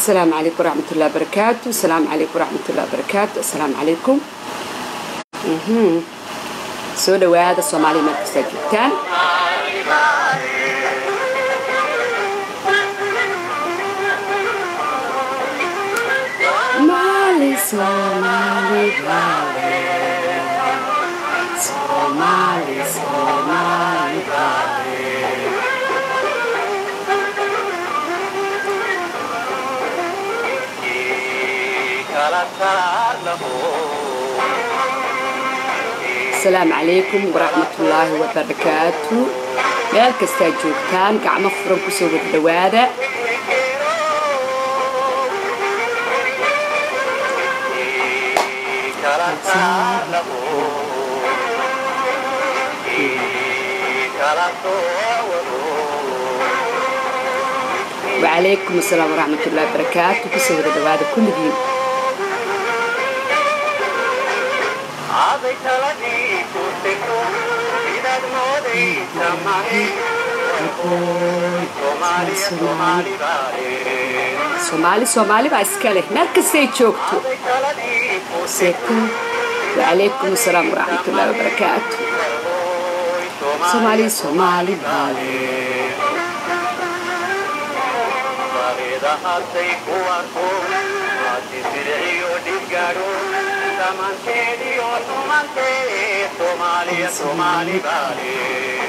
السلام عليكم ورحمة الله وبركاته السلام عليكم ورحمة الله وبركاته السلام عليكم مهم. soo dhawaada soomaaliya meel kastaa joogtaan Somali, Somali, Valley. Somali, Somali, Asalaamu calaykum waraxmatullaahi wabarakaatu meel kastaa joogtaan gacmo furan ku soo wada dhawaada wacalaykum asalaam wada dhawaada kulligiin soomaali soomaali baa iska leh meel kastay joogto wacalaykum asalaam waraxmatullaahi wabarakaatu soomaali soomaali Diamante di otto Otomante, Somali, Somali Bali.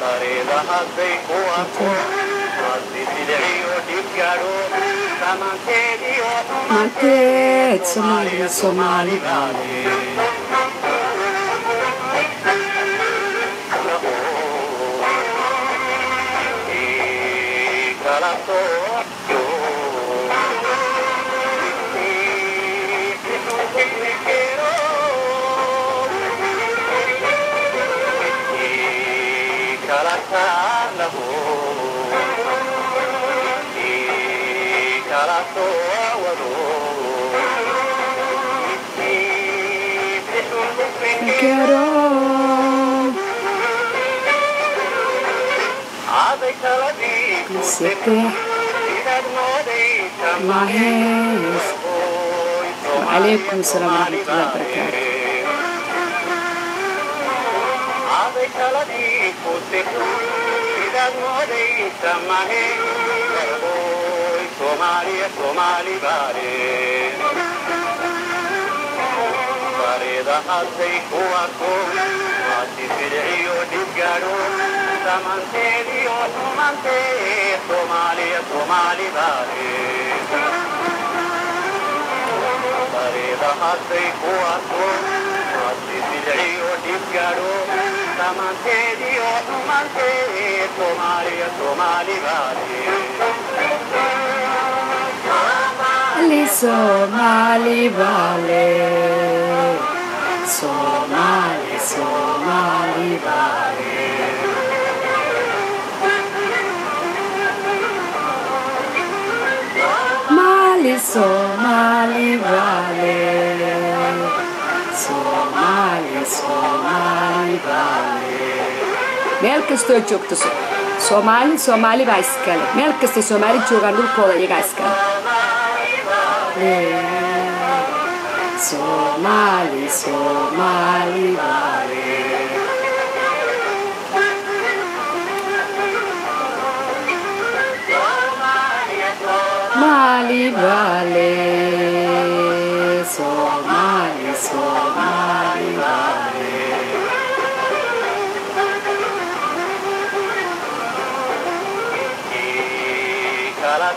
Sareva Hazbeiko Ako, Hazbidei Odiggaro, Diamante di otto Otomante, Somali, Somali Bali. Oh, الكرام وعليكم السلام ورحمة الله وبركاته. tahay taladii kuse sidaad moodaysa mahe oy soomaaliya soomaali baare bareeda hadday ku arko maasi fidciyo dhibgaadho samanteediyo dhumantee soomaaliya soomaali baare bareeda hadday ku arko maasi fidciyo dhibgaadho Ali Somali Vale Somali Somali Vale Mali Somali Vale meel kastoo joogto so- soomaali soomaali baa iskale meel kastay soomaali joogaan dhulkooda iyagaa iskale Somali, vale. Mali, vale. Somali,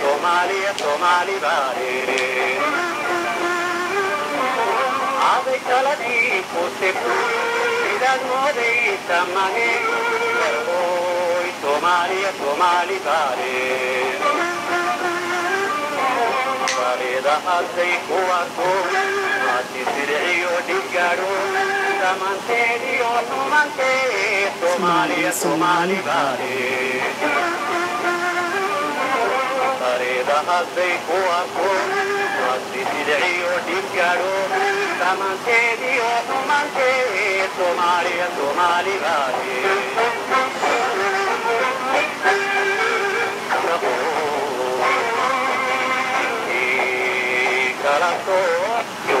Somalia, Somali, Bari. taladii ku sigto sidaad moodaysa mahe oy soomaaliya soomaali baale bareeda hadday ku arko maasi sirciyo dhibgaadho dhammaanteediyo dhumantee soomaaliya soomaali baale bareeda hadday ku arko maasi sirciyo dhibgaadho dhammaanteediyo dhumantee soomaaliya soomaali baale kala sooyo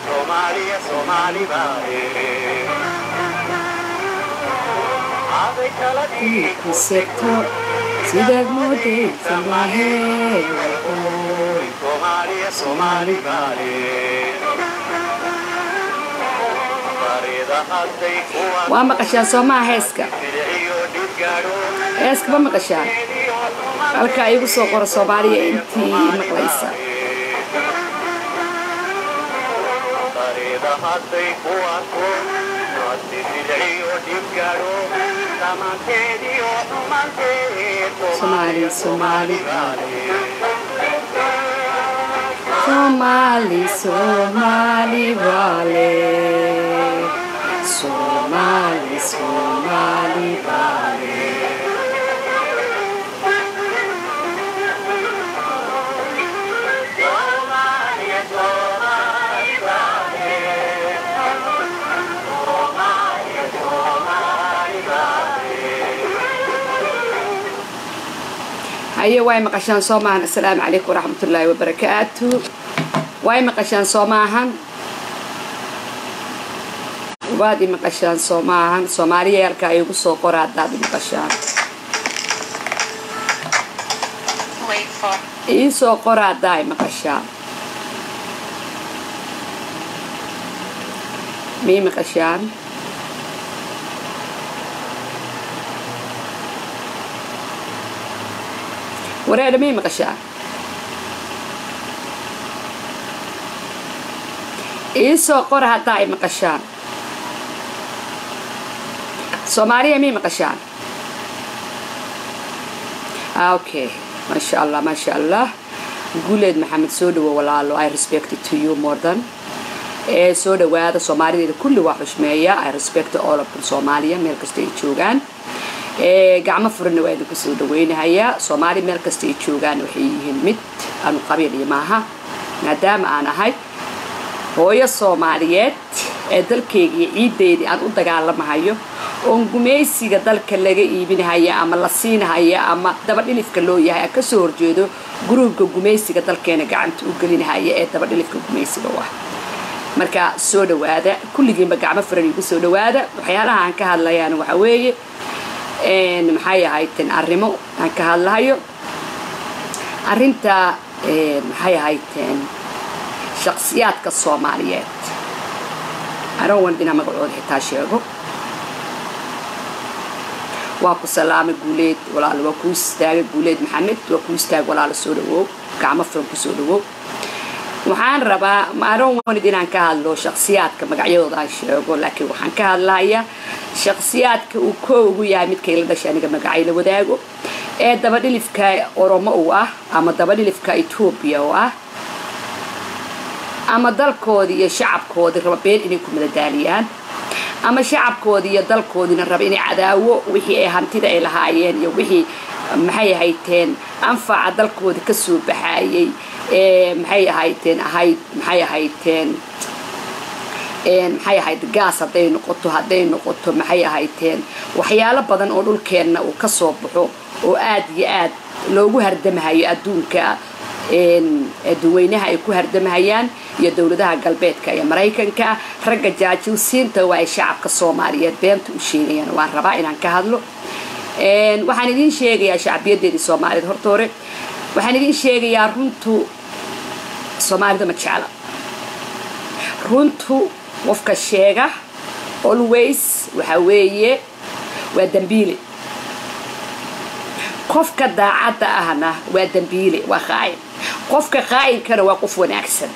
soomaaliya soomaali baahe aday taladii ku Sekto. Sidaad moodaysa mahe. oy soomaaliya soomaali baahe bareeda hadday ku Waa maqashaan soomaha heeska. Heeska ma maqashaan? Halkaa igu soo qora Soomaaliya intii maqlaysa. Dhumantee Soomaali, Soomaali. baale Somali, Somali vale. Somali, Somali vale. Haye way maqashaan soo maahan assalaamu calaykum waraxmatullaahi wabarakaatu. Way maqashaan soo maahan waad i maqashaan soo maahan soomaaliya halkaa soo qora haddaad i maqashaan. Ii soo qora haddaa i maqashaan. Mii maqashaan wareedha mii maqashaan ii soo qora haddaa i maqashaan soomaaliya mii maqashaan okay. Maasha allah maasha allah guuleed maxamed soo dhawo walaalo i respect to you more than. Ee soo dhawaada soomaalideeda kulli waa xushmeeya i respect all of them. Soomaaliya meel kasta ay joogaan gacmo furanna waa idinku soo dhaweynahayaa soomaali meel kasta ay joogaan waxay yihiin mid aanu qabiil iyo maaha maadaama aan ahay hooyo soomaaliyeed ee dalkayga iyo ciiddeydii aan u dagaalamahayo. Oon gumaysiga dalka laga iibinahaya ama la siinahaya ama dabadhilifka loo yahay aan ka soo horjeedo guruubka gumaysiga dalkeena gacanta u gelinahaya ee dabadhilifka gumaysiga u ah. Marka soo dhawaada kulligiinba gacmo furan igu soo dhawaada waxyaalaha aan ka hadlayaan waxa weeye een, maxay ahayteen arrimo aan ka hadlahayo. Arrinta maxay ahayteen shakhsiyaadka soomaaliyeed. Anoo wan inaa magacooda xitaa sheego. Waa ku salaamay guuleed walaalo waa kuu istaagay guuleed maxamed waa kuu istaag walaalo soo dhawow gacmo furan ku soo dhawow waxaan rabaa maaron wanid inaan ka hadlo shakhsiyaadka magacyadooda aan sheego laakiin waxaan ka hadlayaa shakhsiyaadka uu koo ugu yahay midkay la dhashay aniga magacay la wadaago. Ee dabadhilifka oromo u ah ama dabadhilifka etoobiya u ah ama dalkoodii iyo shacabkoodii raba been inay ku madadaaliyaan ama shacabkoodii iyo dalkoodiina raba inay cadaawo wixii ay hantida ay lahaayeen iyo wixii maxay ahayteen anfaca dalkoodii ka soo baxaayay maxay ahayteen ahayd maxay ahayteen een maxay ahayd gaas hadday noqoto hadday noqoto maxay ahayteen waxyaalo badan oo dhulkeenna uu ka soo baxo oo aad iyo aad loogu hardamahayo adduunka duweynaha ay ku hardamahayaan iyo dowladaha galbeedka ee maraykanka. Ragga jaajuusiinta waa ay shacabka soomaaliyeed. Beenta u sheegayaan waan rabaa inaan ka hadlo. Waxaan idiin sheegayaa shacbiyadeedii soomaaliyeed horta hore waxaan idiin sheegayaa runtu soomaalida ma jecla. Runtu qofka sheega always waxa weeye waa dambiile qofka daacadda ahna waa dambiile waa qaa'in qofka qaa'inkana waa qof wanaagsan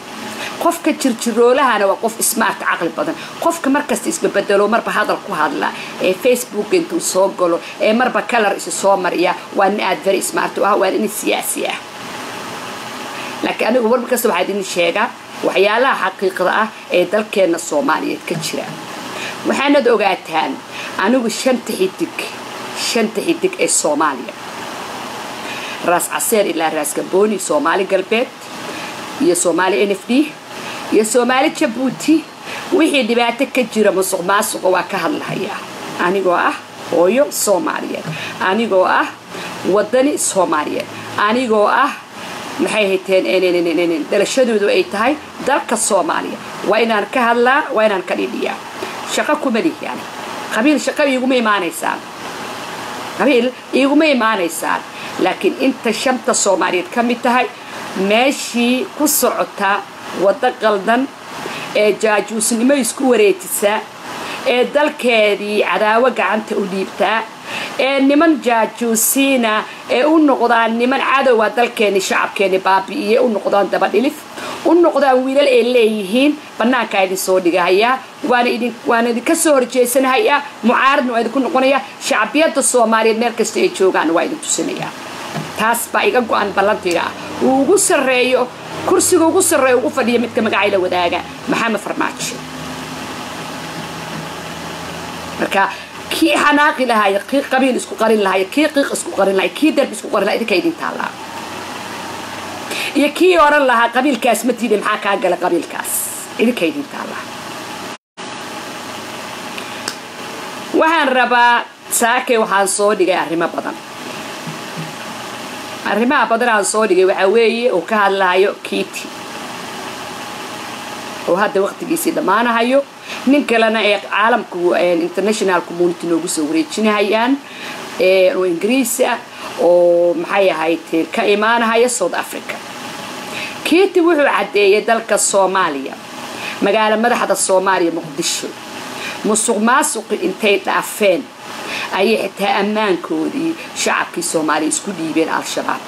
qofka jirjiroolahana waa qof smart caqli badan. Qofka markasta isbabedelo marba hadal ku hadla ee facebook intuu soo galo ee marba kalar isu soo mariya waa nin aad very smart ah waa nin siyaasi ah. Laakiin anigu mar kasta waxaa idin sheegaa waxyaalaha xaqiiqda ah ee dalkeenna soomaaliyeed ka jira. Waxaanad ogaataan anigu shanta xidig shanta xidig ee soomaaliya. Raas caseer ilaa raas gambooni soomaali galbeed iyo soomaali n f d iyo soomaali jabuuti wixii dhibaato ka jira musuq maasuqa waa ka hadlahayaa anigoo ah hooyo soomaaliyeed. Anigoo ah wadani soomaaliyeed. Anigoo ah maxay hayteen dalashadoodu ay tahay dalka soomaaliya. Waa inaan ka hadlaa waa inaan ka dhidhiyaa shaqo kuma lihyaan qabiil shaqo iiguma imaanaysaan. Qabiil iiguma imaanaysaan. Laakiin inta shanta soomaaliyeed ka mid tahay meeshii ku socota waddo qaldan ee jaajuusnimo isku wareejisaa ee dalkeedii cadaawo gacanta u dhiibtaa ee niman jaajuusiina ee u noqdaan niman cadowa dalkeenni shacabkeenni baabi'iye u noqdaan dabadhilif u noqdaan wiilal ay leeyihiin bannaankaa idin soo dhigahayaa waana idinka soo horjeesanahayaa mucaaradna waa idinku noqonayaa shacbiyadda soomaaliyeed meel kasta ay joogaan waa idin tusinayaa taas baa iga go-an ballantiga ah uu ugu sarreeyo kursiga ugu sarreeyo ugu fadhiya midka magacayla wadaaga. Maxamed farmaajo? Marka kii xanaaqi lahaaya kii qabiil isku qarin lahaaya kii qiiq isku qarin lahaaya kii darbi isku qarin lahaa idinka idin taallaa. Iyo kii odhan lahaa qabiilkaas ma tiide maxaa kaa gala qabiilkaas? Idinka idin taallaa. Waxaan rabaa saakay waxaan soo dhigay arrimo badan arrimaha badan aan soo dhigay waxaa weeye uu ka hadlahayo kiiti oo hadda waqtigiisii dhammaanahayo. Nin kalena ee caalamku international community noogu soo wareejinahayaan oo ingiriis ah oo maxay ahayd ka imaanahaya south africa. Kiiti wuxuu caddeeyay dalka soomaaliya magaalo madaxda soomaaliya muqdisho. Musuq maasuqi intay dhaafeen ayay xitaa ammaankoodii shacabkii soomaaliya isku dhiibeen al-shabaab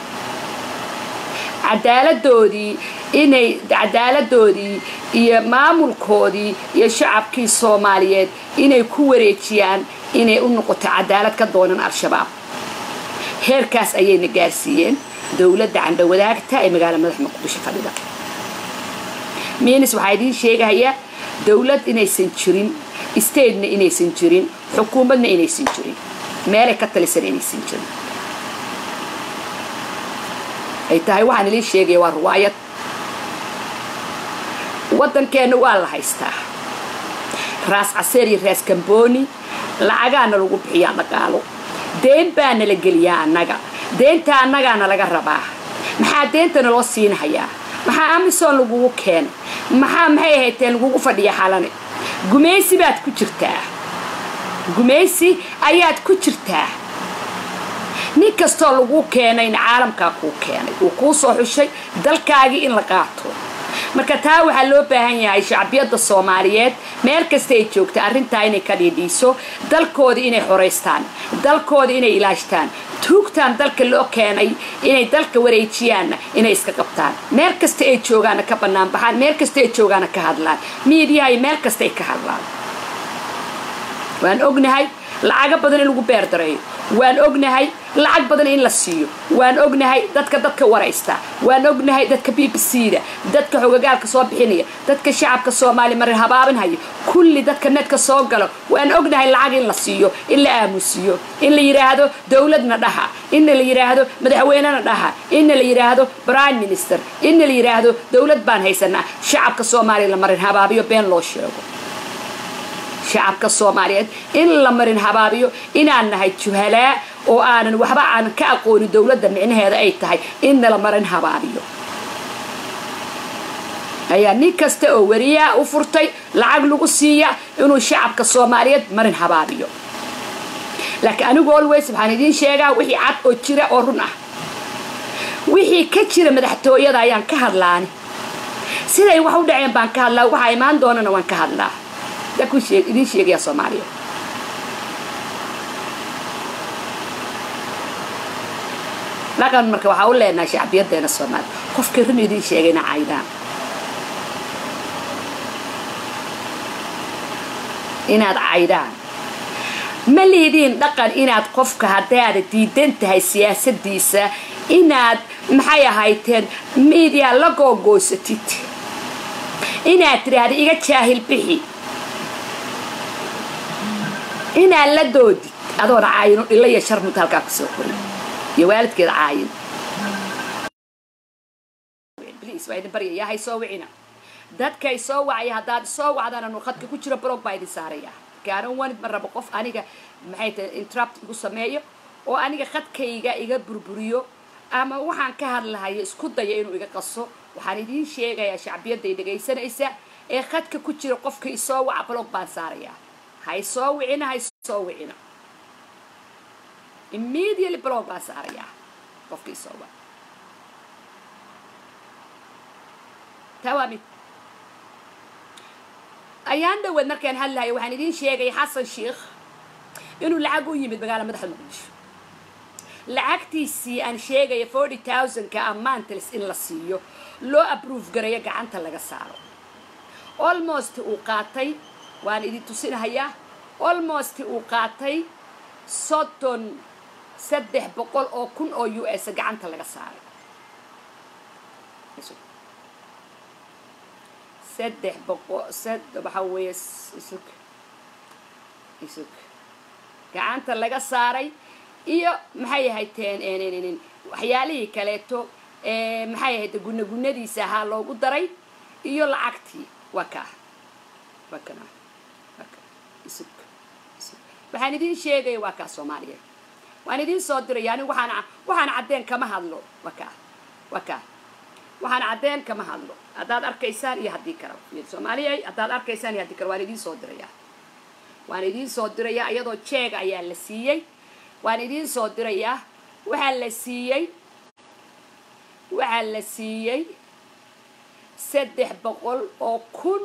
cadaaladoodii inay cadaaladoodii iyo maamulkoodii iyo shacabkii soomaaliyeed inay ku wareejiyaan inay u noqoto cadaalad ka doonan al-shabaab heerkaas ayayna gaarsiiyeen dowladda candhowadaagta ee magaala madax muqdisho fadhida miinis waxaa idiin sheegahayaa dowlad inaysan jirin statena inaysan jirin xukuumadna inaysan jirin meelay ka talisan inaysan jirin. Ay tahay waxaan idiin sheegaya waa ruwaayad waddankeenna waa la haystaa. Raas caseer iyo raas gambooni lacagaana lagu bixiyaa dhaqaalo deen baana la geliyaa annaga. Deenta annagaana laga rabaa. Maxaa deentana loo siinahayaa? Maxaa amisom lagugu keenay? Maxaa maxay ahayteen lagugu fadhiya xalane gumaysi baad ku jirtaa. Gumaysi ayaad ku jirtaa. Nin kastoo laguu keenayna caalamkaa kuu keenay uu kuu soo xushay dalkaagii in la qaato marka taa waxaa loo baahan yahay shacbiyadda soomaaliyeed. Meel kasta ay joogta arrintaa inay ka dhiidhiiso dalkooda inay xoraystaan dalkooda inay ilaashtaan tuugtaan dalka loo keenay inay dalka wareejiyaanna inay iska qabtaan. Meel kasta ay joogaana ka bannaan baxaan meel kasta ay joogaana ka hadlaan. Miidiyahay meel kasta ay ka hadlaan. Waan ognahay lacago badan in lagu beerdareeyo waan ognahay lacag badan in la siiyo. Waan ognahay dadka dadka waraysta. Waan ognahay dadka b b c da dadka xogagaalka soo bixinaya. Dadka shacabka soomaaliya marin habaabinhaya kulli dadka needka soo galo. Waan ognahay lacag in la siiyo in la aamusiyo in la yidhaahdo dowladna dhaha inna la yidhaahdo madaxweynena dhaha inna la yidhaahdo prime minister inna la yidhaahdo dowlad baan haysanaa. Shacabka soomaaliya la marin habaabiyo been loo sheego shacabka soomaaliyeed in la marin habaabiyo inaan nahay juhalaa oo aanan waxba aanan ka aqoonin dowladda micnaheeda ay tahay in nala marin habaabiyo ayaa nin kasta oo wariyaa u furtay lacag lagu siiya inuu shacabka soomaaliyeed marin habaabiyo laakiin anigu always waxaan idiin sheegaa wixii cad oo jira oo run ah wixii ka jira madaxtooyada ayaan ka hadlaani siday wax u dhaceen baan ka hadlaa waxaa imaan doonana waan ka hadlaa yaa ku idiin sheegaya soomaaliya dhaqan marka waxaa u leenahay shacbiyadeena soomaaliya qofkii run idiin sheegayna caydaan inaad caydaan ma liidiin dhaqan inaad qofka haddaada diidan tahay siyaasadiisa inaad maxay ahayteen miidiya la googoysatid inaad tidhaahda iga jaahil bixi inaad la doodid adoona caayino dhilla iyo sharmud halkaa ku soo qorin iyo waalidkeeda caayin soo wicina dadkay soo wacaya haddaad soo wacdaan anu khadka ku jiro blog baa idin saaraya gaaran wanid ma rabo qof aniga maxay tahay interrupt igu sameeyo oo aniga khadkayga iga burburiyo ama waxaan ka hadlahayo isku daya inuu iga qaso waxaan idiin sheegayaa shacbiyadday dhegaysanaysa ee khadka ku jira qofka isoo waca blog baan saarayaa hay soo wicina hay soo wicina immediately blog baan saarayaa qofka isoo waca taa ayaan dhaweed markaan hadlahayo waxaan idiin sheegay xasan sheikh. Inuu lacag u yimid magaala madaxda muqdisho. Lacagtiisii aan sheegaya forty thousandka amantals in la siiyo. Loo aprove garayo gacanta laga saaro. Almost uu qaatay waan idin tusinahayaa almost uu qaatay soddon saddex boqol oo kun oo u s gacanta laga saaray. Saddex boqo sad waxaa weeye isug. Isug. Gacanta laga saaray iyo maxay ahayteen waxyaalihii kaleeto maxay ahayd guna gunadiisa ahaa loogu daray iyo lacagtii waa kaa waa kana waxaan idiin sheegaya waa kaa soomaaliya. Waan idiin soo diraya anigu waxaan waxaan caddeen kama hadlo waa kaa waa kaa waxaan caddeen kama hadlo. Haddaad arkaysaan iyo haddii kale soomaaliya haddaad arkaysaan iyo haddii kale waan idiin soo dirayaa waan idiin soo dirayaa iyadoo jeega ayaa la siiyey. Waan idiin soo dirayaa waxaa la siiyey waxaa la siiyey saddex boqol oo kun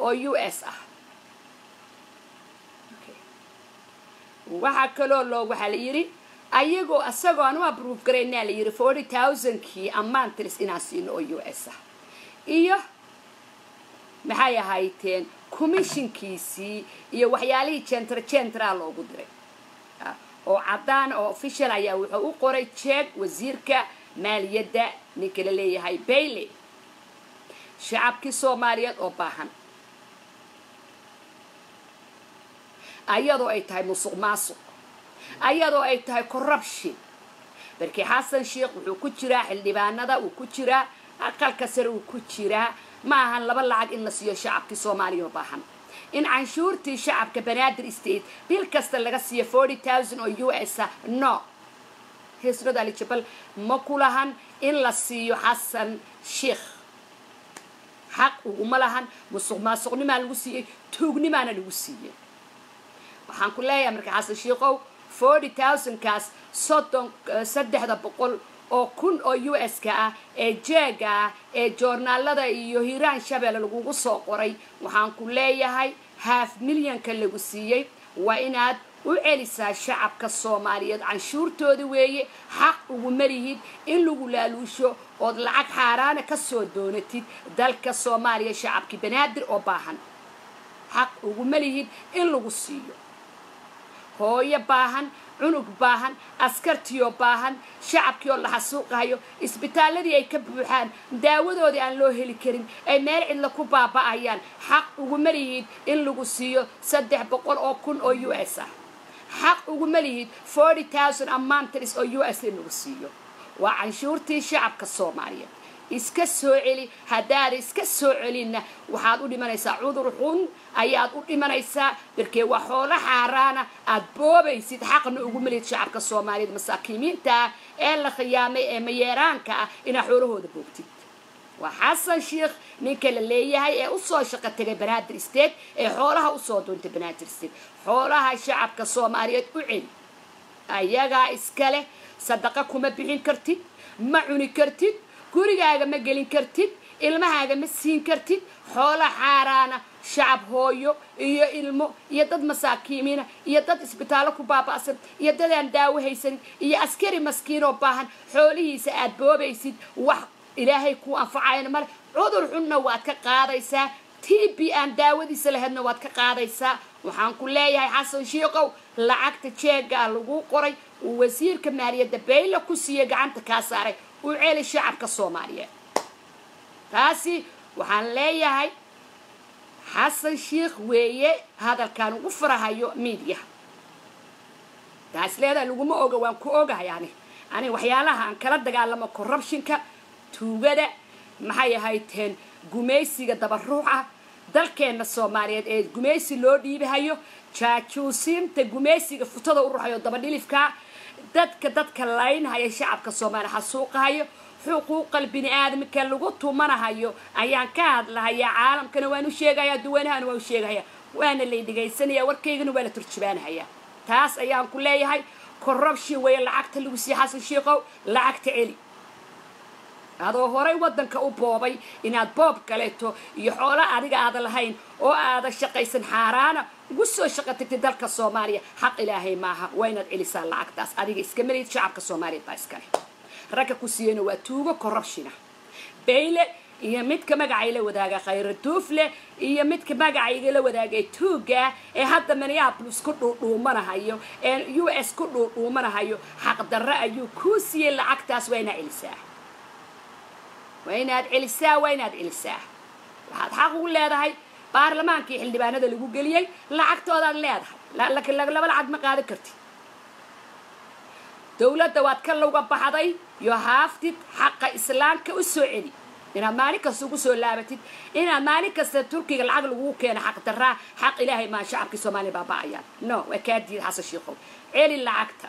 oo u s ah waxaa kaloo loo waxaa la yidhi ayagoo isagoo aan u aprove garaynaa la yidhi forty thousandkii amantris inaan siino oo u s ah. Iyo maxay ahayteen commissionkiisii iyo waxyaalihii jentra jentraa loogu diray. Oo caddaan oo official ayaa wuxuu u qoray jeeg wasiirka maaliyadda ninka la leeyahay bayley. Shacabkii soomaaliyeed oo baahan ayadoo ay tahay musuq maasuq ayadoo ay tahay corruption. Barkii xasan sheikh wuxuu ku jiraa xildhibaanada uu ku jiraa aqalka sare uu ku jiraa ma ahan laba lacag in la siiyo shacabkii soomaaliya oo baahan. In canshuurtii shacabka banaadir state bil kasta laga siiyo forty thousand oo u s a no. Hisrad alijabal ma ku lahan in la siiyo xasan sheikh. Xaq uguma lahan musuq maasuqnimaa lagu siiyey tuugnimaana lagu siiyey waxaan ku leeyahay marka xasan sheikow forty thousandkaas soddon saddexda boqol oo kun oo u s ka ah ee jeega ah ee joornaalada iyo hiiraan shabeelle lagugu soo qoray. Waxaan ku leeyahay half milyonka lagu siiyey waa inaad u celisaa shacabka soomaaliyeed. Canshuurtooda weeye xaq uguma lihid in lagu laaluusho ood lacag xaaraana ka soo doonatid dalka soomaaliya shacabkii banaadir oo baahan. Xaq uguma lihid in lagu siiyo hooyo baahan cunug baahan askartiioo baahan shacabkii oo la xasuuqahayo isbitaaladii ay ka buuxaan daawadoodii aan loo heli karin ay meel cidla ku baaba'ayaan. Xaq uguma lihid in lagu siiyo saddex boqol oo kun oo u s ah. Xaq uguma lihid forty thousand amantris oo u s in lagu siiyo. Waa canshuurtii shacabka soomaaliya iska soo celi haddaada iska soo celinna waxaad u dhimanaysaa cudur xun ayaad u dhimanaysaa darkee waa xoolo xaaraana aad boobaysid xaqna ugu melid shacabka soomaaliyeed. Masaakiimiinta ah ee la khiyaamay ee mayeeraanka ah inaad xoolahooda boogtid. Waa xasan sheikh ninka la leeyahay ee u soo shaqo tegay banaadir state ee xoolaha u soo duuntay banaadir state. Xoolaha shacabka soomaaliyeed u celi ayagaa iskale sadaqa kuma bixin kartid ma cuni kartid gurigaaga ma gelin kartid ilmahaaga ma siin kartid xoolo xaaraana shacab hooyo iyo ilmo iyo dad masaakiimiina iyo dad isbitaallo ku baaba'san iyo dad aan daawo haysanin iyo askari maskiinoo baahan xoolihiisa aad boobaysid wax ilaahay kuu anfacayna male cudur xunna waad ka qaadaysaa t b aan daawadiisa lahaydna waad ka qaadaysaa. Waxaan ku leeyahay xasan shiikow lacagta jeegaa lagu qoray uu wasiirka maaliyadda bayla ku siiye gacanta kaa saaray u celi shacabka soomaaliyeed. Taasi waxaan leeyahay xasan sheikh weeye hadalkaan ugu farahayo miidiyaha taas leedahay laguma oga waan ku ogahay ani. Ani waxyaalaha aan kala dagaalamo corruptionka tuugada maxay ahayteen gumaysiga dabaruuca dalkeenna soomaaliyeed ee gumaysi loo dhiibahayo jaajuusiinta gumaysiga futada u ruxayo dabadhilifka dadka dadka laynhaya shacabka soomaaliya xasuuqahayo xuquuqal bini aadamka lagu tumanahayo ayaan ka hadlahayaa caalamkana waan u sheegayaa duwanahana waan u sheegahayaa waana lay dhegaysanaya warkaygana waa la turjubaanahayaa taas ayaan ku leeyahay corruption weeye lacagta lagu sii xasan shiikow lacagta celi adoo horay waddanka u boobay inaad boob kaleeto iyo xoolo adiga aada lahayn oo aada shaqaysan xaaraana ugu soo shaqo tagtay dalka soomaaliya. Xaq ilaahay maaha. Waa inaad celisaa lacagtaas. Adiga iska marayd shacabka soomaaliyeed baa iskale ragga ku siiyeyna waa tuugo corruptiona. Bayle iyo midka magacayla wadaaga khayra duufle iyo midka magacayga la wadaagay tuuga ee hadda minneapolis ku dhuudhuumanahayo ee u s ku dhuudhuumanahayo xaqdarre ayuu kuu siiyey lacagtaas. Waa inaad celisaa. Waa inaad celisaa waa inaad celisaa. Waxaad xaq ugu leedahay baarlamaankii xildhibaanada lagu geliyey lacagtoodaad leedahay. Laba lacag ma qaadan kartid dowladda waad ka lowga baxday yo haaftid xaqa islaamka u soo celi. Inaad maalin kasta ugu soo laabatid inaad maalin kasta turkiga lacag lagugu keeno xaq daraa xaq ilaahay maa shacabkii soomaaliya baaba'ayaan no waa kaa diida xasan shiikow celi lacagta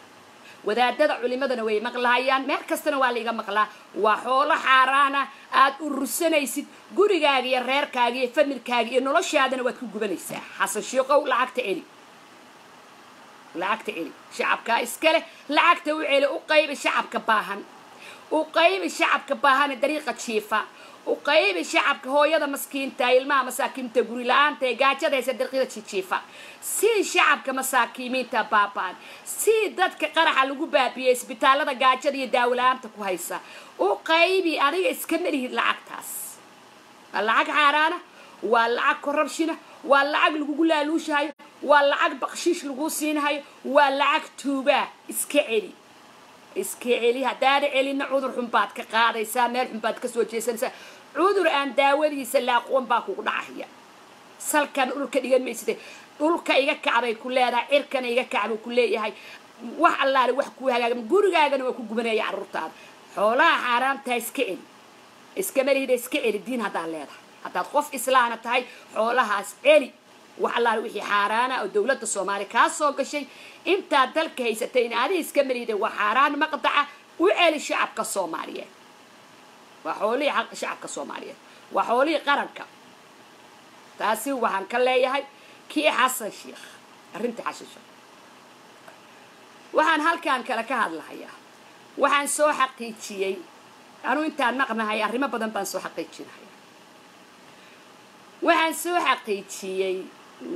wadaadada culimadana way maqlahayaan meel kastana waa laiga maqlaa. Waa xoolo xaaraana. Aad urursanaysid gurigaaga iyo reerkaaga iyo familkaaga iyo noloshaadana waad ku gubanaysaa. Xasan shiikow lacagta celi lacagta celi shacabkaa iskale lacagta u celi u qaybi shacabka baahan. U qaybi shacabka baahane dariiqa jiifa u qaybi shacabka hooyada maskiinta ilmaha masaakiinta guri la'aanta ee gaajada haysa dariiqada jijiifa. Sii shacabka masaakiimiinta baaba'an sii dadka qaraxa lagu baabiyey isbitaalada gaajada iyo daawala-aanta ku haysa. U qaybi adiga iska malihid lacagtaas. Waa lacag xaaraana waa lacag corruptiona waa lacag lagugu laaluushahayo waa lacag bakshiish laguu siinahayo waa lacag tuugaa iska celi. Iska celi. Haddaana celina cudur xun baad ka qaadaysaa meel xun baad ka soo jeesanaysaa cudur aan daawadiisa la aqoon baa kugu dhacaya. Salkan dhulka dhigan mayside dhulka iga kacbay ku leedahay cirkana iga kacbay ku leeyahay. Wax allaale wax kuu hagaagama gurigaagana waa ku gubanaya carruurtaada xoolaha xaaraamtaha iska celi iska malihida iska celi diin haddaad leedahay. Haddaad qof islaana tahay xoolahaas celi wax allaale wixii xaaraana oo dowladda soomaaliya kaa soo gashay. Intaad dalka haysatay in adiga iska malihida waa xaaraan maqdaca u celi shacabka soomaaliyeed waa xoolihii shacabka soomaaliyeed waa xoolihii qaranka. Taasi waxaan ka leeyahay kii xasan sheikh arrintii xasan sheikh waxaan halkaan kale ka hadlahayaa. Waxaan soo xaqiijiyey anuu intaan maqnahay arrimo badan baan soo xaqiijinaya. Waxaan soo xaqiijiyey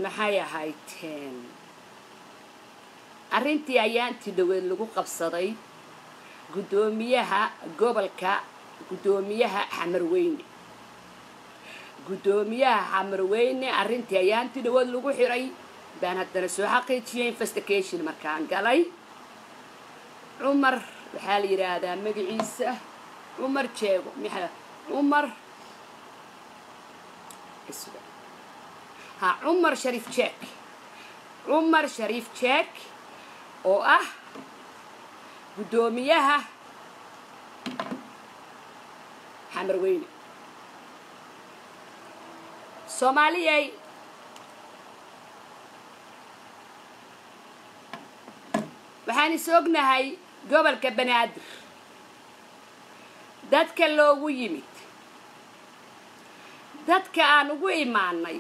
maxay ahayteen arrintii ayaantii dhaweed lagu qabsaday guddoomiyaha gobolka guddoomiyaha xamarweyne. Guddoomiyaha xamarweyne arrintii ayaantii dhawood lagu xiray baan haddana soo xaqiijiyey investigation markaan galay. Cumar waxaa la yidhaahdaa magaciisa cumar jeego. Cumar ha cumar shariif jeek cumar shariif jeek oo ah guddoomiyaha xamarweyne soomaaliyay waxaan is ognahay gobolka banaadir. Dadka loogu yimid. Dadka aan ugu imaanay.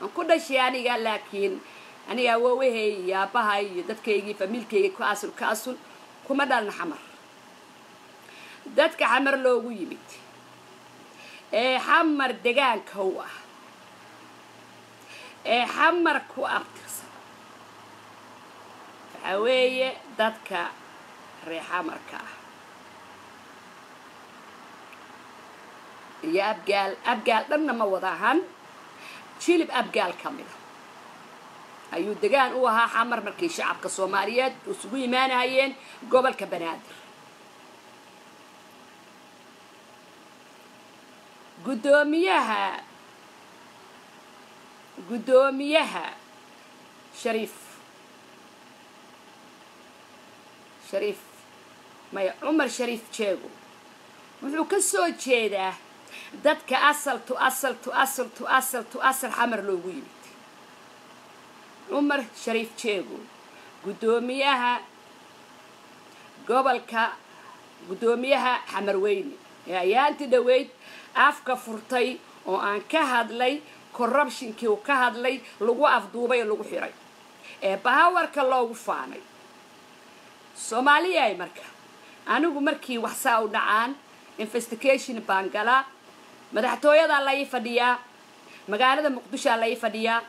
Aan ku dhashay aniga laakiin aniga awoowahey iyo aabbahay iyo dadkaygii famiilkaygii ka asul ka asul kuma dhalna xamar dadka xamar loogu yimid. Ee xamar degaanka u ah. Ee xamar ku abtirsan. Waxaa weeye dadka reer xamarka ah. Iyo abgaal abgaal dhanna ma wada ahan. Jilib abgaal ka mida. Ayuu degaan u ahaa xamar markii shacabka soomaaliyeed isugu imaanayeen gobolka banaadir guddoomiyaha guddoomiyaha shariif. Shariif. Maya cumar shariif jeego wuxuu ka soo jeedaa dadka asal tu asal tu asal tu asal tu asal xamar loogu yimid. Cumar shariif jeego guddoomiyaha gobolka guddoomiyaha xamarweyne. Ee ayaantii dhaweyd afka furtay oo aan ka hadlay corruptionkii uu ka hadlay lagu afduubay oo lagu xiray. Ee bahawarka loogu faanay. Soomaaliyaay marka anigu markii waxsaa u dhacaan investigation baan galaa madaxtooyadaa la ii fadhiyaa magaalada muqdishoa la ii fadhiyaa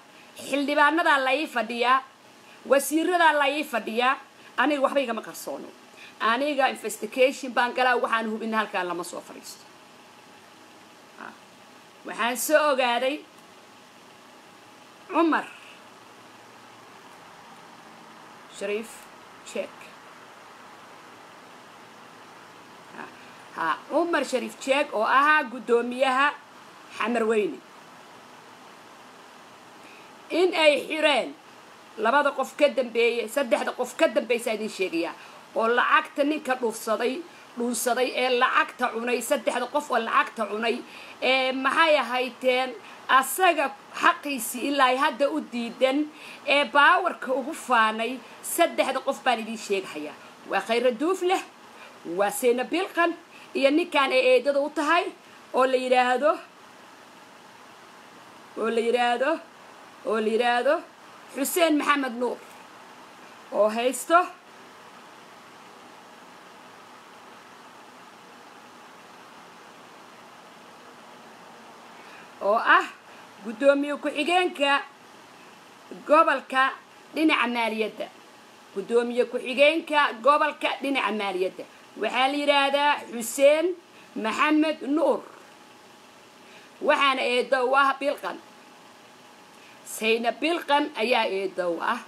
xildhibaanadaa la ii fadhiyaa wasiiradaa la ii fadhiyaa aniga waxba igama qarsoono. Aniga investigation baan galaa waxaan hubina halkaan lama soo fadhiisto waxaan soo ogaaday cumar. Shariif jeek ha cumar shariif jeeg oo ahaa guddoomiyaha xamarweyne in ay xireen labada qof ka dambeeyey saddexda qof ka dambaysaa idin sheegayaa oo lacagta ninka dhuufsaday dhuunsaday ee lacagta cunay saddexda qof oo lacagta cunay. Ee maxay ahayteen asaga xaqiisii ilaa hadda u diidan ee baawarka ugu faanay saddexda qof baan idiin sheegahayaa. Waa khayra duuf leh waa seyna bilqan iyo ninkan ay eedada u tahay oo la yidhaahdo oo la yidhaahdo oo la yidhaahdo xuseen maxamed nuur oo haysto oo ah guddoomiye ku-xigeenka gobolka dhinaca maaliyadda. Guddoomiye ku-xigeenka gobolka dhinaca maaliyadda. Waxaa la yidhaahdaa xuseen maxamed nuur. Waxaana eedo u ah bilqan. Sayna bilqan ayaa eedo u ah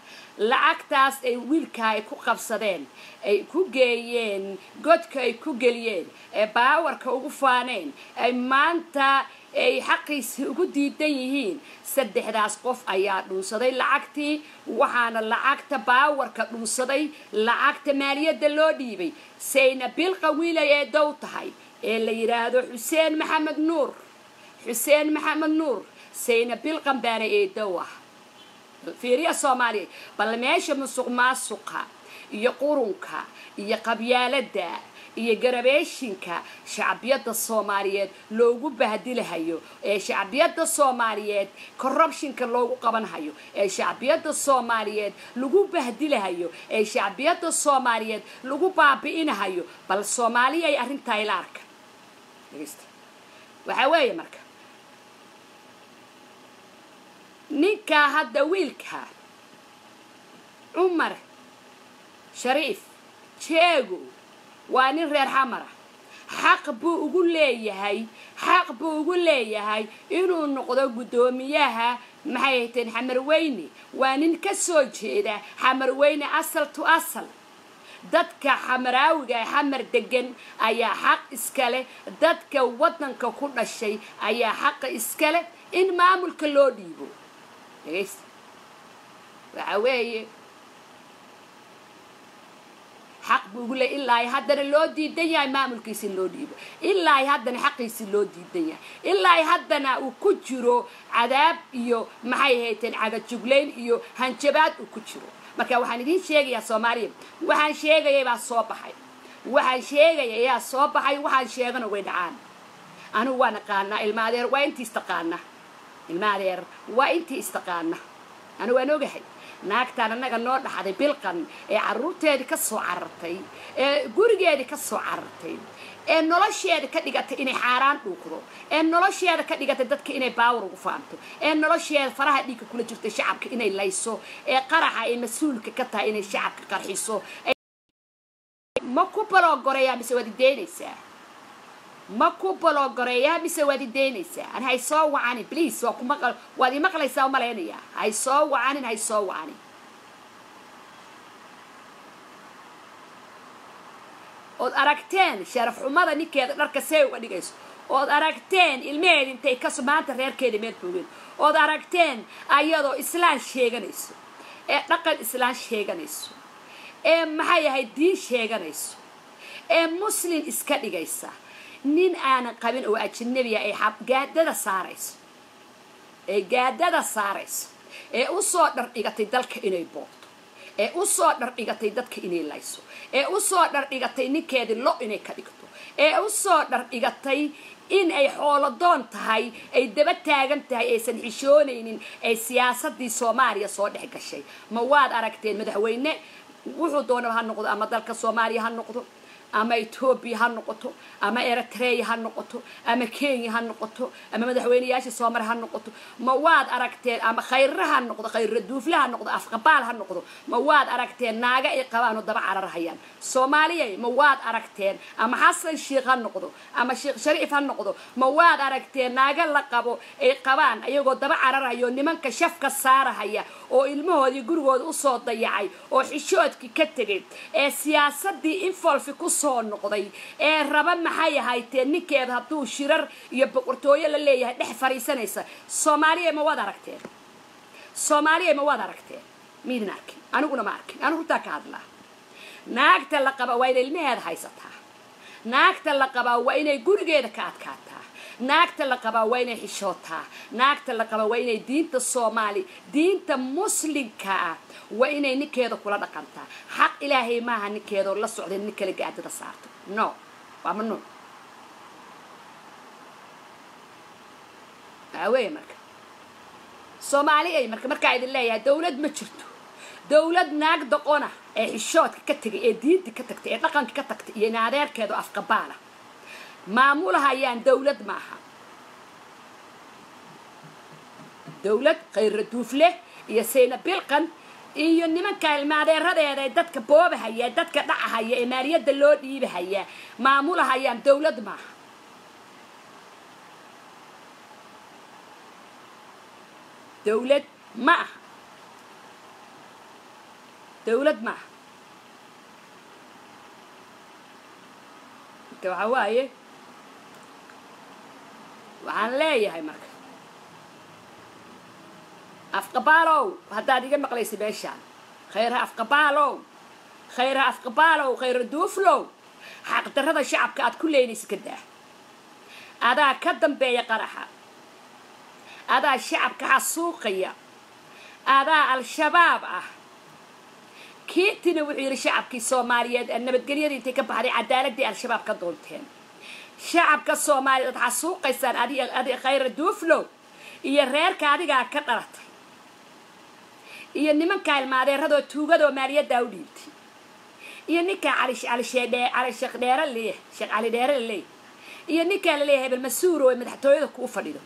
lacagtaas ay wiilka ay ku qabsadeen ay ku geeyeen godka ay ku geliyeen ee baawarka ugu faaneen ay maanta ay xaqiisii ugu diidan yihiin. Saddexdaas qof ayaa dhuunsaday lacagtii waxaana lacagta baawarka dhuunsaday lacagta maaliyadda loo dhiibay. Sayna bilqa wiilay ee dow tahay ee la yidhaahdo xuseen maxamed nuur. Xuseen maxamed nuur sayna bilqan baana ee dow ah. Fiiriya soomaaliya bal meesha musuq maasuqa iyo qurunka iyo qabyaaladda iyo garabeeshinka shacbiyadda soomaaliyeed loogu bahdilahayo ee shacbiyadda soomaaliyeed corruptionka loogu qabanhayo ee shacbiyadda soomaaliyeed lagu bahdilahayo ee shacbiyadda soomaaliyeed lagu baabi'inahayo bal soomaaliya ay arrintaa ila arka. Waxaa weeye marka. Ninkaa hadda wiilka cumar shariif jeego waa nin reer xamara xaq buu ugu leeyahay xaq buu ugu leeyahay inuu noqdo guddoomiyaha maxay hayteen xamarweyne waa nin ka soo jeeda xamarweyne asal to asal. Dadka xamaraawiga ee xamar degan ayaa xaq iskale dadka waddanka ku dhashay ayaa xaqa iskale in maamulka loo dhiibo. Dhegaysta waxa weeye xaq buu ugu leey ilaa haddana loo diidan yahay maamulkiisi loo dhiibo. Ilaa haddana xaqiisi loo diidan yahay. Ilaa haddana uu ku jiro cadaab iyo maxay hayteen cadajuglayn iyo hanjabaad uu ku jiro. Marka waxaan idiin sheegayaa soomaaliya waxaan sheegayay baa soo baxay. Waxaan sheegaya ayaa soo baxay waxaan sheegana way dhacaan. Anigu waan aqaanaa ilma waa intii istaqaana ilma waa intii istaqaana anigu waan ogahay naagtaan annaga noo dhaxday bilqan ee carruurteedii ka soo carartay ee gurigeedii ka soo carartay ee nolosheeda ka dhigatay inay xaaraan dhuuqdo ee nolosheeda ka dhigatay dadka inay baawar ugu faanto ee nolosheeda faraha dhiigga kula jirta shacabka inay layso ee qaraxa ay mas'uulka ka tahay inay shacabka qarxiso. Ma ku baloogoreeyaa mise waad ideynaysaa ma ku baloogoreeyaa mise waad ideynaysaa an hay soo wacanin please waa ku maqal waad imaqlaysaa umalaynayaa hay soo wacanin hay soo wacanin ood aragteen sharaf xumada ninkeeda dharka see uga dhigayso. Ood aragteen ilmaheeda intay kaso maanta reerkeeda meel joogeen ood aragteen ayadoo islaan sheeganayso. Ee dhaqan islaan sheeganayso. Ee maxay ahayd diin sheeganayso. Ee muslin iska dhigaysa nin aanan qabin oo ajanabiya ay gaadada saarayso ee gaadada saarayso ee u soo dhardhigatay dalka inay boobto ee u soo dhardhigatay dadka inay layso ee u soo dhardhigatay ninkeedii lo inay ka dhigto ee u soo dhardhigatay in ay xoolodoon tahay ay daba taagan tahay aysan xishoonaynin ay siyaasadii soomaaliya soo dhex gashay. Ma waad aragteen madaxweyne? Wuxuu doonaba ha noqdo ama dalka soomaaliya ha noqdo ama etoobiya ha noqoto. Ama eritreya ha noqoto. Ama kenya ha noqoto. Ama madaxweyneyaasha soomar ha noqoto. Ma waad aragteen ama khayra ha noqdo khayra duufle ha noqdo afqabaal ha noqdo ma waad aragteen naaga ay qabaanoo daba cararhayaan soomaaliya ma waad aragteen ama xasan sheikh ha noqdo ama sheekh shariif ha noqdo ma waad aragteen naaga la qabo ay qabaan ayagoo daba cararhayo nimanka shafka saarahaya oo ilmahoodii gurigooda u soo dayacay oo xishoodkii ka tegay. Ee siyaasadii infolfi ku soo noqday. Ee raba maxay ahayteen ninkeeda hadduu shirar iyo boqortooyo la leeyahay dhex fariisanaysa? Soomaaliya ma waad aragteen. Soomaaliya ma waad aragteen. Miidin arkin. Aniguna ma arkin. Anigu runtaa ka hadlaa naagta la qaba waa inay ilmaheeda haysataa. Naagta la qabaa waa inay gurigeeda ka adkaataa. Naagta la qabaa waa inay xishootaa. Naagta la qabaa waa inay diinta soomaali diinta muslimka ah waa inay ninkeeda kula dhaqantaa xaq ilaahay maaha ninkeedoo la socda nin kale gaadada saarto. No waa mamnuuc aaweye marka. Soomaali ay marka markaa idin leeyahay dawlad ma jirto. Dawlad naag doqona ee xishoodka ka tegay ee diinta ka tagtay ee dhaqanka ka tagtay iyo naadeerkeedo afqabaala. Maamulahayaan dawlad maaha dawlad khayra duufle iyo sayna bilqan iyo nimanka ilmaadeeradeeda ee dadka boobahaya dadka dhacahaya ee maaliyadda loo dhiibahaya maamulahayaan dawlad maaha dawlad ma aha. Dawlad ma aha. Marka waxaa waaye waxaan leeyahay marka afqabaalow haddaad iga maqlaysa meeshaan khayra afqabaalow khayra afqabaalow khayra duuflow xaqdarrada shacabka aad ku leynaysa ka daa adaa ka dambeeya qaraxa adaa shacabka xasuuqaya adaa al-shabaab ah. Kiitina wuxuu yidhi shacabkii soomaaliyeed nabadgelyadii intay ka baxday cadaaladii al-shabaab ka doonteen shacabka soomaaliyeed ad xasuuqaysaan khayra duuflow iyo reerka adigaa ka dhalatay iyo nimankaa ilmaadeeradoo tuugadoo maaliyaddaa u dhiibtay iyo ninkaa cali sheekh dheere sheekh cali dheere la leeyahay. Iyo ninkaa la leeyahay hebel mas'uuro ee madaxtooyada kuu fadhido.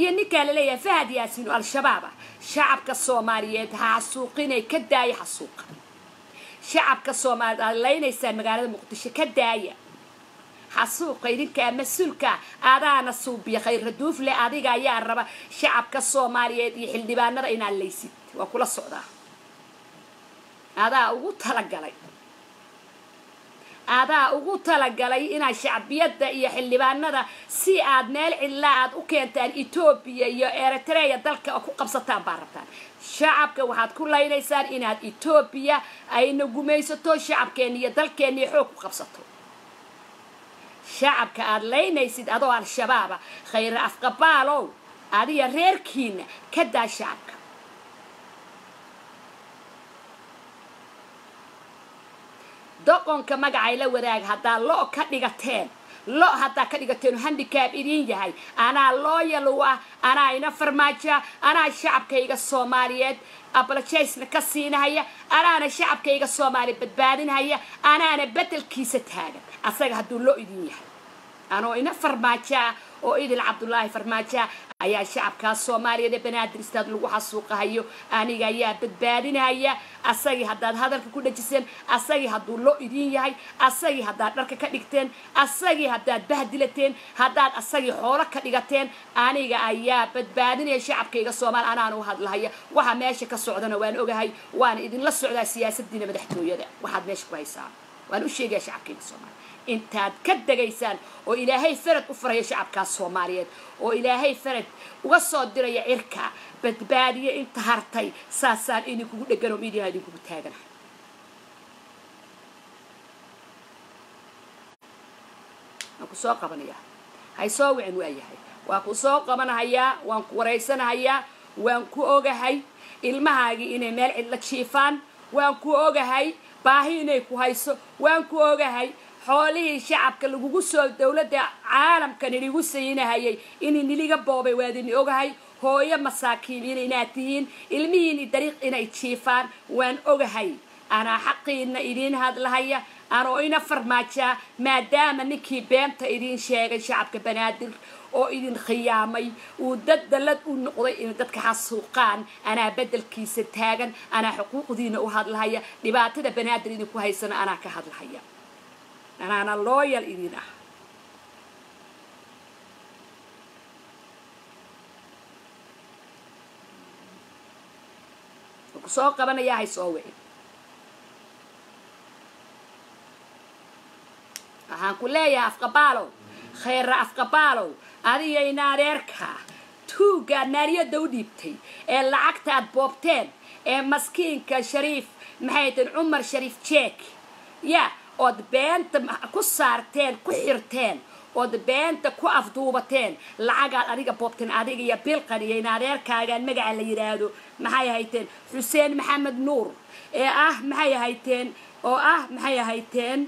Iyo ninkaa la leeyahay fahad yaasiin oo al-shabaab ah. Shacabka soomaaliyeed ha xasuuqinay ka daaya xasuuqa shacabka soomaaliyeed aad magaalada muqdisho ka daaya. Xasuuqa idinkaa mas'uulka adaana suubiya khayra duufle adiga ayaa raba shacabka soomaaliyeed iyo xildhibaanada inaad laysid waa kula socdaa. Adaa ugu talagalay. Adaa ugu talagalay inaad shacbiyadda iyo xildhibaanada si aad meel cidlaa aad u keentaan etoobiya iyo eritreya dalka ku qabsataan baa rabtaan. Shacabka waxaad ku laynaysaan inaad etoobiya ayna gumaysato shacabkeenna iyo dalkeenna xoog ku qabsato. Shacabka aad laynaysid adoo al-shabaaba khayra afqabaalow adiga reerkiina ka daa shacabka doqonka magacay la wadaag haddaa lo ka dhigateen. Lo haddaa ka dhigateen handicab idiin yahay. Anaa looyal u ah anaa ina farmaaja anaa shacabkayga soomaaliyeed abalajaysna ka siinahaya anaana shacabkayga soomaaliya badbaadinhaya anaana bedelkiisa taagan. Asaga hadduu loo idin yahay. Anoo ina farmaajaa oo idil cabdulaahi farmaaja ayaa shacabkaas soomaaliyeed ee banaadir istaad lagu xasuuqahayo. Aniga ayaa badbaadinaya. Asagii haddaad hadalka ku dhajiseen asagii hadduu lo idin yahay asagii haddaad dharka ka dhigteen asagii haddaad bahdilateen haddaad asagii xoolo ka dhigateen aniga ayaa badbaadinaya shacabkayga soomaaliya anaan u hadlahaya. Waxa meesha ka socdana waan ogahay waana idinla socdaa siyaasadiina madaxtooyada. Waxaad meesha ku haysaan waan u sheegaya shacabkayga soomaaliya intaad ka degaysaan oo ilaahay farad u furaya shacabkaas soomaaliyeed oo ilaahay farad uga soo diraya cirka badbaadiye inta hartay saasaan idinkugu dhegan oo miidiyaha idinkugu taaganahay waan ku soo qabanayaa. Hay soo wicin waa yahay. Waan ku soo qabanahayaa waan ku waraysanahayaa waan ku ogahay ilmahaagii inay meel cidla jiifaan waan ku ogahay baahi inay ku hayso waan ku ogahay xoolihii shacabka lagugu soo dowladda caalamkan inigu sayinahayay inay niliga boobay waadini ogahay hooyo masaakiiniin inaad tihiin ilmihiini dariiq inay jiifaan waan ogahay. Anaa xaqiina idiin hadlahaya anoo ina farmaajaa maadaama ninkii beenta idiin sheegay shacabka banaadir oo idin khiyaamay uu dad dallad u noqday inay dadka xasuuqaan anaa bedelkiisa taagan anaa xuquuqdiina u hadlahaya dhibaatada banaadir idinku haysana anaa ka hadlahaya anaana looyal idin ah soo qabanayaa hay soo wicin waxaan ku leeyahay afqabaalow khayra afqabaalow adiga ina adeerka tuuggaad maaliyadda u dhiibtay ee lacagta aad boobteen ee maskiinka shariif maxay tahin cumar shariif jeek ya ood beenta ku saarteen ku xirteen ood beenta ku afduubateen lacagaad adiga boobteen adiga iyo bilqan iyo in adeerkaagaan magaca la yidhaahdo maxay ahayteen xuseen maxamed nuur. Ee ah maxay ahayteen oo ah maxay ahayteen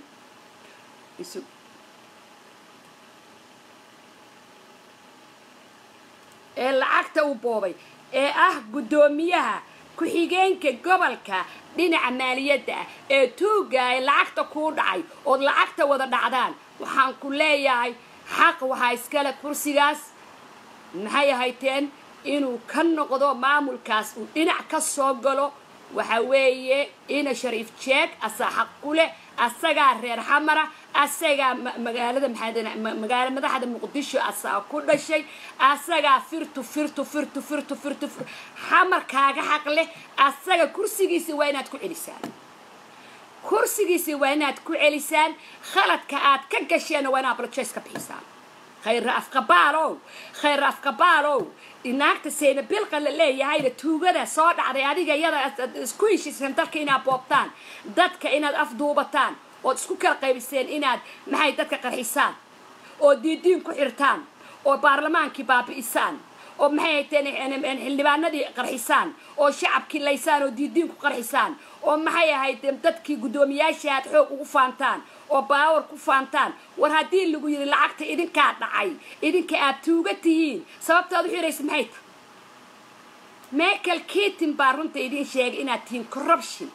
ee lacagta u boobay. Ee ah guddoomiyaha ku-xigeenka gobolka dhinaca maaliyadda ah ee tuugga ay lacagta kuu dhacay ood lacagta wada dhacdaan. Waxaan ku leeyahay xaq waxaa iskale kursigaas. Maxay ahayteen inuu ka noqdo maamulkaas uu dhinac ka soo galo. Waxa weeye ina shariif jeeg asaa xaq ku leh asagaa reer xamara asagaa magaalada magaalo madaxda muqdisho asaa ku dhashay. Asagaa firtu firtu firtu firtu firtu xamarkaaga xaq leh. Asaga kursigiisa waa inaad ku celisaan. Kursigiisa waa inaad ku celisaan. Khaladka aad ka gasheenna waa inaad apologize ka bixisaan. Khayra afqabaalow khayra afqabaalow naagta seyna bilqa la leeyahayna tuugada soo dhacday adiga iyada isku heshiiseen dalka inaad boobtaan. Dadka inaad afduubataan ood isku kala qaybiseen inaad maxay dadka qarxisaan oo diidiin ku xirtaan? Oo baarlamaankii baabi'isaan? Oo maxay hayteen xildhibaanadii qarxisaan oo shacabkii laysaan oo diidiin ku qarxisaan oo maxay ahaydeen dadkii guddoomiyaasha aad xoog ugu faantaan? Oo baawar ku faantaan? War haddii lagu yidhi lacagta idinkaa dhacay idinka aad tuuga tihiin sababtaad u xiraysa maxay tahay? Michael keatin baa runta idin sheegay inaad tihiin corruption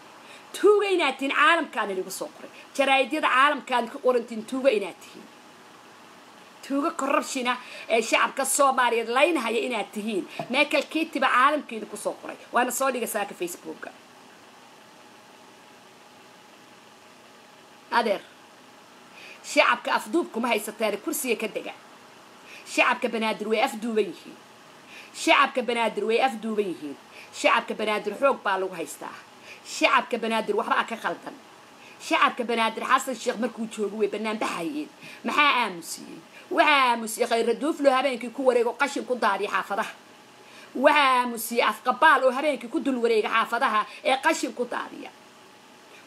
tuuga inaad tihiin caalamkaan soo qoray jaraa'idyada caalamkaan ka qorantihiin tuuga inaad tihiin tuuga corruptiona ee shacabka soomaaliyeed laynahaya inaad tihiin michael keatin baa caalamka idinku soo qoray waana soo dhiga saaka facebooka adeer shacabka afduub kuma haysataan kursiga ka dega shacabka banaadir way afduuban yihiin shacabka banaadir way afduuban yihiin shacabka banaadir xoog baa lagu haystaa shacabka banaadir waxba a ka qaldan shacabka banaadir xasan sheekh markuu joogo way bannaan baxayeen maxaa aamusiyey waxaa aamusiyey khayra duuflo habeenkii ku wareego qashin ku daadiya xaafadaha waxaa aamusiyey afqabaal oo habeenkii ku dul wareega xaafadaha ee qashin ku daadiya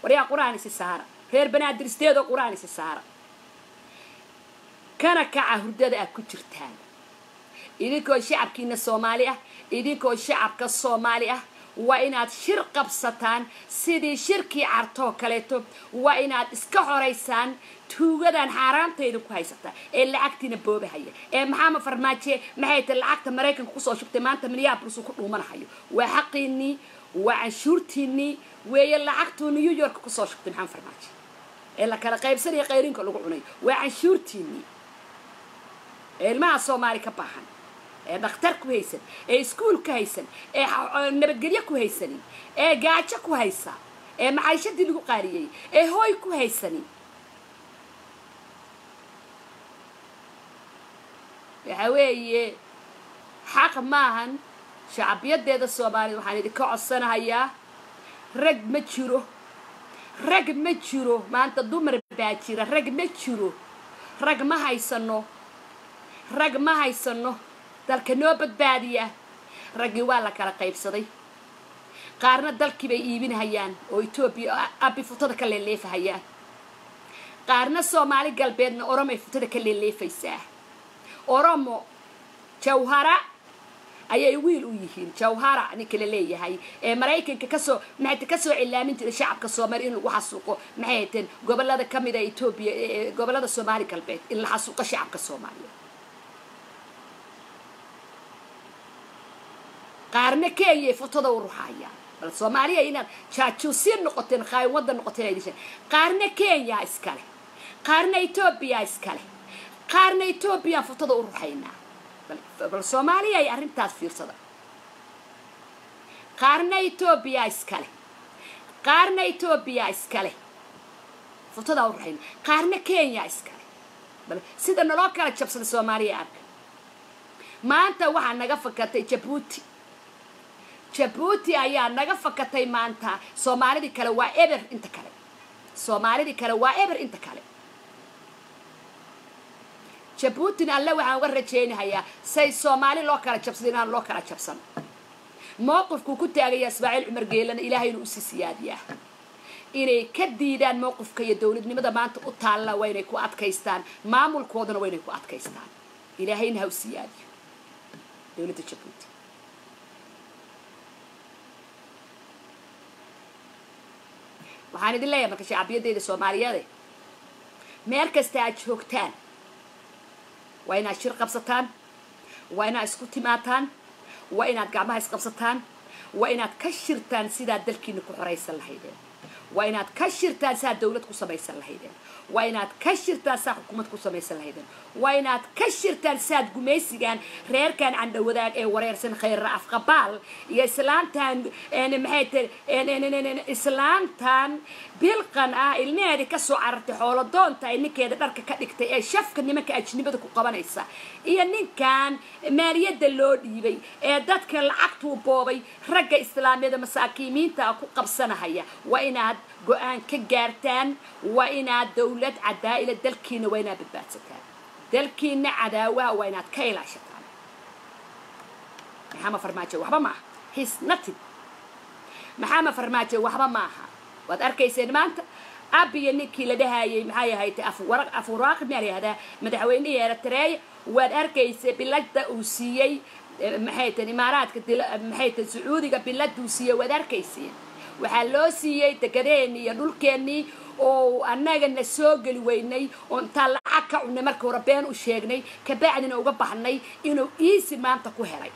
waryaa qur'aan isi saara reer banaadir isteedoo qur'aan isi saara kana kaca hurdada aad ku jirtaan idinkoo shacabkiina soomaali ah idinkoo shacabka soomaali ah waa inaad shir qabsataan sidii shirkii cartoo kaleeto. Waa inaad iska xoraysaan tuugadan xaaraantayda ku haysataa ee lacagtiina boobahaya ee maxaama farmaaje? Maxay tahay lacagta maraykanka ku soo shugtay? Maanta minneapolis uu ku dhuumanahayo. Waa xaqiinii waa canshuurtiinii weeye lacagtuu new york ku soo shugtay maxamed farmaajo ee la kala qaybsanaya qayrinka lagu cunay. Waa canshuurtiinii ilmaha soomaali ka baahan ee dhakhtar ku haysan ee iskuul ka haysan ee nabadgelyo ku haysanin ee gaajo ku haysa ee macaishadii lagu qaariyey ee hooy ku haysanin waxa weeye xaq maahan shacbiyadeeda soomaaliya waxaan idinka codsanahayaa rag ma jiro rag ma jiro maanta dumar baa jira rag ma jiro rag ma haysano rag ma haysano dalka noo badbaadiya. Raggii waa la kala qaybsaday. Qaarna dalkii bay iibinahayaan oo etoobiya abi futada ka leeleefahayaan qaarna soomaali galbeedna oromay futada ka leeleefaysaa. Oromo jawhara ayay wiil u yihiin. Jawhara ninka la leeyahay ee maraykanka ka soo maxay ka soo cilaamin jiray shacabka soomaali in lagu xasuuqo maxay hayteen gobollada ka mid a etoobiya ee gobollada soomaali galbeed in la xasuuqo shacabka soomaaliya qaarna kenyay fotada u ruxayaan bal soomaaliya inaad jaajuusiin noqoteen qaayin waddan noqoteen ay dishaan qaarna kenya iskale qaarna etoobiya iskale qaarna etoobiyaan fotada u ruxaynaa bal- soomaaliya ay arrintaas fiirsada. Qaarna etoobiya iskale qaarna etoobiya iskale fotadaa u ruxayna qaarna kenya iskale bal sida naloo kala jabsaday soomaaliya arka. Maanta waxaa naga fakatay jabuuti jabuuti ayaa naga fakatay maanta. Soomaalidii kale waa eber inta kale. Soomaalidii kale waa eber inta kale. Jabuutina alle waxaan uga rajaynahayaa say soomaali loo kala jabsaday inaan loo kala jabsan. Mowqifkuu ku taagaya ismaaciil cumar geelana ilaahay inuu u sii siyaadiyaa. Inay ka diidaan mowqifka iyo dowladnimada maanta u taalla waa inay ku adkaystaan. Maamulkoodana waa inay ku adkaystaan. Ilaahayna ha u siyaadiyo dowladda jabuuti marka shacbiyadeyda soomaaliyeede meel kasta aad joogtaan waa inaad shir qabsataan waa inaad isku timaataan waa inaad gacmaha isqabsataan waa inaad ka shirtaan sidaad dalkiina ku xoraysan lahaydeen waa inaad ka shirtaan sidaad dowlad ku samaysan lahaydeen waa inaad ka shirtaan sidaad xukuumad ku samaysan lahaydeen waa inaad ka shirtaan sidaad gumaysigan reerkan candhawadaag ee wareersan khayra afqabaal iyo islaantan maxay tahay islaantan bilqan ah ilmaheeda ka soo carartay xoolo doonta ninkeeda dharka ka dhigtay ee shafka nimanka ajnibada ku qabanaysa iyo ninkan maaliyadda loo dhiibay ee dadka lacagtuu boobay ragga islaamiyada masaakiimiinta ku qabsanahaya waa inaad go'aan ka gaartaan waa inaad dowlad cadaa'ila dalkiina waa inaad badbaadsataan. Dalkiina cadaawaha waa inaad ka ilaashataan. Maxaama farmaajo waxba maaha his nothing. Maxaama farmaajo waxba maaha waad arkayseen maanta abiyo ninkii la dhahayay maxay ahayd afwaraaqi miyaa la yihahdaa madaxweynihii eritreya waad arkaysay bilada uu siiyey maxay tahay imaaraadka maxay tahay sacuudiga bilada uu siiyey waad arkayseen waxaa loo siiyey degadeennii iyo dhulkeennii oo annagana soo geli weynay oo intaan lacag ka cunay marka hore been u sheegnay kabacdina uga baxnay inuu iisi maanta ku helay.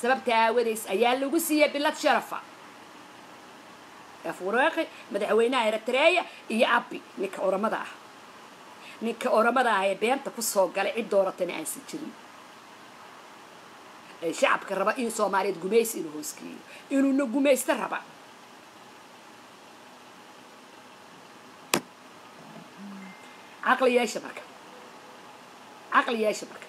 Sababta aawadays ayaa lagu siiyey bilad sharafa. Afwaraaqi madaxweynaha eritreya iyo abi ninka oramada ah. Ninka oramada ah ee beenta ku soo galay cid dooratana aansan jirin. Shacabka raba in soomaaliyeed gumaysi inuu hoosgeeyo inuuna gumaysto raba caqli yeesha marka caqli yeesha marka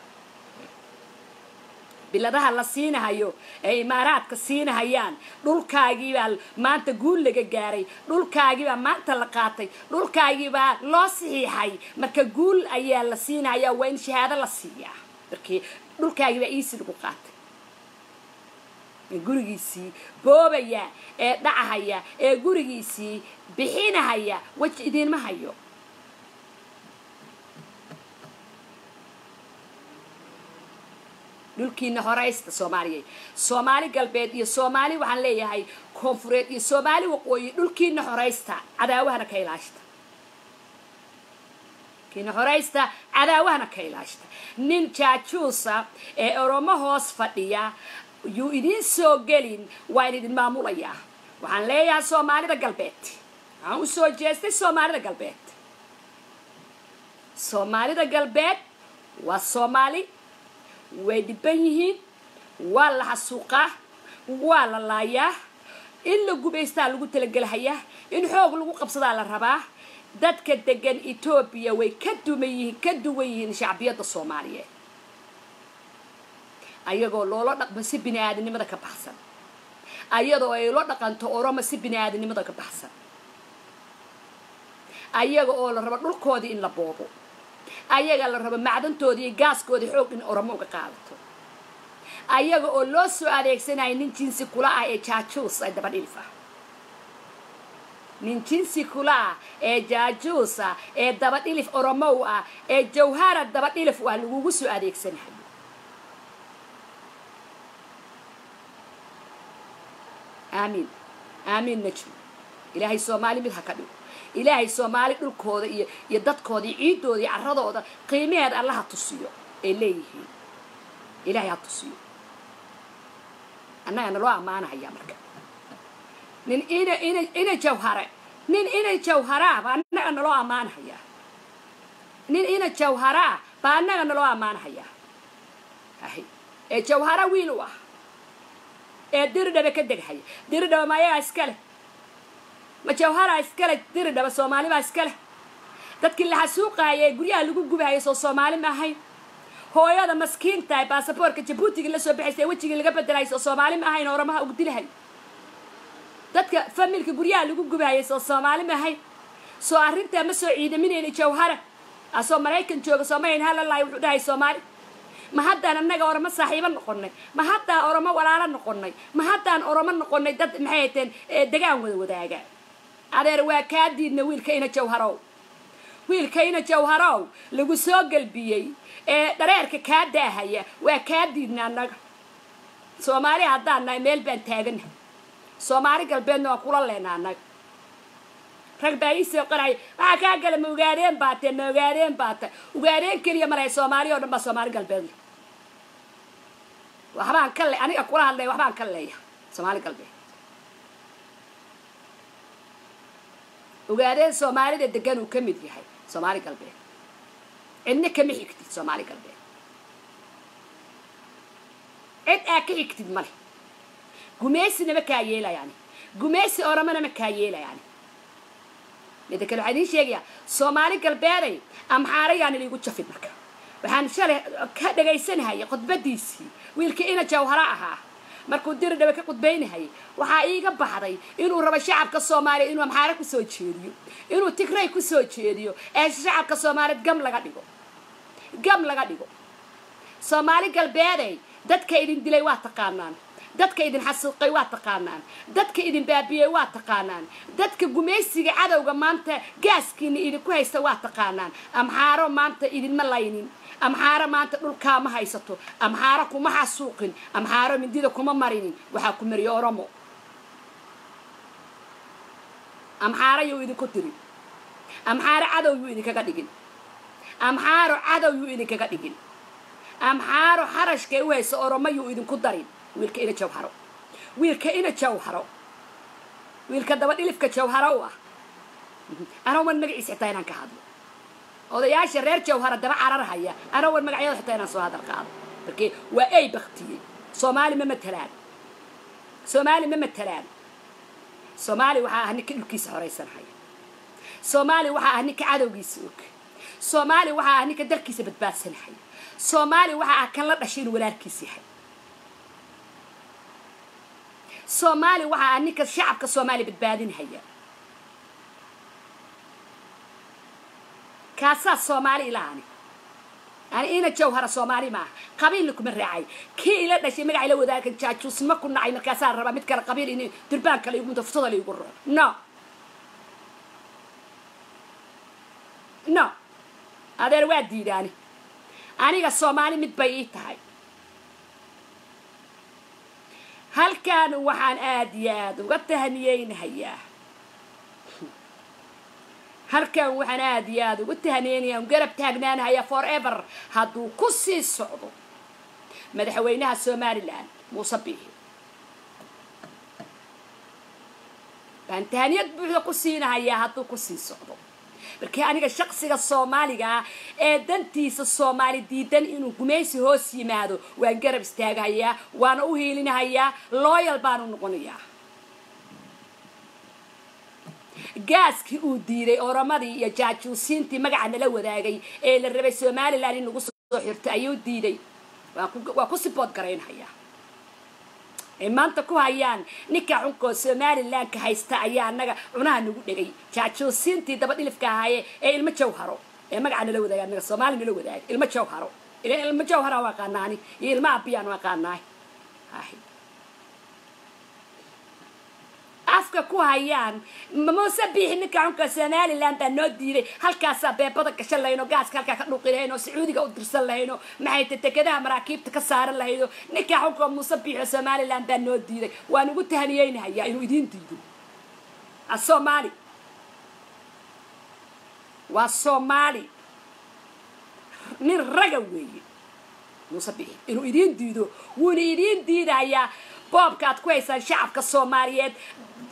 biladaha la siinahayo ee imaaraadka siinahayaan dhulkaagiibaa maanta guul laga gaaray dhulkaagiibaa maanta la qaatay dhulkaagiibaa loo saxiixay marka guul ayaa la siinahaya waa in shahaado la siiyaa markii dhulkaagiibaa iisi lagu qaatay gurigiisii boobaya ee dhacahaya ee gurigiisii bixinahaya weji idiinma hayo dhulkiina horaysta soomaaliya. Soomaali galbeed iyo soomaali waxaan leeyahay koonfureed iyo soomaali waqooyi dhulkiina horaysta cadaawahana ka ilaashta. Kiina horaysta cadaawahana ka ilaashta. Nin jaajuusa ee oromo hoos fadhiya yuu idiin soo gelin waa in idin maamulayaa waxaan leeyahay soomaalida galbeed. Waxaan u soo jeestay soomaalida galbeed. Soomaalida galbeed waa soomaali way dhiban yihiin waa la xasuuqaa waa la laayaa in la gubaystaa lagu talagelahayaa in xoog lagu qabsadaa la rabaa dadka degan etoobiya way ka duman yihiin ka duwan yihiin shacbiyadda soomaaliyeed ayagoo loola dhaqmo si bini aadamnimada ka baxsan ayadoo ay la dhaqanto oromo si bini aadamnimada ka baxsan ayaga oo la rabo dhulkoodii in la boobo ayaga la rabo macdantoodii iyo gaaskoodii xoog in oromo uga qaadato. Ayaga oo loo soo adeegsanaya nin jinsi kula ah ee jaajuus ay daba dhilif ah. Nin jinsi kula ah ee jaajuus ah ee daba dhilif oromow ah ee jawhara daba dhilif ah lagugu soo adeegsanayo. Aamiin aamiin najmi. Ilaahay soomaali mid ha ka dhigo ilaahay soomaali dhulkooda iyo iyo dadkooda iyo carradooda qiimaheeda alla ha tusiyo ay leeyihiin. Ilaahay ha tusiyo. Annagana loo ammaanahayaa marka. Nin ina ina ina jawhare nin ina jawharaa baa annaga naloo ammaanahayaa nin ina jawharaa baa annaga naloo ammaanahayaa ee jawhara wiil u ah ee diridhaba ka deghaya diridhaba ma ayagaa iska leh ma jawharaa iska leh diridhaba soomaali baa iska leh. Dadkii la xasuuqaaya guryaha lagu gubahaya soo soomaali ma ahayn hooyada maskiinta ee baasaboorka jabuutiga la soo baxaysa ee wejigii laga bedelaya soo soomaali ma ahayn oramaha ugu dadka familka guryaha lagu gubahaya soo soomaali ma ahayn soo arrintaa ma soo ciidaminayna jawhara. Asoo maraykan jooga soomaaliyan halalaayo wuxuu dhahay soomaali. Ma haddaan annaga oramo saaxiibo noqonnay? Ma haddaan oromo walaalo noqonnay? Ma haddaan oromo noqonnay dad maxay hayteen degaan wada wadaaga adeer waa kaa diidna wiilka ina jawharow wiilka ina jawharow lagu soo gelbiyey ee dhareerka kaa daahaya waa kaa diidna annaga soomaali haddaan nahay meel baan taagana soomaali galbeedna waan kula leenna annaga rag baa ii soo qoraya waxaa kaa gala ma ugaadeen baatee ma ugaadeen baata ugaadeen keliya malay soomaali oo dhan baa soomaali galbeed. Waxbaan ka le aniga kula hadlaya waxbaan ka leeya soomaali galbeed ugaadeen soomaalida degan uu ka mid yahay. Soomaali galbeed. Cidna kama xigtid soomaali galbeed. Cid aa ka xigtid male gumeysina ma kaa yeelayaani. Gumeysi oromona ma kaa yeelayaani. Mida kale waxaan idiin sheegayaa soomaali galbeeday amxaarayaan iliigu jafin marka. Waxaan shalay ka dhagaysanahayay khudbadiisii wiilkii ina jawhara ahaa markuu diridhaba ka khudbaynahayay waxaa iiga baxday inuu rabo shacabka soomaaliya inuu amxaare ku soo jeediyo inuu tigray ku soo jeediyo ee shacabka soomaaliyeed gam laga dhigo. Gam laga dhigo. Soomaali galbeeday dadka idin dilay waa taqaanaan. Dadka idin xasuuqay waa taqaanaan. Dadka idin baabiyey waa taqaanaan. Dadka gumaysiga cadowga maanta gaaskiina idinku haysta waa taqaanaan. Amxaaro maanta idinma laynin amxaaro maanta dhulkaa ma haysato. Amxaaro kuma xasuuqin amxaaro mindida kuma marinin. Waxaa ku mariyo oromo. Amxaaro yuu idinku tiri amxaaro cadow yuu idinkaga dhigin. Amxaaro cadow yuu idinkaga dhigin. Amxaaro xarashkay u hayso oromo yuu idinku darin. Wiilka ina jawharo. Wiilka ina jawharo. Wiilka daba dhilifka jawharo u ah. Anaa wan magaciisa xitaa inaan ka hadlo odayaasha reer jawhara daba cararhaya anaa wan magacyada xitaa inaan soo hadal qaado markee waa ay baktiyey. Soomaali ma matalaan. Soomaali ma matalaan. Soomaali waxaa ah ninka dhulkiisa horaysanhaya soomaali waxaa ah ninka cadowgiisa og. Soomaali waxaa ah ninka dalkiisa badbaadsanhaya soomaali waxaa ah kan la dhashay inuu walaalkiis yahay soomaali waxaa ah ninka shacabka soomaaliya badbaadinhaya. kaasaa soomaali ilaani ani ina jawhara soomaali maaha qabiilna kuma raacay kii ila dhashay magaca ila wadaagan jaajuusnimo ku nacay markaasaa rabaa mid kale qabiil in durbaan kale igu daftada la igu roo no no adeer waa diidaani aniga soomaali mid bay ii tahay halkan waxaan aada iyo aada uga tahniyeynahayaa halkan waxaan aada iyo aada uga tahniyeynayaa garab taagnaanahayaa forever. Hadduu ku sii socdo madaxweynaha somalilan muuse biixi baan tahniyad buuxda ku siinahayaa hadduu ku sii socdo. Markii aniga shaqsiga soomaaliga ah ee dantiisa soomaali diidan inuu gumaysi hoos yimaado waan garab istaagahayaa waana u hiilinahayaa looyal baanu noqonayaa gaaskii uu diiday oramadii iyo jaajuusiintii magaca nala wadaagay ee la rabay somalilan in lagu soo xirto ayuu diiday. Waa ku sibood garaynhayaa ay maanta ku hayaan ninka xunkoo somalilanka haysta ayaa annaga cunaha nagu dhegay jaajuusiintii daba dhilifka ahaaye ee ilmo jawharo. Ee magaca nala wadaaga annaga soomaali nala wadaaga ilmo jawharo. Ilmo jawhara waa qaanaani iyo ilmo abiyaan waa qaanaay afka ku hayaan. Muuse biixi ninka xunka somalilan baa noo diiday? Halkaasaa beebada gashan lahayno gaaska halkaa ka dhuuqi lahayno sacuudiga u dirsan lahayno maxay ta tekadaha maraakiibta ka saaran lahaydo ninka xunka muuse biixi somalilan baa noo diiday. Waan ugu tahaniyeynahayaa inuu idiin diido. A soomaali. Waa soomaali. Nin raga weeye. Muuse biixi inuu idiin diido. Wuuna idiin diidayaa boobka aad ku haysaan shacabka soomaaliyeed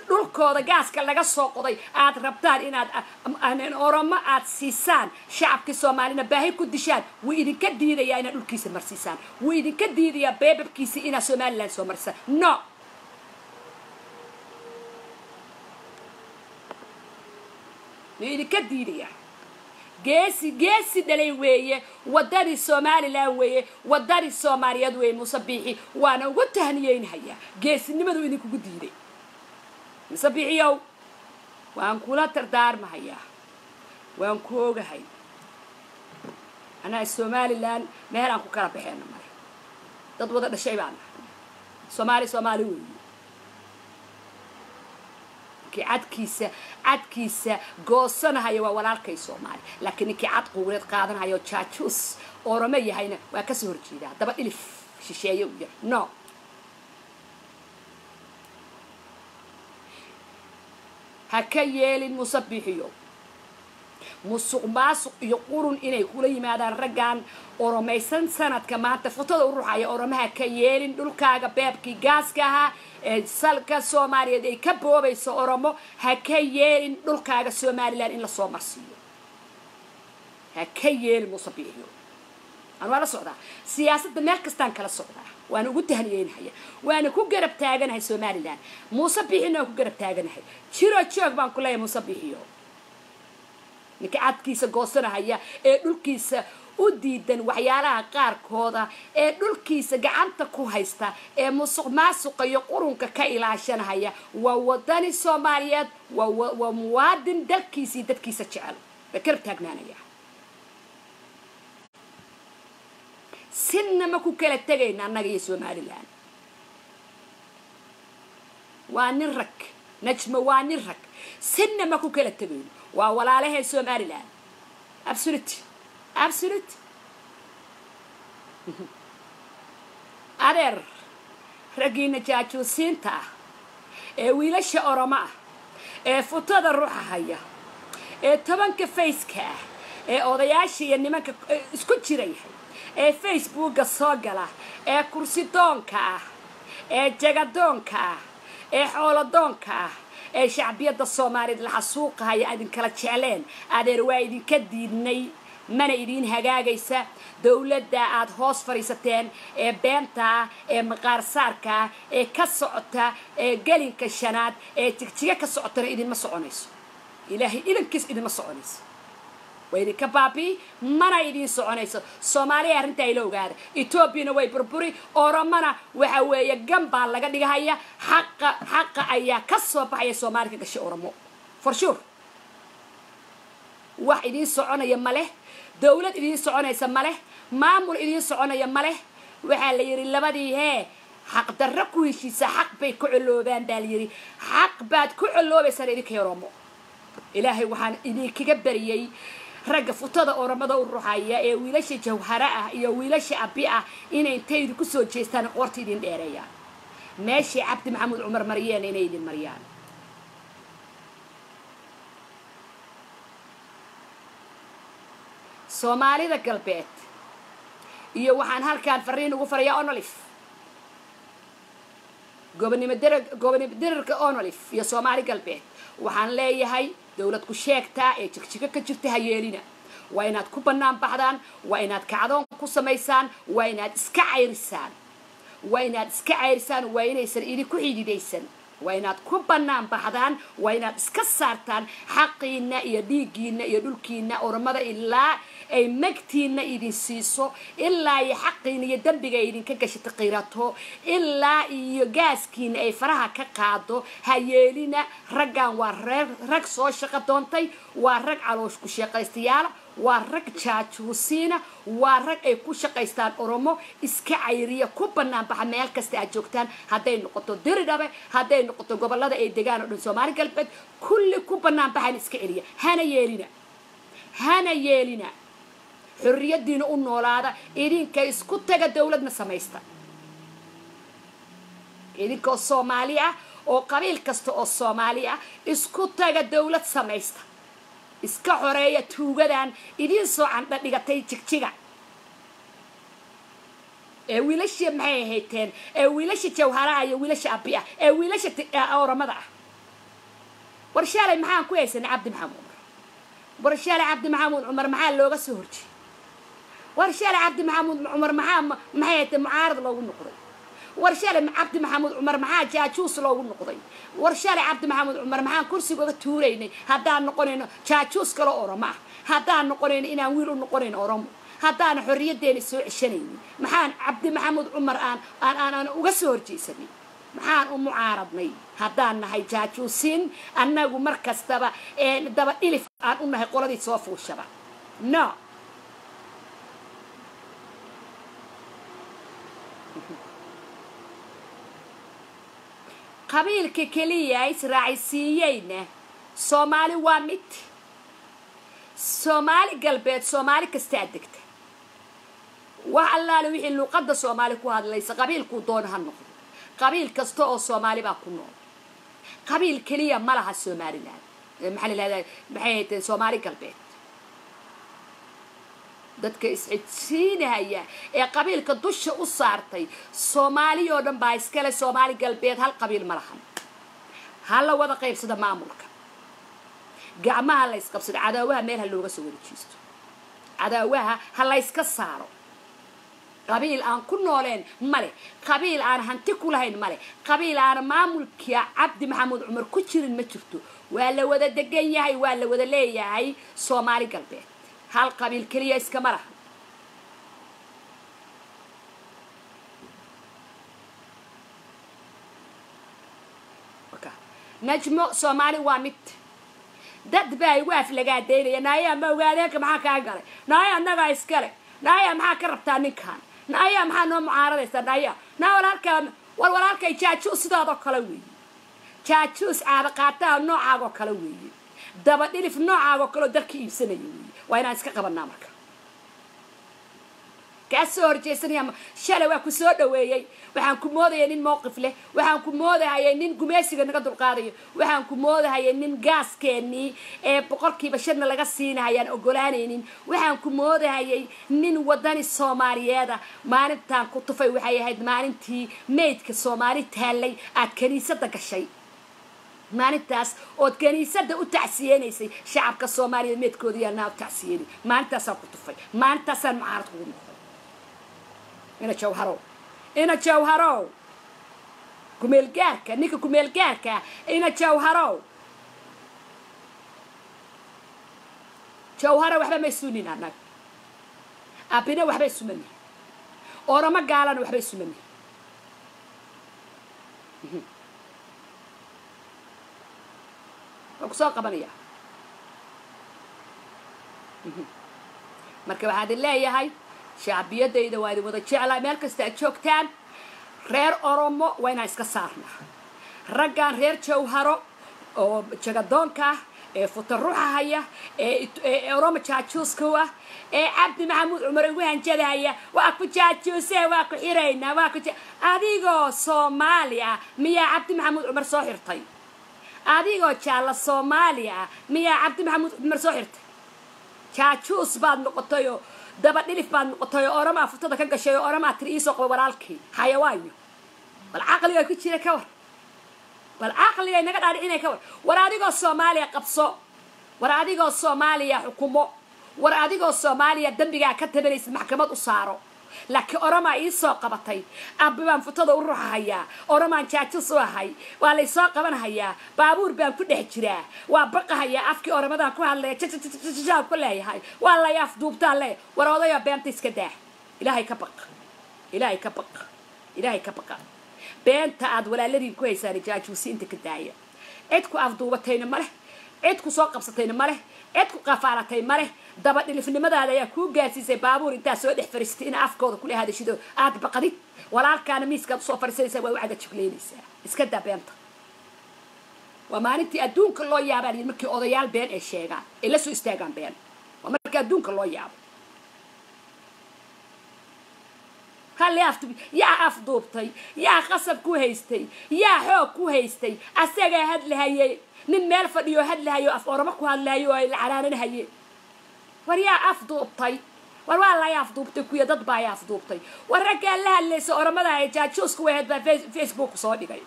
dhulkooda gaaska laga soo qoday. Aad rabtaan inaad oromo aad siisaan. Shacabkii soomaalina baahi ku dishaan. Wuu idinka diidayaa inaad dhulkiisa marsiisaan wuu idinka diidayaa beebabkiisa inaad somalilan soo marsaan no! Wuu idinka diidayaa. Geesi geesi dhalay weeye. Wadadii somalilan weeye. Wadadii soomaaliyeed weeye muuse biixi waana ugu tahniyeynahayaa geesinimadu idinkugu diiday muuse biixiyow waan kula dardaarmahayaa waan ku ogahay anaa somalilan meel aan ku kala baxeena male dad wada dhashay baan soomaali soomaali weeye ninkii cadkiisa cadkiisa goosanahaya waa walaalkay soomaali. Laakiin ninkii cad quureed qaadanhayo jaajuus orome yahayna waa ka soo horjeedaa. Daba dhilif shisheeye u yahay no ha ka yeelin muuse biixiyo musuq maasuq iyo qurun inay kula yimaadaan raggan oromaysan sanadka maanta futada u ruxaya oromaha ka yeelin dhulkaaga beebkii gaaska ahaa ee salka soomaaliyeed ay ka boobayso oromo ha ka yeelin dhulkaaga somalilan in la soo marsiiyo. Ha ka yeelin muuse biixiyo aan waa la socdaa. Siyaasadda meel kastaan kala socdaa waana ugu tahniyeynahaya waana ku garab taaganahay somalilan muuse biixina waan ku garab taaganahay. Jiro joog baan ku leeyahay muuse biixiyo ninka cadkiisa goosanahaya ee dhulkiisa u diidan waxyaalaha qaarkooda ee dhulkiisa gacanta ku haysta ee musuq maasuqa iyo qurunka ka ilaashanahaya waa wadani soomaaliyeed waa muwaadin dalkiisii dadkiisa jecel. Waa garab taagnaanaya sinna ma ku kala tegayna annaga iyo waa nin rag najmo waa nin rag. Sinna ma ku kala tegayno waa walaalahee somalilan absolute absolute. Adeer raggiina jaajuusiinta ah. Ee wiilasha oromo ah. Ee futada ruuxa haya. Ee tobanka faceka ah. Ee odayaasha iyo nimanka isku jira ee facebooka soo gala ee kursi doonka ah ee jagadoonka ah ee xoolodoonka ah ee shacbiyadda soomaaliyeed la xasuuqahaya idinkala jecleen adeer waa idinka diidnay mana idiin hagaagaysa dowladda aad hoos fadhiisateen ee beenta ah ee maqaarsaarka ah ee ka socota ee gelinka shanaad ee jigjiga ka socotana idinma soconayso ilaahay idankiis idinma soconayso waa idinka baabii mana idiin soconayso? Soomaaliya arrintaa ila ogaada. Etoobiyana way burburi oromona waxa weeye gan baa laga dhigahaya. Xaqa xaqa ayaa ka soo baxaya soomaali ka gashay oromo. For sure. Wax idiin soconaya ma leh. Dawlad idiin soconaysa ma leh. Maamul idiin soconaya ma leh. Waxaa la yidhi labadii hee xaqdarro ku heshiisa xaq bay ku coloobaan baa la yidhi. Xaq baad ku coloobaysaan idinka oromo. Ilaahay waxaan idinkaga bariyey ragga futada oromada u ruxaya ee wiilasha jawhare ah iyo wiilasha abi ah inay intaydu ku soo jeestaan qoorta idin dheereeyaan. Meeshii cabdi maxamuud cumar mariyeen inay idin mariyaan. Soomaalida galbeed. Iyo waxaan halkaan fariin ugu farayaa onolif gobonimo dirarka onolif iyo soomaali galbeed. Waxaan leeyahay dowlad ku sheegtaa ee jigjigo ka jirta hayeelina. Waa inaad ku bannaan baxdaan waa inaad kacdoon ku samaysaan waa inaad iska cayrisaan. Waa inaad iska cayrisaan waa inaysan idinku xididaysan waa inaad ku bannaan baxdaan waa inaad iska saartaan xaqiina iyo dhiiggiina iyo dhulkiina ormada ilaa ay magtiina idin siiso ilaa iyo xaqiina iyo dembiga ay idinka gashata qirato ilaa iyo gaaskiina ay faraha ka qaado. Hayeelina raggan waa reer rag soo shaqo doontay waa rag caloosh ku shaqaystayaala waa rag jaajuusiina waa rag ay ku shaqaystaan oromo iska cayriya ku bannaan baxa meel kasta aad joogtaan. Hadday noqoto diridhabe hadday noqoto gobollada ay degaan oo dhan soomaali galbeed kulli ku bannaan baxan iska celiya hana yeelina hana yeelina. Xorriyaddiina u noolaada idinka isku taga dowladna samaysta. Idinkoo soomaali ah oo qabiil kasta oo soomaali ah isku taga dowlad samaysta iska xoreeya tuugadan idiin soo candha dhigatay jigjiga. Ee wiilasha maxay ahayteen ee wiilasha jawharaha iyo wiilasha abi ah ee wiilasha oramada ah? War shaalay maxaan ku haysanay cabdi maxamuud? Cumar war shaalay cabdi maxamuud cumar maxaa looga soo horjeey war shaalay cabdi maxamuud cumar maxaa maxay ahayteen mucaarad loogu noqday war shalay cabdi maxamuud cumar maxaa jaajuus loogu noqday? War shalay cabdi maxamuud cumar maxaan kursiga uga tuuraynay? Haddaan noqonayno jaajuus kale oromo ah. Haddaan noqonayno inaan wiil u noqonayn oromo haddaan xorriyaddeena soo ceshanaynin. Maxaan cabdi maxamuud cumar aan aan aan aan uga soo horjeysanay maxaan u mucaaradnay haddaan nahay jaajuusiin annagu mar kastaba daba dhilif aan u nahay qoladii soo fuushaba. No qabiilka keliya israacisiiyeyna soomaali waa mid. Soomaali galbeed soomaali kastaa degta wax allaale wixii luuqadda soomaali ku hadlaysa qabiilkuu doona ha noqdo. Qabiil kasta oo soomaali baa ku nool. Qabiil keliya ma laha somaliland maxaa la yihahdaa maxay hayteen soomaali galbeed dadka isxidsiinahaya ee qabiilka dusha u saartay. Soomaali oo dhan baa iskale soomaali galbeed hal qabiil ma lahan. Ha la wada qaybsado maamulka. Gacmaha la ysqabsado cadaawaha meel ha looga soo wada jiisto cadaawaha ha layska saaro. Qabiil aan ku nooleen male qabiil aan hanti ku lahayn male qabiil aan maamulka cabdi maxamuud cumar ku jirin ma jirto. Waa la wada degan yahay waa la wada leeyahay soomaali galbeed hal qabiil keliya iskama laha najmo soomaali waa mid. Dad baa igu aflagaadaynaya naaya ma ogaadeenka maxaa kaa galay? Naaya annagaa iskale naaya maxaa ka rabtaa ninkan naaya maxaa noo mucaaradaysaa naaya naa walaalkaa war walaalkay jaajuus sidaadoo kale weeye jaajuus caada qaataha noocaagoo kale weeye daba dhilif noocaagoo kaleoo dalka iibsanaya waa inaan iska qabanaa marka. Kaa soo horjeesanaya shalay waa ku soo dhaweeyey waxaan ku moodaya nin mowqif leh. Waxaan ku moodahayay nin gumaysiga naga dulqaadayo waxaan ku moodahayay nin gaaskeenii ee boqolkiiba shanna laga siinahayaan ogolaanaynin. Waxaan ku moodahayay nin wadani soomaaliyeeda. Maalintaan ku tufay waxay ahayd maalintii maydka soomaali taallay. Aad kaniisada gashay maalintaas ood kaniisada u tacsiyeynaysay shacabka soomaaliyeed meedkooda yaa naa u tacsiyeynay maalintaasaan ku tufay. Maalintaasaan mucaarad kugu noqday. Ina jawharow ina jawharow kumeelgaarka ninka kumeelgaarka. Ina jawharow jawharo waxba ma isunin annaga. Abina waxba isumani oramo gaalana waxba isumani waan ku soo qabanaya marka waxaa idin leeyahay shacbiyadayda waa idin wada jeclaa. Meel kasta aad joogtaan reer oromo waa inaan iska saarnaa. Raggan reer jawharo oo jagadoonka ah ee futa ruuxa haya ee oromo jaajuuska u ah ee cabdi maxamuud cumar ugu hanjadaya waa ku jaajuuse waa ku xiraynaa waa ku adigoo soomaali ah miyaa cabdi maxamuud cumar soo xirtay ah xirtay jaajuus baad noqotayoo daba dhilif baad noqotayoo oramaa futada ka gashay oo oramaa tiri iisoo qaba walaalkii xayawaayo bal caqliga ku jira ka war bal caqliga inaga dhaadhicinay ka war war adigoo soomaaliya qabso war adigoo soomaaliya xukumo war adigoo soomaaliya dembigaa ka tabanaysid maxkamad u saaro laakiin oramaa iisoo qabatay. Abbi baan futada u ruxahayaa oramaan jaajus u ahay. Waa laysoo qabanhayaa baabuur baan ku dhex jiraa waa baqahayaa afkii oramadaan ku hadlaya jajajajajaan ku leeyahay. Waa lay afduubtaan le war beenta iska daa. Ilaahay ka baq. Ilaahay ka baq. Ilaahay ka baqa beenta aad walaaladiin ku haysaan jaajuusiinta ka daaya. Cid ku afduubatayna ma leh. Cid ku soo qabsatayna ma leh cid ku qafaalatay ma leh daba ayaa kuu gaarsiisay baabuur intaa soo dhex fariistay in afkooda kula hadashido. Aad baqdid walaalkaana miiskaad u soo fariisanaysaa waa u cagajugleynaysaa iska daa beenta waa maalintii adduunka loo yaabaa layidhi markii odayaal been ay sheegaan ay la soo istaagaan been. Waa markii adduunka loo yaabo. Hal afdu yaa afduubtay yaa qasab ku haystay yaa xoog ku haystay asagaa hadlahayay nin meel fadhiyo hadlahayo af oramo ku hadlahayo oo ay canaananahaye war yaa afduubtay war waa lay afduubtay kuya dad baa ay afduubtay war raggaa la hadlaysa oramada ay jaajuuska waheed baa face- facebook soo dhigay.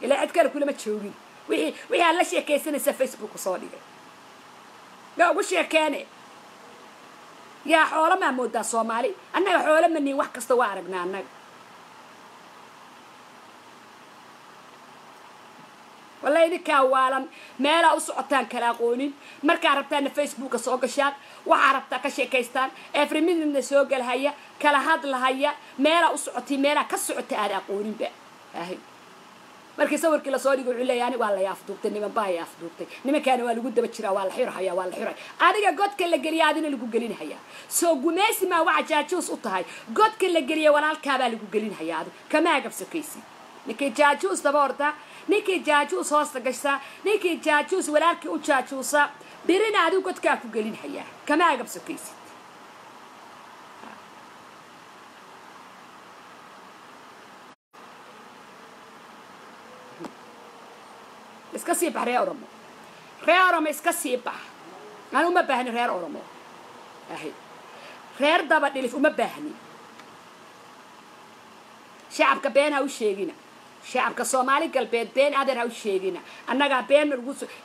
Ilaa cid kale kulama joogin. Wixii wixii aad la sheekaysanaysa facebook soo dhigay. Yaa ugu sheekeene. Yaa xoolo maa moodaa soomaali. Annaga xoolo ma nihin wax kasta waa aragnaa annaga walla idinkaa waalan meelaa u socotaan kala aqoonin. Markaa rabtaana facebooka soo gashaan waxaa rabtaa ka sheekaystaan. Efrimidna soo galhaya kala hadlahaya meelaa u socotay meelaa ka socota aada aqooninba markii sawirkii la soo dhigo wuxuu leeyahay ani waa la afduubtay niman baa ay afduubtay nimankaana waa lagu daba jiraa waa la xirhaya waa la xirhaya adiga godka la geliya adina lagu gelinhaya soo gumaysi maa waxa jaajuus u tahay. Godka la geliya walaalkaabaa lagu gelinhaya adi. Kama agabsokaysid ninkii jaajuus daba orda ninkii jaajuus hoosta gashta. Ninkii jaajuus walaalkii u jaajuusa. Birina adigu godkaa ku gelinhaya kama agabsokaysid iska sii bax reer oromo. Reer oromo iska sii bax. Ani uma baahni reer oromo. Reer daba dhilif uma baahni. Shacabka been ha u sheegina shacabka soomaali galbeed been adeer ha u sheegina. Annagaa been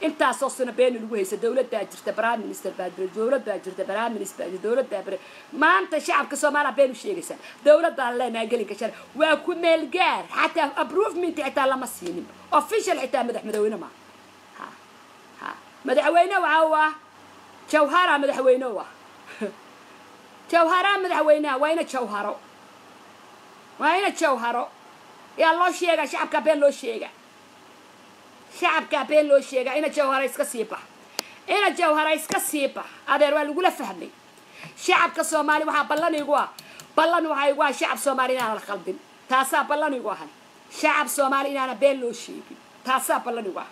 intaasoo sano been lagu haysa dowlad baa jirta prime minister baa jira dowlad baa jirta prime minister baa jirta dowlad baa jira maanta shacabka soomaaliya been u sheegaysa. Dowlad baan leenahay gelinka shar. Waa ku meel gaar xataa approvement xitaa lama siinin. Official xitaa madax madaxweyne ma ha ha. Madaxweyne waxa uu ah madaxweyne u ah. Jawhara waa ina jawharo. Waa ina jawharo yaa loo sheegaa shacabkaa been loo sheega shacabkaa been loo sheegaa ina jawhara iska sii bax ina jawhara iska sii bax adeer waa lagula fahmay. Shacabka soomaali waxaa ballan igu ah. Ballan waxaa igu ah shacab soomaali inaana la khaldin taasaa ballan igu ahan shacab soomaali inaana been loo sheegin. Taasaa ballan igu ah.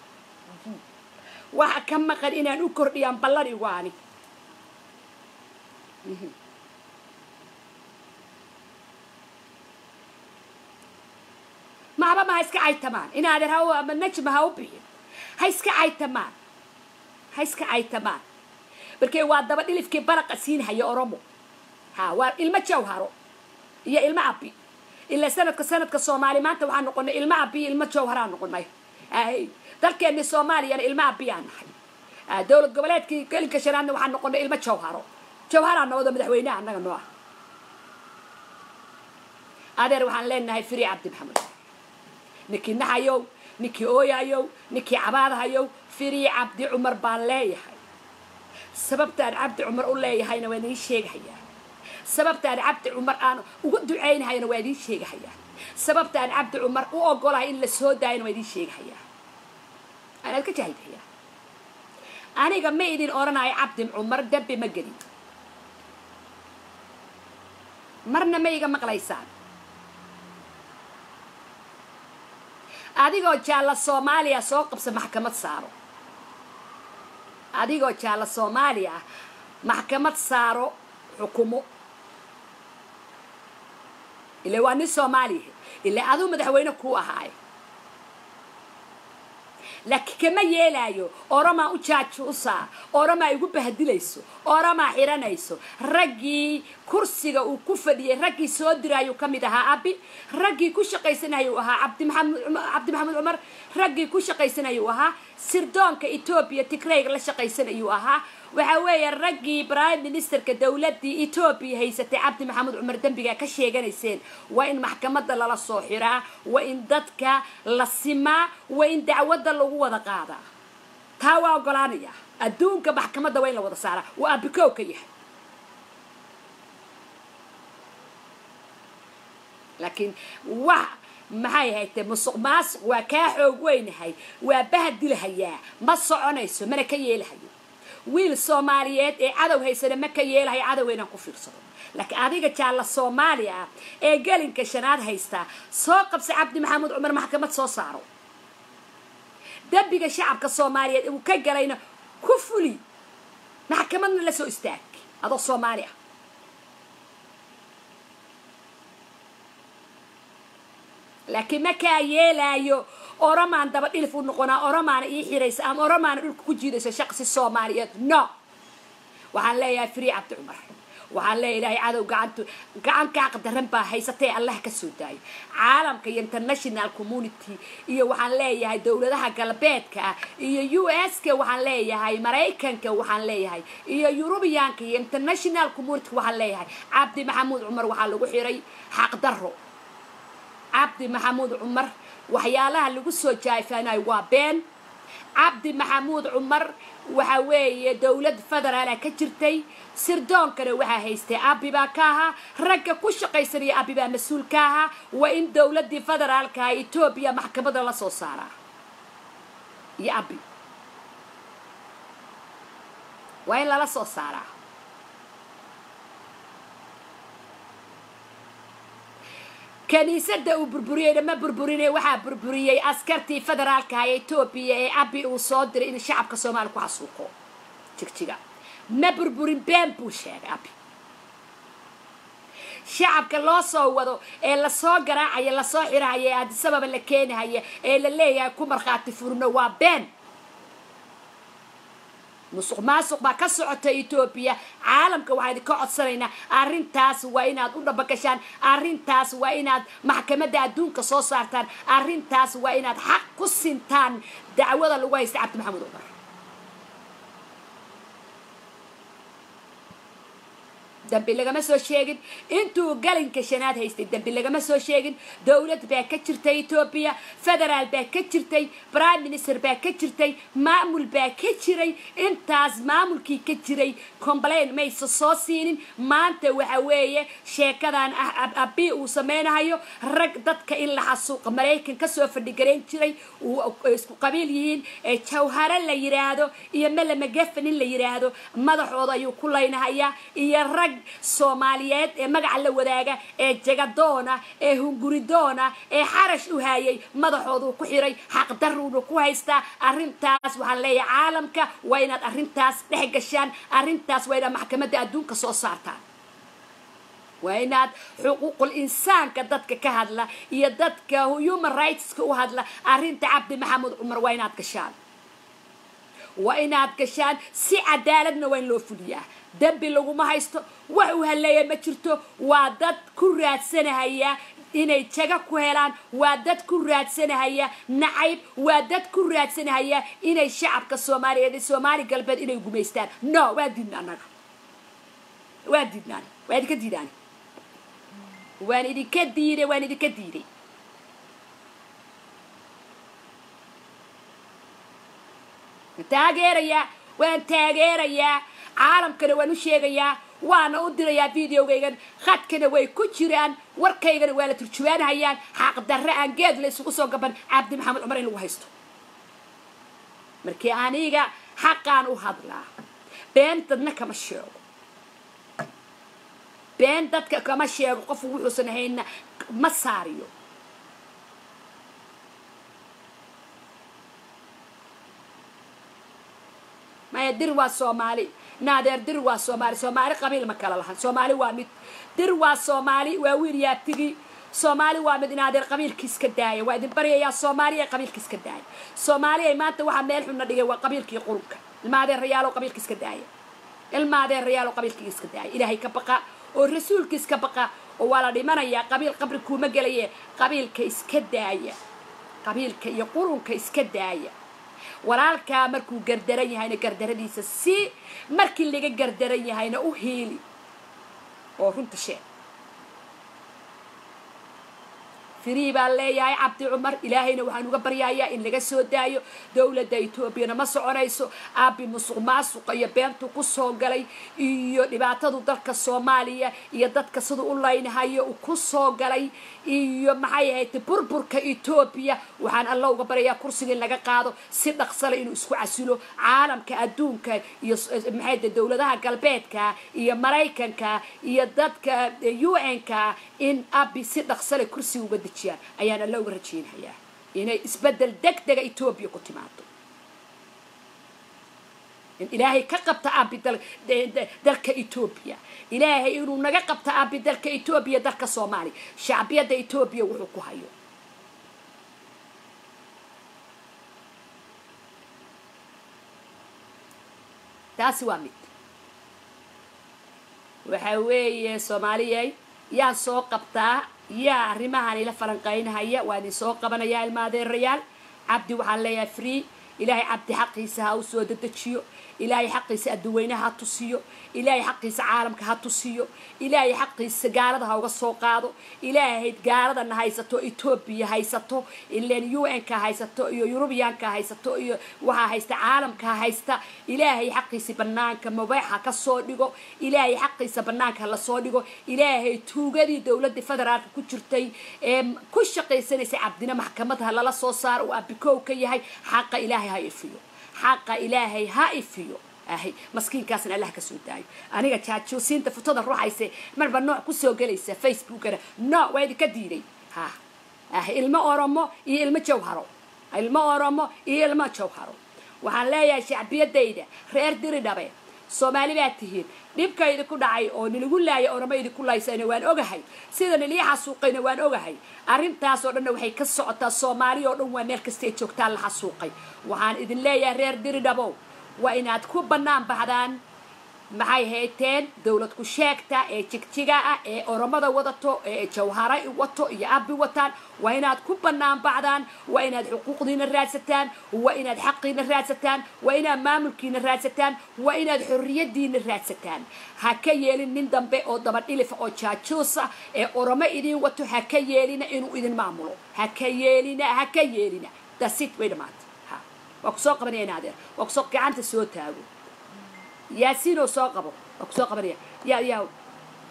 Waxa ka maqan inaan u kordhiyaan ballan igu ani maxba ma ha iska caytamaan in adeer ha u ama najma ha u bixin ha iska caytamaan ha iska caytamaan markee waa daba dhilifkii baraqa siinhaya oromo. Ha waa ilmo jawharo. Iyo ilmo abi ilaa sanadka sanadka soomaali maanta waxaan noqonay ilmo abi ilmo jawharaa noqonay ay dalkeeni soomaaliyana ilmo abiyaan nahay. Ah, dowlad goboleedkii gelinka shanaadna waxaan noqonay ilmo jawharo. Jawharaa nooda madaxweyneha annaga noo ah adeer waxaan leenahay firi cabdi maxamed ninkii naxayow ninkii ooyayow ninkii cabaadahayow firii cabdi cumar baan leeyahay. Sababtaan cabdi cumar u leeyahayna waa idiin sheegahayaa sababtaan cabdi cumar aan ugu ducaynahayana waa idiin sheegahayaa sababtaan cabdi cumar u ogolahay in la soo daayana waa idiin sheegahayaa anaad ka jahilhayaa aniga ma idin odhanayo cabdi cumar dembi ma gelin. Marna ma iga maqlaysaan adigoo jaalla soomaaliya soo qabsa maxkamad saaro. Adigoo jaalla soomaali ah maxkamad saaro xukumo. Ila waa nin soomaaliya ila aduu madaxweyne kuu ahaayo laakiin kama yeelaayo oramaa u jaajuusaa oramaa igu bahdilayso oramaa xiranayso raggii kursiga uu ku fadhiyay raggii soo diraayuu ka mid ahaa abi raggii ku shaqaysanayuu ahaa cabdi maxamed cumar. Raggii ku shaqaysanayuu ahaa sirdoonka etoobiya tigrayga la shaqaysanayuu ahaa waxa weeye raggii prime ministerka dowladii etoobiya haysatay cabdi maxamed cumar dembiga ka sheeganayseen waa in maxkamadda lala soo xiraa waa in dadka la simaa waa in dacwadda lagu wada qaadaa taa waa ogolaanaya adduunka maxkamadda waa in la wada saaraa waa abikow ka yahay. Laakiin wax maxay haytee musuq maasuq waa kaa xoog weynahay waa bahdilahayaa ma soconayso mana ka yeelahayo wiil soomaaliyeed ee cadow haysana ma ka yeelahayo cadow inaan ku fiirsado. Laakiin adiga jaalla soomaali ah ee gelinka shanaad haystaa soo qabsa cabdi maxamuud cumar maxkamad soo saaro. Dembiga shacabka soomaaliyeed uu ka galayna ku fuli maxkamadna la soo istaag adoo soomaali ah laakiin ma kaa yeelaayo oramaan daba dhilif u noqonaa oramaana ii xiraysa ama oramaana dhulka ku jiidayso shaqsi soomaaliyeed. No. Waxaan leeyahay free cabdi cumar. Waxaan leeyahay cadow gacantu gacankaa qadaran baa haysatee allah ka soo daayo. Caalamka iyo international community iyo waxaan leeyahay dowladaha galbeedka ah iyo u s ka waxaan leeyahay maraykanka waxaan leeyahay iyo yurubiyaanka iyo international community waxaan leeyahay. Cabdi maxamuud cumar waxaa lagu xiray xaqdarro cabdi maxamuud cumar waxyaalaha lagu soo jaayfaanayo waa been. Cabdi maxamuud cumar waxa weeye dowlad federaala ka jirtay sirdoonkana waxaa haystay. Abi baa ka ahaa ragga ku shaqaysanaya abi baa mas'uul ka ahaa. Waa in dowladii federaalkaha etoobiya maxkamada la soo saaraa iyo abi waa in lala soo saaraa kaniisadda uu burburiyeyna ma burburine waxaa burburiyey askartii federaalkaha ee etoobiya ee abi uu soo diray in shacabka soomaaliya ku xasuuqo jigjiga ma burburin been buu sheegay abi shacabka loo soo wado ee la soo garaacaya la soo xirahaya ee aadisababa la keenahaya ee la leeyahay ku markhaati furno waa been نسخ ماسخ بقى كسرت إثيوبيا عالم كواحد كعد سرينا أرين تاس وينات ونرد بكشان. أرين تاس وينات محكمة دادون كصوص أرتر أرين تاس وينات حق السنتان دعوة الوايس عبد محمد عمر. Dambi lagama soo sheegin intuu galinka shanaad haystay dambi lagama soo sheegin dowlad baa ka jirtay etoobiya federaal baa ka jirtay prime minister baa ka jirtay maamul baa ka jiray intaas maamulkii ka jiray complain maysa soo siinin maanta waxa weeye sheekadan abi uu samaynahayo rag dadka in la xasuuqa maraykan ka soo fadhigarayn jiray uu isku qabiil yihiin jawharo la yiraahdo iyo magafan in la yiraahdo madaxooda ayuu ku laynahayaa iyo rag soomaaliyeed ee magaca la wadaaga ee jagadoona ee hunguridoona ee xarash u haayay madaxooduu ku xiray xaqdaruuna ku haystaa arrintaas waxaan leeyahay caalamka waa inaad arrintaas dhex gashaan arrintaas waa inaad maxkamadda adduunka soo saartaan. Waa inaad xuquuqul insaanka dadka ka hadla iyo dadka human rightska u hadla. Arrinta cabdi maxamuud cumar waa inaad gashaan waa inaad gashaan si cadaaladna waa in loo fuliyaa dembi laguma haysto wax uu halleeya ma jirto. Waa dad ku raadsanahaya inay jaga ku helaan. Waa dad ku raadsanahaya nacayb. Waa dad ku raadsanahaya inay shacabka soomaaliyeed ee soomaali galbeed inay gumaystaan. No waa diidna annaga. Waa diidnaan waa idinka diidaan waan idinka diiday waan idinka diiday taageerayaa waan taageerayaa caalamkana waan u sheegayaa waana u dirayaa videogaygan khadkana way ku jiraan warkaygana waa la turjubaanhayaan xaqdarre aan geed la isugu soo gaban cabdi maxamed cumar in lagu haysto. Markii aniga xaqaan u hadlaa been dadna kama sheego. Been dadka kama sheego qofku wuxuusan hayna ma saariyo. Ma maya dir waa soomaali kala lahan soomaali waa mid dir waa soomaali waa wiil yaabtigi soomaali waa mid inaadeer qabiilka iska daaya waa idin baryayaa soomaaliya qabiilka iska daaya soomaaliya maanta waxaa meel xunna dhigay waa qabiilkii qurunka ilmaadeen rayaalo qabiilka iska daaya ilmaadeen rayaalo qabiilkii iska daaya ilaahay ka baqa oo rasuulka iska baqa oo waa la dhimanayaa qabiil qabri kuuma gelaye qabiilka iska daaya qabiilka iyo qurunka iska daaya walaalkaa markuu gardaran yahayna gardaradiisa si markii laga gardaran yahayna u hiili oo runta sheeg firii baan leeyahay cabdi cumar ilaahayna waxaan uga baryayaa in laga soo daayo dowladda etoobiyana ma soconayso aabi musuq maasuqa iyo beentu ku soo galay iyo dhibaatadu dalka soomaaliya iyo dadka siduu u laynhayo ku soo galay iyo maxay ahayd burburka etoobiya waxaan alla uga baryayaa kursiga in laga qaado si dhaqsale inuu isku casilo caalamka adduunka iyo maxay dowladaha galbeedka iyo maraykanka iyo dadka un-ka in abi si dhaqsale kursiga uga dejiyaan ayaan alla uga rajeynhayaa. Inay isbeddel deg dega etoobiya ku timaado in ilaahay ka qabta abi dalka etoobiya ilaahay inuu naga qabta abi dalka etoobiya dalka soomaaliya shacbiyadda etoobiya wuxuu ku hayo. Taasi waa mid. Waxa weeye soomaaliyay yaa soo qabtaa yaa arrimahan ila falanqaynahaya waa idin soo qabanayaa ilmaadeerayaal cabdi waxaan leeyahay free. Ilaahay cabdi xaqiisa ha u soo dedejiyo ilaahay xaqiisa adduweynaha ha tusiyo. Ilaahay xaqiisa caalamka ha tusiyo. Ilaahay xaqiisa gaalada ha uga soo qaado. Ilaahay gaaladana haysato etoobiya haysato ilen un-ka haysato iyo yurubiyaanka haysato iyo waxaa haysta caalamka haysta. Ilaahay xaqiisa banaanka mubaaxa ka soo dhigo. Ilaahay xaqiisa banaanka la soo dhigo. Ilaahay tuugadii dowladda federaalka ku jirtay ee ku shaqaysanaysa cabdina maxkamadaha lala soo saaro. Uu abikow ka yahay xaqa ilaahay ha ifiyo حق إلهي هاي فيو. أهي مسكين كاسن الله كسوداي. أنا كاتشو سين تفتوض الروح عيسى مر بنوع كسو جليس فيسبوك أنا نوع وايد كديري. ها. أهي الماء أرمى الماء جوهره الماء أرمى الماء إيه جوهره وحنلاقي شعبية ديدة خير ديري دبي soomaali baa tihiin dhibka idinku dhacay oo niligu laaya orama idinku laysayna waan ogahay. Sida nilii xasuuqayna waan ogahay. Arrintaas oo dhanna waxay ka socotaa soomaali oo dhan waa meel kasta ay joogtaan la xasuuqay. Waxaan idin leeyahay reer diri dhabow. Waa inaad ku bannaan baxdaan maxay hayteen dowlad ku sheegta ee jigjiga ah ee oromada wadato ee jawhara wato iyo abi wataan? Waa inaad ku bannaan baxdaan waa inaad xuquuqdiina raadsataan? Waa inaad xaqiina raadsataan? Waa inaad maamulkiina raadsataan? Waa inaad xorriyadiina raadsataan? Ha ka yeelin nin dambe oo dabadhilifa oo jaajuusa ee oromo idiin wato. Ha ka yeelina inuu idin maamulo. Ha ka yeelina ha ka yeelina. Dasit way dhamaatay ha. Waa ku soo qabanaya inaadeer waa ku soo gacanta soo taago yaasiinoo soo qabo waa ku soo qabanaya. Ya ya.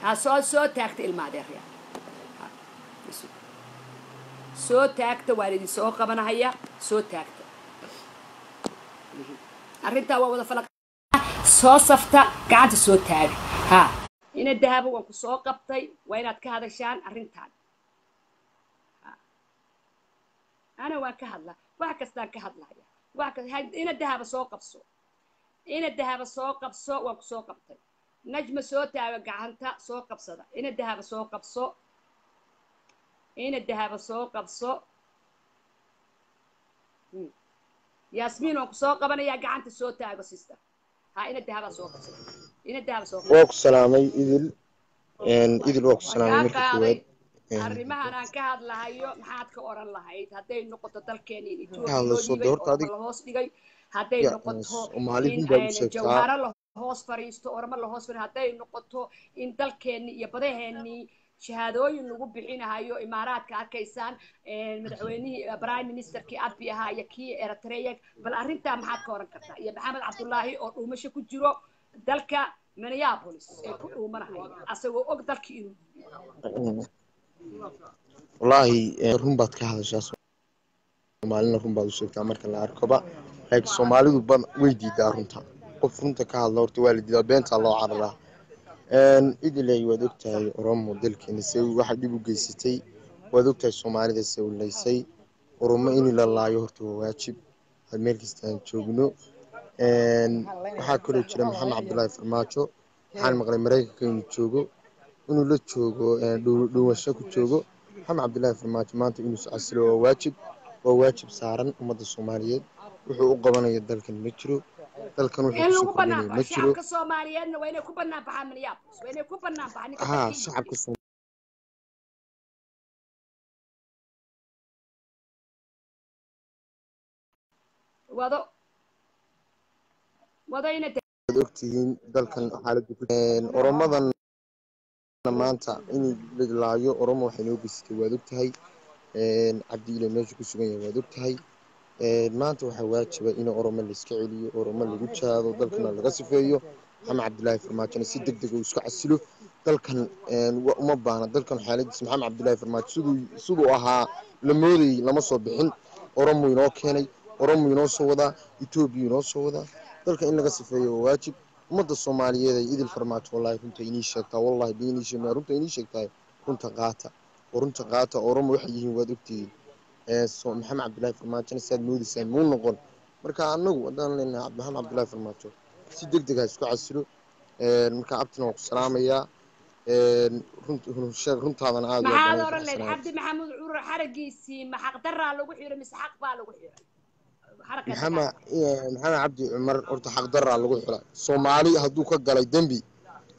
Ha soo soo taagta ilmaadeerya soo taagta waan idin soo qabanahaya soo taagta. Arrintaa waa wada fala soo safta gacanta soo taaga ha. Ina dahabo waan ku soo qabtay waa inaad ka hadashaan arrintaan. Ana waan ka hadlaa wax kastaan ka hadlaya. Ina dahaba soo qabso ina dahaba soo qabso waan ku soo qabtay. Najma soo taaga gacanta soo qabsada. Ina dahaba soo qabso ina dahaba soo qabso yaasmiin waan ku soo qabanayaa gacanta soo taago sister. Ha ina dahaba soo qabsada ina dahaba soo waa ku salaamay idil. Idil waa ku salaamay marka koowaad. Arrimahan aan ka hadlahayo maxaad ka oran lahayd. Hadday noqoto dalkeena in la hoos dhigay hadday noqoto in jawharo la hoos fariisto oramo la hoos fariisto hadday noqoto in dalkeenni iyo badaheennii shahaadooyin lagu bixinahayo imaaraadka arkaysaan eh, madaxweynihii eh, prime ministerkii abi ahaa iyo kii eritrea bal arrintaa maxaad ka oran kartaa iyo maxamed cabdullaahi oo dhuumasho ku jiro dalka minneapolis ee ku dhuumanahaya asagoo og dalkii inuu wallaahi eh, run baad ka hadashaa soomaalina run baad u sheegtaa marka la arkoba soomaalidu bad way diidaa runta qof runta ka hadla horta waa la diidaa beentaa loo cararaa idiley waad ogtahay oromo dalkeena se waxa dhib u geysatay waad ogtahay soomaalida se u laysay oromo in la laayo horta waa waajib meel kasta aan joogno waxaa kaloo jira maxamed cabdulaahi farmaajo waxaan maqlay maraykanka inuu joogo inuu la joogo dhuwasho ku joogo maxamed cabdulaahi farmaajo maanta inuu iscasilo waa waajib waa waajib saaran ummadda soomaaliyeed wuxuu u qabanaya dalkan ma jiro. Dalkan wuxuu in ku soo lagu kordhinaya banaan ma jiro. haa shacabka waad ogtihiin dalkan xaaladdu ku oromadan maanta in la laayo oromo waxay noo geysatay waad ogtahay. Cabdi ile meeshu ku sugan yahay waad ogtahay maanta waxaa waajiba in oromo la iska celiyo oromo lagu jaado dalkana laga sifeeyo. Maxamed cabdilaahi farmaajona si deg deg uu isku casilo. Dalkan uma baahna dalkan xaaladiisa maxamed cabdilaahi farmaajo siduu ahaa la moodayay lama soo bixin. Oromo inoo keenay oromo inoo soo wadaa etoobiya inoo soo wadaa. Dalka in laga sifeeyo waa waajib. Ummadda soomaaliyeed ay idil farmaajo wallahi runta inii sheegtaa wallahi beenii sheegmaa runta inii sheegtahay runta qaata. Runta qaata oromo waxay yihiin waad ogtihiin maxamed cabdilaahi farmaajona saad moodaysaan muu noqon. Marka anagu haddaan leenahay maxamed cabdilaahi farmaajo si deg deg ha isku casilo marka abtina waan ku salaamayaa runt- runtaadana aad maxaad oran faraxsanahay cabdi maxamuud curar xaragiisii ma xaq daraa lagu xiray mise xaq baa lagu xiray? Maxamed cabdi cumar horta xaqdaraa lagu xira. Soomaali hadduu ka galay dembi.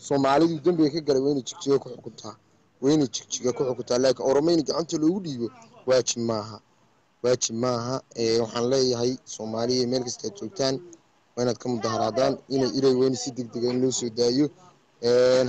Soomaalidu dembiga ka galay waa inay jigjiga ku xukuntaa. Waa inay jigjiga ku xukuntaa laakiin oromo in gacanta loogu dhiibo waajib maaha waajib maaha ee waxaan leeyahay soomaaliya meel kasta aad joogtaan waa inaad ka mudaharaadaan inay ilay in si deg dega in loo soo daayo.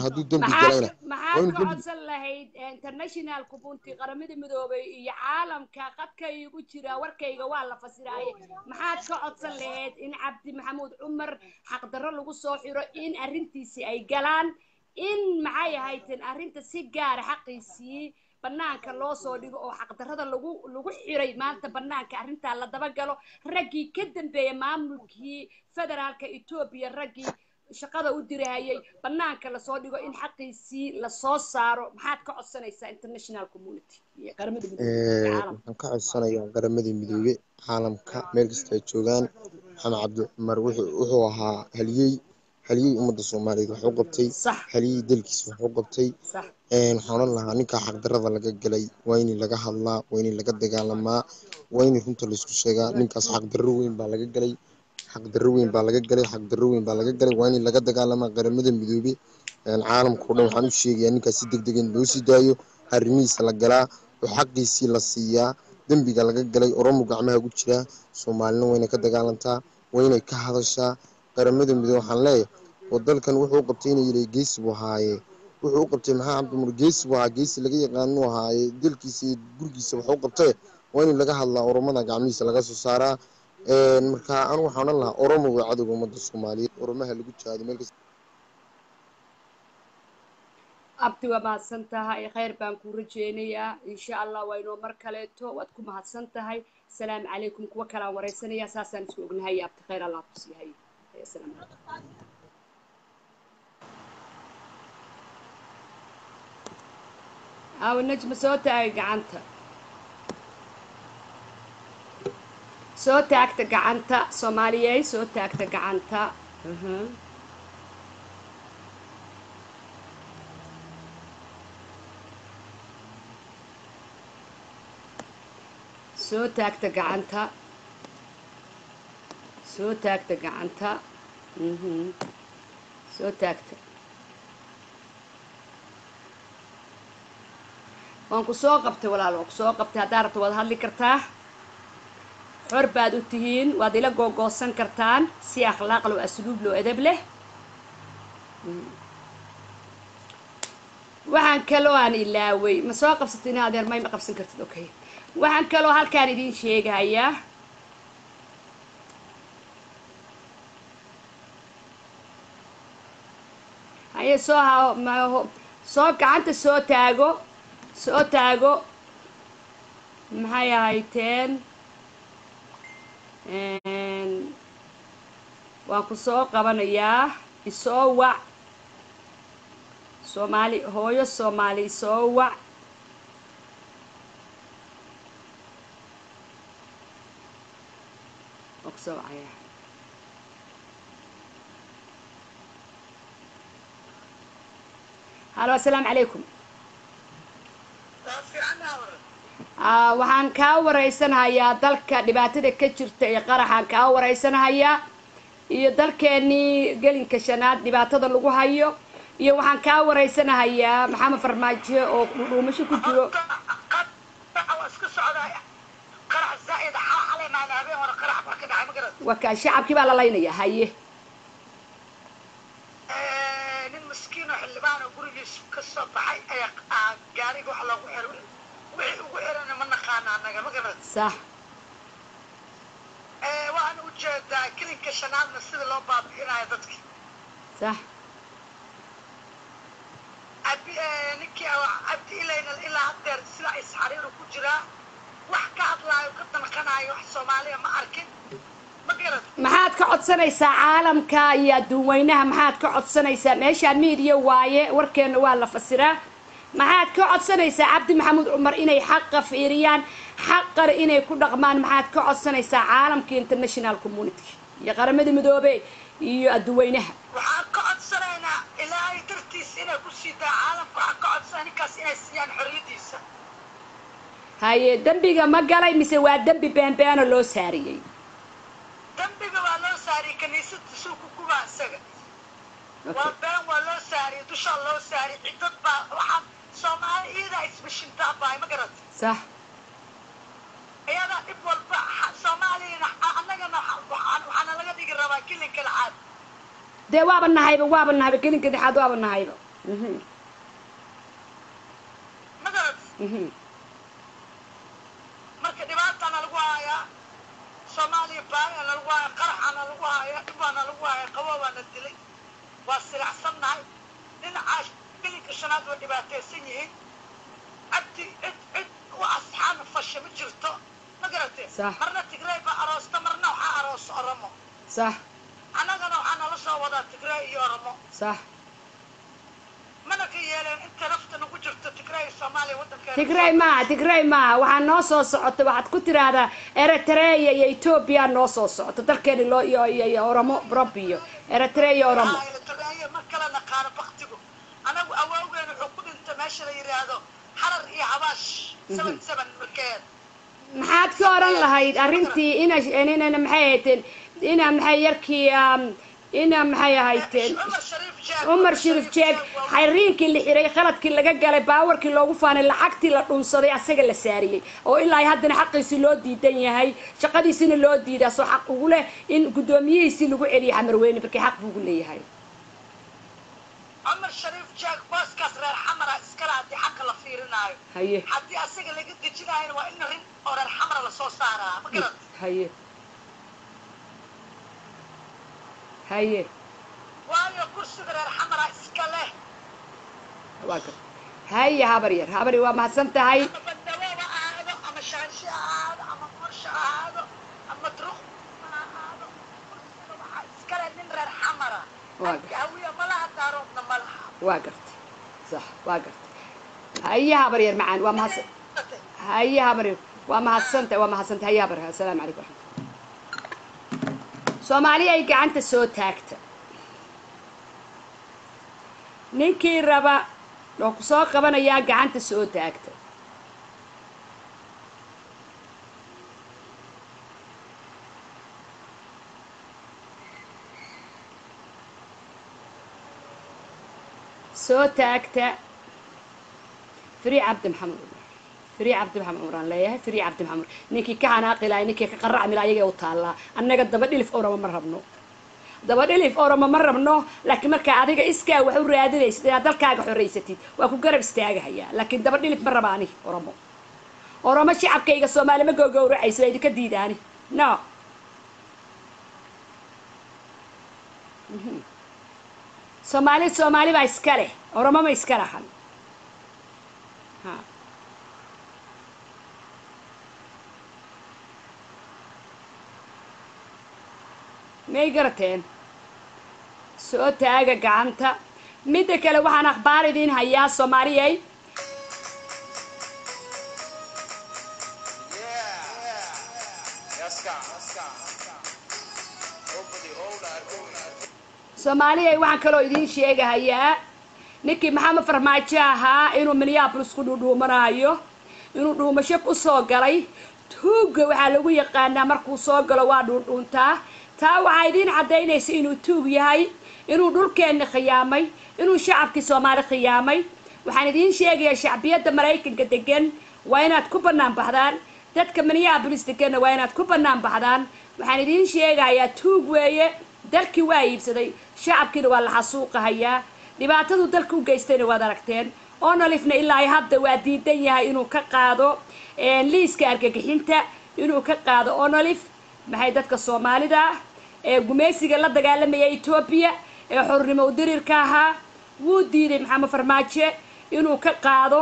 Hadduu dembi galayna maxaad in ka codsan lahayd international kubunti qaramada midoobay iyo caalamka qadkayga ku jira warkayga waa la fasiraaye. Maxaad ka codsan lahayd in cabdi maxamuud cumar xaqdarro lagu soo xiro in arrintiisi ay galaan in maxay ahayteen arrinta si gaara xaqiisii banaanka loo soo dhigo oo xaqdarrada lagu lagu xiray maanta banaanka arrintaa la dabagalo. Raggii ka dambeeya maamulkii federaalka etoobiya raggii shaqada u dirahayay banaanka la soo dhigo in xaqiisii la soo saaro. Maxaad ka codsanaysaa international community qaramada waxaan ka codsanayaa qaramadii midoobe caalamka meel kasta ay joogaan. Maxamed cabdi cumar wuxuu wuxuu ahaa haliyey haliyey ummadda soomaaliyeed wax u qabtay haliyey dalkiisa wax u qabtay. Waxaan odhan lahaa ninkaa xaqdarrada laga galay waa in laga hadlaa waa in laga dagaalamaa waa in runta la isku sheegaa ninkaas xaqdarro weyn baa laga galay xaqdarro weyn baa laga galay xaqdarro weyn baa laga galay waa in laga dagaalamaa qaramada midoobe caalamka o dhan waxaan u sheegayaa ninkaas si deg deg in loo sii daayo arrimihiisa la galaa oo xaqiisii la siiyaa dembiga laga galay oromo gacmaha ugu jiraa soomaalina waa inay ka dagaalantaa waa inay ka hadashaa qaramada midoobe waxaan leeyahay oo dalkan wuxuu u qabtay inay yidhi geesi buu ahaaye wuxuu u qabtay maxaa cabdimur geesi buu ahaa geesi laga yaqaanu ahaaye dalkiisa iyo gurigiisa waxuu u waa in laga hadlaa oromada gacmihiisa laga soo saaraa. Marka anu waxaan odhan lahaa oromo waa cadowga ummadda soomaaliyeed oromaha lagu jaado meel kasta. Abti waa mahadsan tahay khayr baan kuu rajeynayaa. Insha allah waa inoo mar kaleeto waad ku mahadsan tahay asalaamu calaykum kuwa kalaan wareysanayaa saasaan isku ognahay. Abti khayr allah ku sii hayo asalaamu calaykum aawo najma soo taagay gacanta. Soo taagta gacanta soomaaliyey soo taagta gacanta. Mhm. soo taagta gacanta. Soo taagta gacanta. Mhm. soo taagta waan ku soo qabtay walaal waan ku soo qabtay haddaa rabto waad hadli kartaa. Xor baad u tihiin waad ila googoosan kartaan si akhlaaq loo asluub loo edeb leh. Waxaan kaloo aan ilaaway. Ma soo qabsatin adeer may ma qabsan kartid? Okay. Waxaan kaloo halkaan idiin sheegayaa. Haye soo ha soo gacanta soo taago soo taago maxay ahayteen waan ku soo qabanayaa isoo wac soomaali hooyo soomaali isoo wac halo asalaamu calaykum waxaan kaa wareysanahayaa dalka dhibaatada ka jirta ee qaraxaan kaa wareysanahayaa iyo dalkeenii gelinka shanaad dhibaatada lagu hayo iyo waxaan kaa wareysanahayaa maxamed farmaajo oo dhuumasho ku jiro. Waa kaa shacabkii baa la laynaya haye. Nin maskiin oo xildhibaan oo gurigiisu ka soo baxay ayaa gaariga wax loogu xiro wixii ugu xirana ma naqaana annaga ma garad sax. Waan u jeedaa gelinka shanaadna sida loo baabi'inayo dadki. Sax. Abi ninkii cabdi ilayna ilaa haddeer sida isxariiru ku jiraa wax ka hadlaayo ka danqanaayo wax soomaaliya ma arkin. Ma garad maxaad ka codsanaysaa caalamka iyo adduunweynaha? Maxaad ka codsanaysaa? Meeshaan miidiya waaye warkeena waa la fasiraa maxaad ka codsanaysaa cabdi maxamuud cumar inay xaqa fiiriyaan xaqana inay ku dhaqmaan maxaad ka codsanaysaa caalamka international community iyo qaramada midoobe iyo adduunweynaha waxaan ka codsanaynaa ilaahay dartiis inay ku sii daa caalamka waxaan ka codsanaa ninkaas inay siiyaan xorriyadiisa. Haye dembiga ma galay mise waa dembi beenbeeno loo saariyey? Dambiga waa loo saariyey kaniisada suuku kuba isaga. Waa been waa loo saariyey dushaa loo saariyey ciddad baa waxaan lacaad dee waaba nahayba waaba nahayba gelinka dhexaad waaba nahayba. Mhm. Mhm. Marka dhibaataana lagu hayaa soomaaliya baayana lagu hayaa qaraxaana lagu hayaa dhibaana lagu hayaa qaboobaana dilay. Waa silacsannahay dhinacaas gelinka shanaad waa dhibaataysan yihiin cabdi cid cid u asxaan fasha ma jirto ma garatee marna tigray baa aroosta marna waxaa aroosa oromo sax annagana waxaa nala soo wadaa tigray iyo oromo sax mana ka yeeleen inta nafta nagu jirto tigray iyo soomaaliya waddankeena tigray maaha tigray maaha waxaa noo soo socota waxaad ku tiraahdaa eritrea iyo etoobiya noo soo socota dalkeeni loo iyo iyo oromo rob iyo eritrea iyo oromo ma kala naqaano baktigu anagu awaawgeena wuxuu ku dhintay meesha la yidhaahdo xarar iyo seven seven markeed maxaad ka oran lahayd arrintii ina inana maxay ahayteen ina maxay yarkii um, ina maxay ahayteen cumar shariif jeeg cumar shariif jeeg xariinkii la xiray khaladkii laga galay baawarkii loogu faanay lacagtii la dhunsaday asaga la saariyey oo ilaa haddana xaqiisii loo diidan yahay shaqadiisina loo diidaa soo xaq ugu leh in guddoomiyihiisii lagu celiyo xamarweyne markii xaq buu ugu leeyahay عمر شريف جاك باس كسر الحمرة إسكلا هدي حق الله فيرنا هاي هدي أسيق اللي قد جينا هين وإن رين أور الحمرة لصوص سارة. مقرد هاي هاي وايو كرسو غير الحمرة إسكلا واقف. هاي هابرير. هابرير وما سنت هاي أما بندوا وآهدو أما شانشي آهدو أما كرش آهدو أما تروخ آهدو كرسو غير الحمرة Waa gartay sax waa gartay haye habar yar macaan waa mahadsan. Haye habar yar. Waa mahadsantahay waa mahadsantahay haye habar assalaamu calaykum waraxmat soomaali ay gacanta soo taagta. Ninkii raba oo ku soo qabanayaa gacanta soo taagta soo taagta frii cabdi maxamed frii cabdi maxamed cumar aan leeyahay. Frii cabdi maxamed ninkii ka xanaaqi lahay ninkii ka qaracmi ayaga u taallaa annaga daba dhilif orama ma rabno. Daba dhilif orama ma rabno laakiin markaa adiga iskaa wax u raadinaysid inaad dalkaaga xoraysatid waa ku garab istaagahayaa. Laakiin daba dhilif ma rabaani oromo oromo shacabkayga soomaali ma gowgowracayso waa idinka diidaani. No. Mhm. Soomaali soomaali baa iska leh oromo ma iska lahan ha. May garateen soo taaga gacanta. Midda kale waxaan akhbaar idiin hayaa soomaaliyay soomaaliyay waxaan kaloo idiin sheegahayaa ninkii maxamed farmaajo ahaa inuu minneapolis ku dhuudhuumanaayo inuu dhuumasho ku soo galay. Tuugga waxaa lagu yaqaanaa markuu soo galo waa dhuundhuuntaa taa waxaa idiin caddaynaysa inuu tuug yahay inuu dhulkeenna khiyaamay inuu shacabkii soomaali khiyaamay. Waxaan idiin sheegayaa shacbiyadda maraykanka degan waa inaad ku bannaan baxdaan. Dadka minneapolis deganna waa inaad ku bannaan baxdaan. Waxaan idiin sheegayaa tuug weeye dalkii waa iibsaday shacabkiina waa la xasuuqahayaa. Dhibaatadu dalka u geystayna waad aragteen. Onolifna ilaa hadda waa diidan yahay inuu ka qaado liiska argagixinta inuu ka qaado onolif maxay dadka soomaalida ee gumaysiga la dagaalamaya etoobiya ee xornimo udirirka ahaa wuu diiday maxamed farmaajo inuu ka qaado.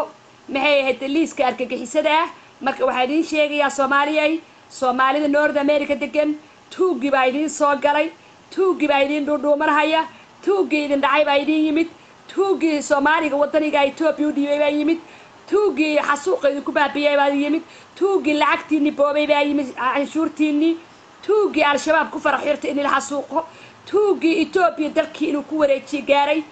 Maxay ahayd liiska argagixisada? Ah marka waxaa idiin sheegayaa soomaaliyay soomaalida north america degan tuuggii baa idiin soo galay tuuggii baa idiin dhuudhuumanahaya tuuggii idin dhacay baa idiin yimid tuuggii soomaaliga wadaniga etoobiya u dhiibay baa yimid tuuggii xasuuqa idinku baabiyay baa yimid tuuggii lacagtiinni boobay baa yimid canshuurtiinni tuuggii al-shabaab ku farax xirtay in xasuuqo. Tuuggii etoobiya dalkii inuu ku wareejiye gaaray.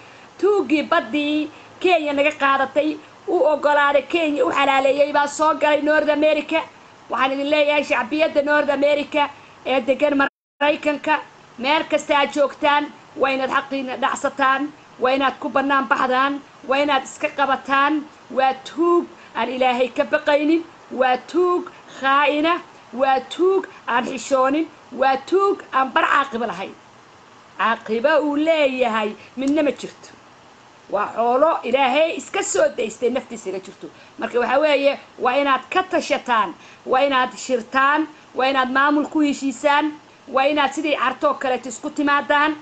Tuuggii baddii kenya naga qaadatay. U ogolaaday kenya u xalaaleeyey baa soo galay north america. Waxaan idin leeyahay shacbiyadda north america ee degan maraykanka meel kasta aad joogtaan waa inaad xaqiina dhacsataan waa inaad ku bannaan baxdaan waa inaad iska qabataan. Waa tuug aan ilaahay ka baqaynin waa tuug khaa'ina waa tuug aan xishoonin waa tuug aan bar caaqibo lahayn. Caaqibo uu leeyahay midna ma jirto. Waa xoolo ilaahay iska soo daystay naftiisa iga jirto. Marka waxaa weeye waa inaad ka tashataan waa inaad shirtaan waa inaad maamul ku heshiisaan waa inaad sidii cartoo kaleeto isku timaadaan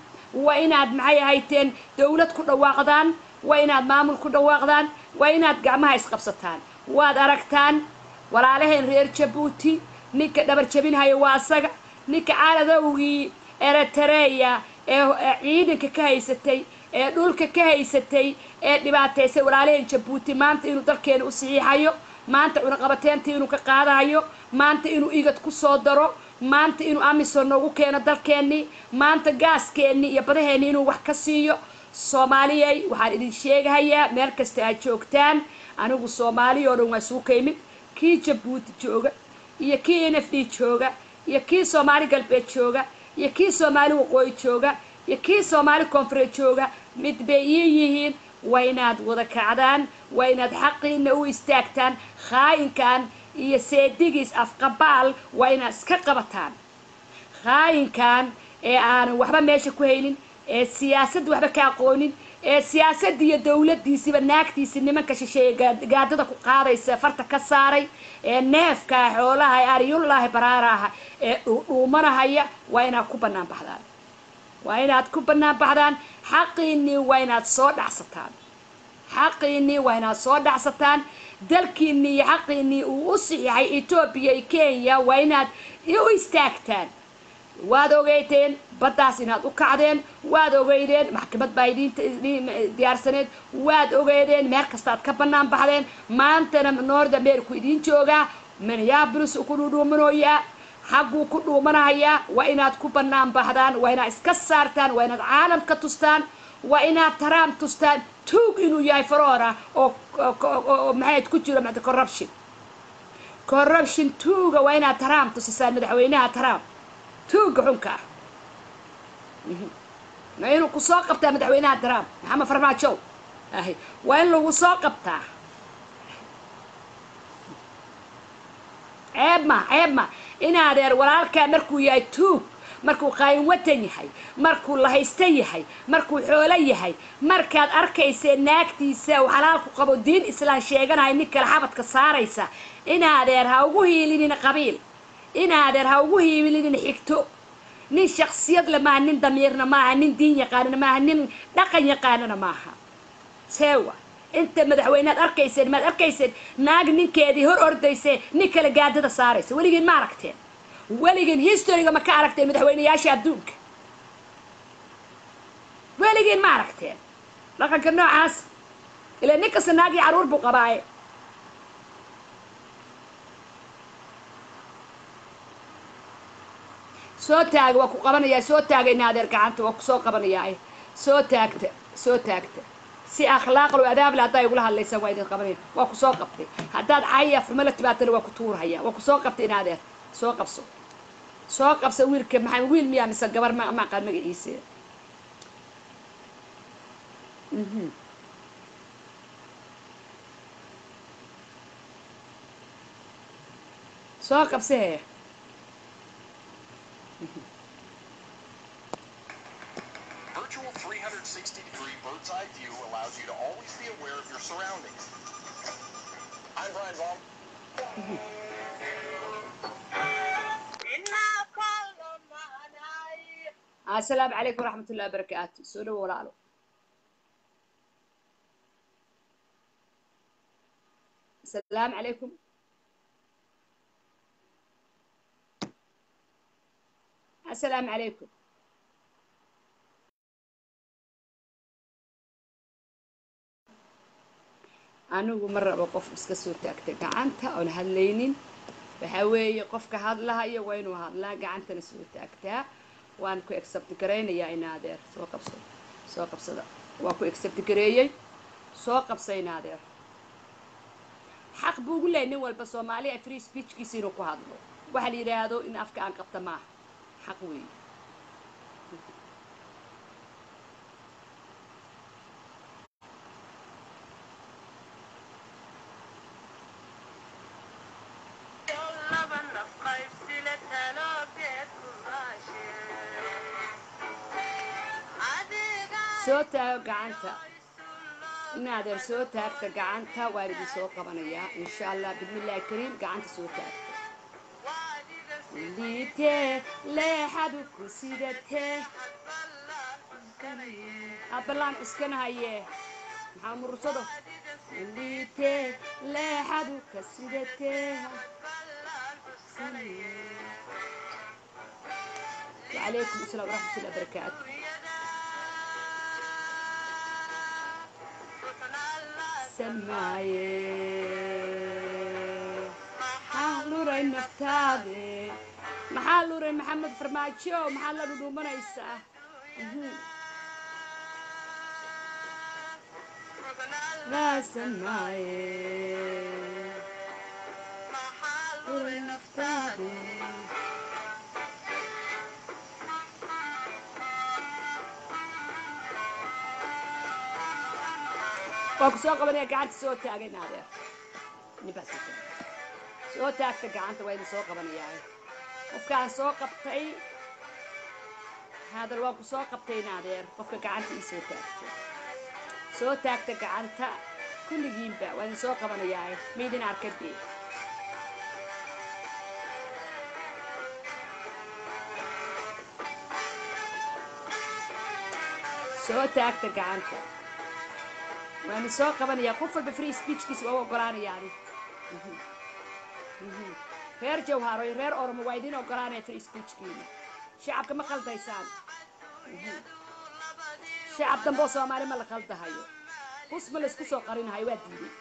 waa inaad maxay ahayteen dawlad ku dhawaaqdaan waa inaad maamul ku dhawaaqdaan waa inaad gacmaha isqabsataan waad aragtaan walaalaheen reer jabuuti ninka dhabar jabinhaya waa asaga ninka caladowgii eritareya ee ciidanka ka haysatay ee dhulka ka haysatay ee dhibaataysay walaalaheen jabuuti maanta inuu dalkeena u saxiixayo maanta cunaqabateynta inuu ka qaadayo maanta inuu igad ku soo daro maanta inuu amisom noogu keeno dalkeennii maanta gaaskeenni iyo badaheenni inuu wax ka siiyo. Soomaaliyay waxaan idin sheegahayaa meel kasta aad joogtaan. Anigu soomaaliya oo dhan waa isugu kaymid. Kii jabuuti jooga iyo kii n f d jooga iyo kii soomaali galbeed jooga iyo kii soomaali waqooyi jooga iyo kii soomaali koonfureed jooga mid bay ii yihiin. Waa inaad wada kacdaan waa inaad xaqiina u istaagtaan khaayinkan iyo seedigiis afqabaal waa inaad iska qabataan. Khaayinkan ee aanan waxba meesha ku haynin ee siyaasadda waxba ka aqoonin ee siyaasadda iyo dawladdiisiba naagtiisi nimanka shisheeye gaadada ku qaadaysa farta ka saaray ee neefkaa xoolaha ee aryullaahi baraaraha ee dhuumanahaya waa inaad ku bannaan baxdaan. Waa inaad ku bannaan baxdaan. Xaqiinnii waa inaad soo dhacsataan. Xaqiinnii waa inaad soo dhacsataan dalkiinnii iyo xaqiinnii uu u saxiixay etoobiya iyo kenya waa inaad u istaagtaan. Waad ogeydeen baddaas inaad u kacdeen. Waad ogeydeen maxkamad baa idiin diyaarsaneed. Waad ogeydeen meel kastaad ka bannaan baxdeen. Maantana north america idiin joogaa. Minneapolis ku dhuudhuumanooyaa xagguu ku dhuumanahayaa waa inaad ku bannaan baxdaan. Waa inaad iska saartaan. Waa inaad caalamka tustaan waa inaad taraam tustaan tuug inuu yahay faroora oo maxayd ku jiro mada corruption. Corruption tuuga waa inaad taraam tusisaan madaxweynaha taraam tuuga xunka. Ah waa inuu ku soo qabtaa madaxweynaha taraam maxamed farmaajow ahy waa in lagu soo qabtaa. Ceeb ma ceeb ma. In adeer walaalkaa markuu yahay tuug markuu qaayin watan yahay markuu lahaysta yahay markuu xoolo yahay markaad arkaysee naagtiisa xalaalku qabo diin islaan sheeganayo nin kale xabadka saaraysa in adeer ha ugu hiilinina qabiil in adeer ha ugu hiilinina xigto. Nin shaksiyad le maaha nin damiirna maaha nin diin yaqaanana maaha nin dhaqan yaqaanana maaha. Seewa inta madaxweynead arkayseen maad arkayseen naag ninkeedii hor ordaysee nin kale gaadada saaraysa weligiin ma aragteen weligiin historyga ma ka aragteen madaxweyneyaasha adduunka? Weligiin ma aragteen dhaqanka noocaas ilaa nin kasta naagii carruur buu qabaaye. Soo taaga waa ku qabanayaa soo taagayna adeer gacanta waa ku soo qabanayaa soo taagta soo taagta. Si akhlaaqlo adaable haddaa igula hadlaysa waa idin qabanaya waa ku soo qabtay. Haddaad caya xumo la timaatana waa ku tuurhaya waa ku soo qabtay inaadeer soo qabso soo qabso wiilka maxaa wiil miyaa mise gabar ma ma aqaan magaciisa Mhm. soo qabse hee asalaamu calaykum waraxmat ullahi wabarakaatu soo dhawo walaalo asalaamu calaykum asalaamu calaykum anigu ma rabo qof iska soo taagta gacanta oon hadlaynin waxaa weeye qofka hadlahayo waa inuu hadlaa gacantana soo taagtaa waan ku accept garaynayaa inaadeer soo qabso. Soo qabsada. Waa ku accept gareeyey soo qabsa inaadeer xaq buu ugu leeyahay nin walba soomaaliya free speechkiisa inuu ku hadlo. Waxa la yidhaahdo in afka aan qabta maaha. Xaq weeye soo taago gacanta inaadeer soo taagta gacanta waan idin soo qabanayaa insha allah bismillahi kariim gacanta soo taagta waadiga liitee leexadu ku sidatee abalaan cuskanahaye maxaa murursado liitee leexadu ka sidatee وعليكم السلام ورحمة الله وبركاته luray naftaade? Maxaa luray maxamed farmaajo? Maxaa la dhudhuumanaysaa raasan maaye luray naftaade waa ku soo qabanaya gacanta soo taagay naadeer ninbaa soo taagay soo taagta gacanta waa idin soo qabanayaa. Qofkaan soo qabtay haadal waa ku soo qabtay naadeer qofka gacanta ii soo taagto. Soo taagta gacanta kulligiinba waa idin soo qabanayaa. Maydin arkadee soo taagta gacanta waana soo qabanayaa qof walba free speechkiisa waa u ogolaanayaa adi reer jawharo iyo reer oromo waa idin ogolaanaya free speechkiina. Shacabka ma qaldaysaan shacab dambe oo soomaali ma la qaldahayo hus ma laysku soo qarinahayo waa diiday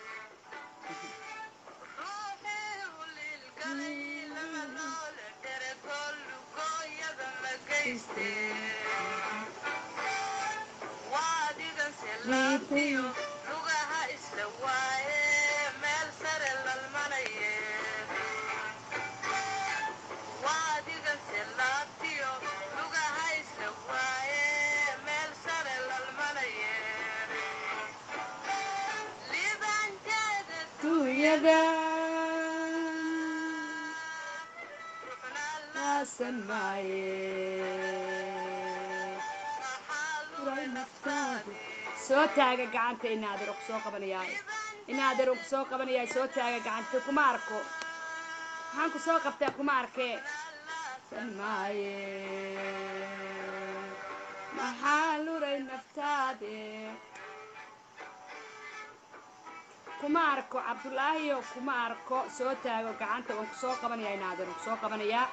lugaha soo taaga gacanta inaadeer oo ku soo qabanayaa inaadeer oo ku soo qabanayaa soo taaga gacanta kuma arko maxaan ku soo qabtaa kuma arkee san maaye maxaa luray naftaade kuma arko cabdulaahiyo kuma arko soo taago gacanta waan ku soo qabanayaa inaadeer waan qabanayaa.